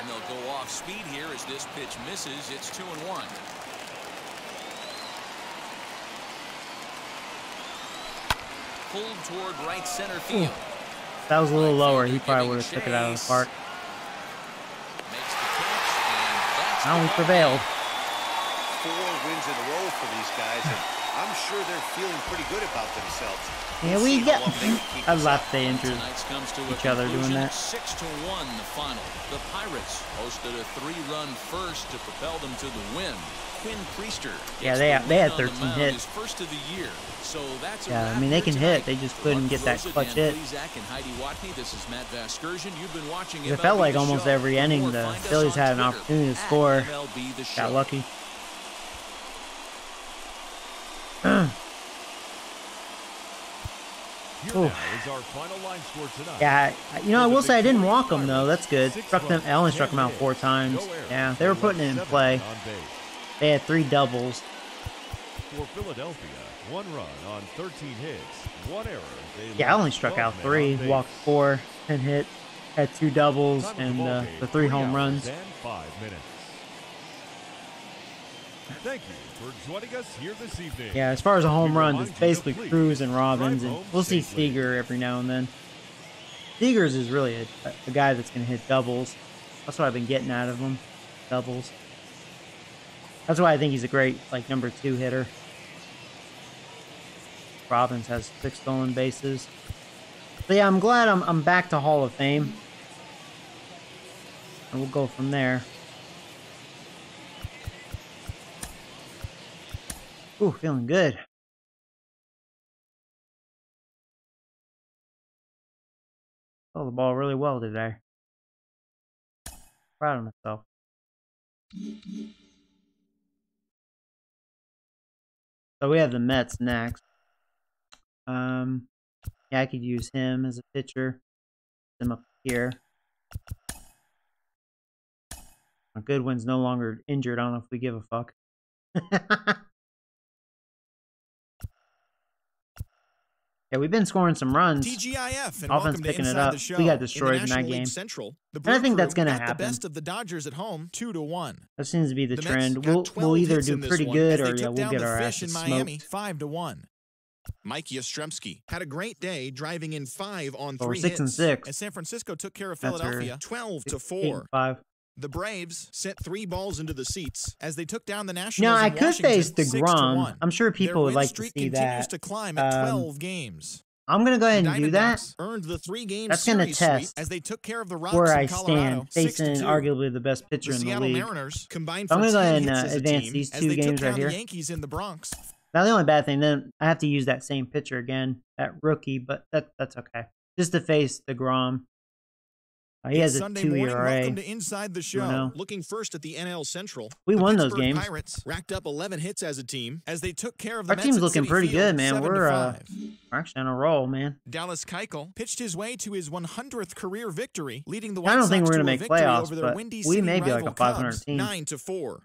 And they'll go off speed here as this pitch misses. It's two and one. Pulled toward right center field. If that was a little lower, he probably would have took it out of the park. Makes the that's Now we prevailed. Four wins in a row for these guys, and I'm sure they're feeling pretty good about themselves. Here We'll we see go. they I this laughed up. they injured Tonight's comes to a each other doing that. Six to one, the final. The Pirates hosted a three-run first to propel them to the win. Quinn Priester. Yeah, they the had- they had win on the 13 hits. First of the year. So that's Yeah, I mean, they can tonight. hit, they just couldn't get that clutch hit. And Heidi Watney, this is Matt Vasgersian. You've been watching It felt like almost every inning more, the Phillies had an opportunity to score. MLB The Got Show. lucky. Here Ooh. now is our final line score tonight. Yeah, I- you know, I will say I didn't walk them though. That's good. Struck them. I only struck them out four times. Yeah, they were putting it in play. They had three doubles. For Philadelphia, one run on 13 hits, one error. Yeah, I only struck out three, walked four, and hit. Had two doubles Time of the and uh, the three home runs. And five minutes. Thank you for joining us here this evening. Yeah, as far as a home We runs, it's basically Cruz and Robbins, and we'll see. Seager every now and then. Seager's is really a, a guy that's going to hit doubles. That's what I've been getting out of him, doubles. That's why I think he's a great like number two hitter. Robbins has six stolen bases. So yeah, I'm glad I'm I'm back to Hall of Fame, and we'll go from there. Ooh, feeling good. Saw the ball really well today. Proud of myself. So we have the Mets next. Um, yeah, I could use him as a pitcher. Him up here. Goodwin's no longer injured. I don't know if we give a fuck. Yeah, we've been scoring some runs. TGIF and Offense to picking it up. the Show. We got destroyed in, in, that League game. Central, the And I think that's gonna happen. the best of the Dodgers at home, two to one. That seems to be the, The trend. We'll we'll either do pretty good or yeah, we'll get our Fish in Miami, smoked. five to one. Mike Yastrzemski had a great day, driving in five on we're three six and six. As San Francisco took care of Philadelphia, twelve to four. and five. The Braves sent three balls into the seats as they took down the Nationals. Now I could face the Grom. I'm sure people would like to see that. to climb at Um, 12 games. I'm gonna go ahead and do that. Earned the three-game That's gonna test as they took care of the Rocks Where I Colorado, stand, facing arguably the best pitcher The in the league. Mariners combined I'm gonna go ahead and uh, advance these two games right here. Yankees in the Bronx. Now the only bad thing, then I have to use that same pitcher again, that rookie, but that that's okay. Just to face deGrom. Uh, he has It's a Sunday two morning. ERA. Welcome to Inside the Show. know. Looking first at the NL Central. We the won those games. Pirates racked up 11 hits as a team as they took care of the Our Mets team's looking Citi pretty Field, good, man. We're uh, we're actually on a roll, man. Dallas Keuchel pitched his way to his 100th career victory, leading the I White don't think Sox we're gonna to make victory playoffs, over but Windy we City may be like a rival 500 Cubs, team. 9 to 4.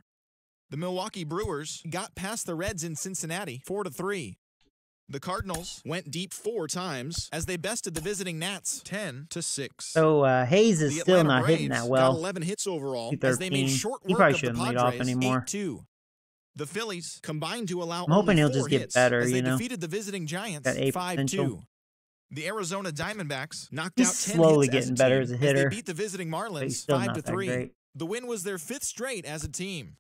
The Milwaukee Brewers got past the Reds in Cincinnati, 4 to 3. The Cardinals went deep four times as they bested the visiting Nats, 10 to 6. So uh, Hayes is The still Atlanta not hitting Braves that got well. 11 hits overall as they made 213. short He work probably of the shouldn't lead off Padres, anymore. 8-2. The Phillies combined to allow I'm hoping only he'll four just get better, as they you know? defeated the visiting Giants Got eight 5-2. The Arizona Diamondbacks knocked He's out 10 slowly hits as getting a better as a as they beat the visiting Marlins 5 to 3. The win was their fifth straight as a team.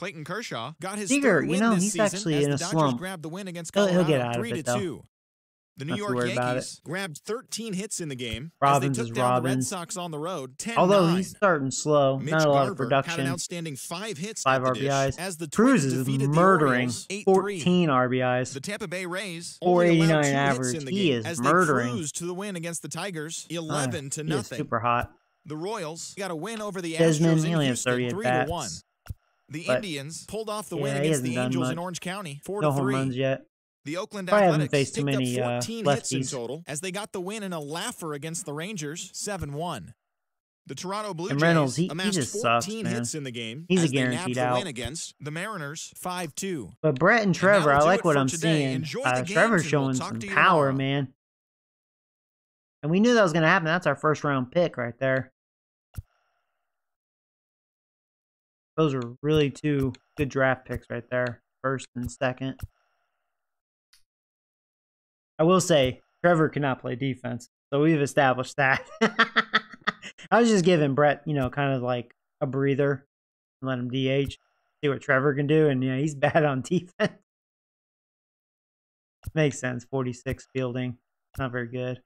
Clayton Kershaw got his Seager, you win know, this he's season actually as in the a Dodgers slump. grabbed the win against He'll- Colorado he'll get out of 3 it, to though. 2. The New York Yankees grabbed 13 hits in the game Robbins as they took down the Red Sox on the road 10 Although he's starting slow, Mitch not a lot of Garver had an outstanding five hits Five at the dish RBIs. as the Cruz is defeated the murdering Orioles 8-3. 14 RBIs. The Tampa Bay Rays only 489 allowed two hits average. in the He game is as murdering. they cruised to the win against the Tigers, Ah, 11 to he is nothing. super hot. The Royals got a win over the Desmond, Astros in only has Houston, 30 at 3 to 1. The but- Indians pulled off the Yeah, win against the Angels in. Orange County, 4 No to home 3. runs yet. The Oakland Probably haven't Athletics faced too picked many, up uh, 14 hits in total as they got the win in a laugher against the Rangers, 7-1. The Toronto Blue And Jays Reynolds, he- he amassed just 14 sucks, hits in the game He's a as they nabbed guaranteed out. win against the Mariners, 5-2. But Brett and And Trevor, that'll I like what I'm today. seeing. Enjoy Uh, Trevor's and we'll showing some power, tomorrow. man. And we knew that was going to happen. That's our first round pick right there. Those are really two good draft picks right there, first and second. I will say, Trevor cannot play defense, so we've established that. I was just giving Brett, you know, kind of like a breather, and let him DH, see what Trevor can do, and yeah, he's bad on defense. Makes sense. 46 fielding, not very good.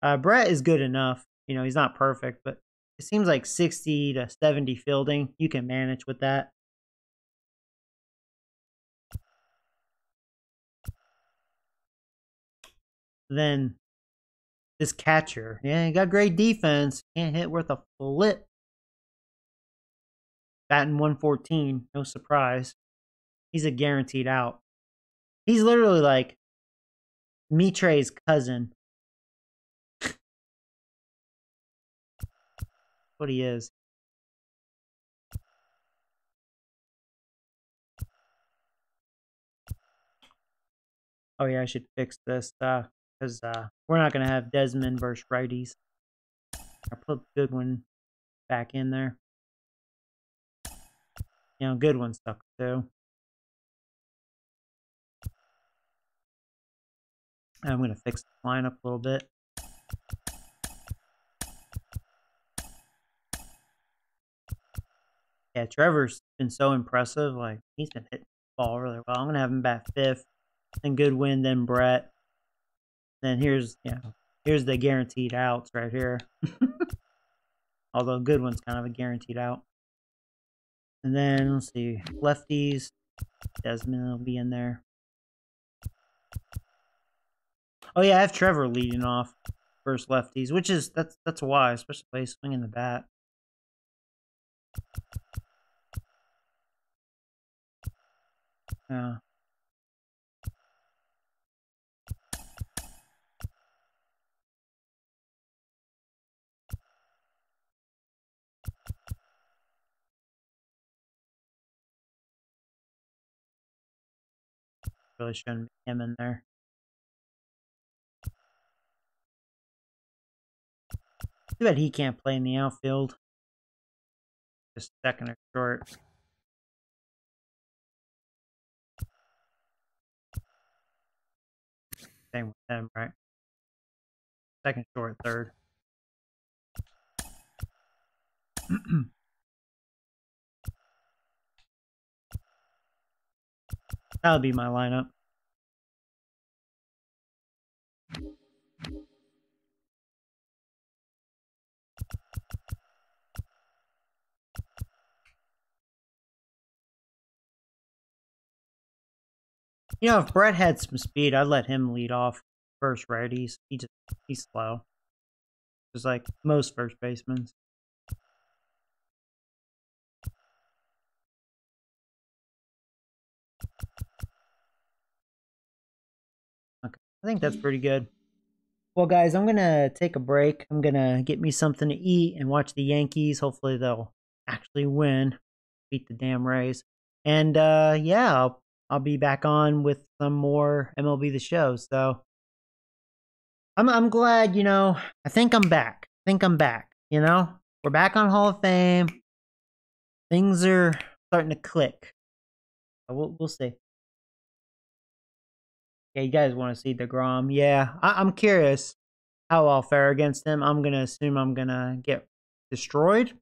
Uh, Brett is good enough. You know, he's not perfect, but it seems like 60 to 70 fielding, you can manage with that. Then this catcher, yeah, he got great defense. Can't hit worth a flip. Batting 114, no surprise. He's a guaranteed out. He's literally like Mitre's cousin. What he is. Oh yeah, I should fix this uh because uh we're not gonna have Desmond versus righties. I put Goodwin back in there. You know, Goodwin stuck too. I'm gonna fix the lineup a little bit. Yeah, Trevor's been so impressive. Like he's been hitting the ball really well. I'm gonna have him bat fifth, then Goodwin, then Brett. Then here's you oh. know here's the guaranteed outs right here. Although Goodwin's kind of a guaranteed out. And then let's see, lefties. Desmond will be in there. Oh yeah, I have Trevor leading off first lefties, which is that's that's why, especially swinging the bat. Yeah. Really shouldn't be him in there. Too bad he can't play in the outfield. Just second or short. Same with him, right? Second, short, third. That'll be my lineup. You know, if Brett had some speed, I'd let him lead off first righties. He just he's slow. Just like most first basemen. Okay. I think that's pretty good. Well, guys, I'm going to take a break. I'm going to get me something to eat and watch the Yankees. Hopefully, they'll actually win, beat the damn Rays. And uh, yeah, I'll I'll be back on with some more MLB the show. So I'm I'm glad, you know, I think I'm back. I think I'm back, you know? We're back on Hall of Fame. Things are starting to click. We'll we'll see. Yeah, you guys want to see DeGrom. Yeah, I, I'm curious how I'll fare against him. I'm gonna assume I'm gonna get destroyed.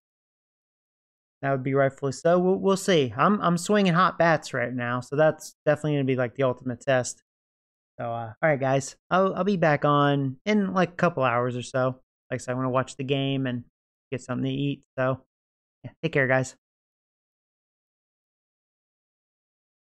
That would be rightfully so. We'll, we'll see. I'm I'm swinging hot bats right now, so that's definitely gonna be like the ultimate test. So, uh, all right, guys, I'll I'll be back on in like a couple hours or so. Like I said, I want to watch the game and get something to eat. So, yeah, take care, guys.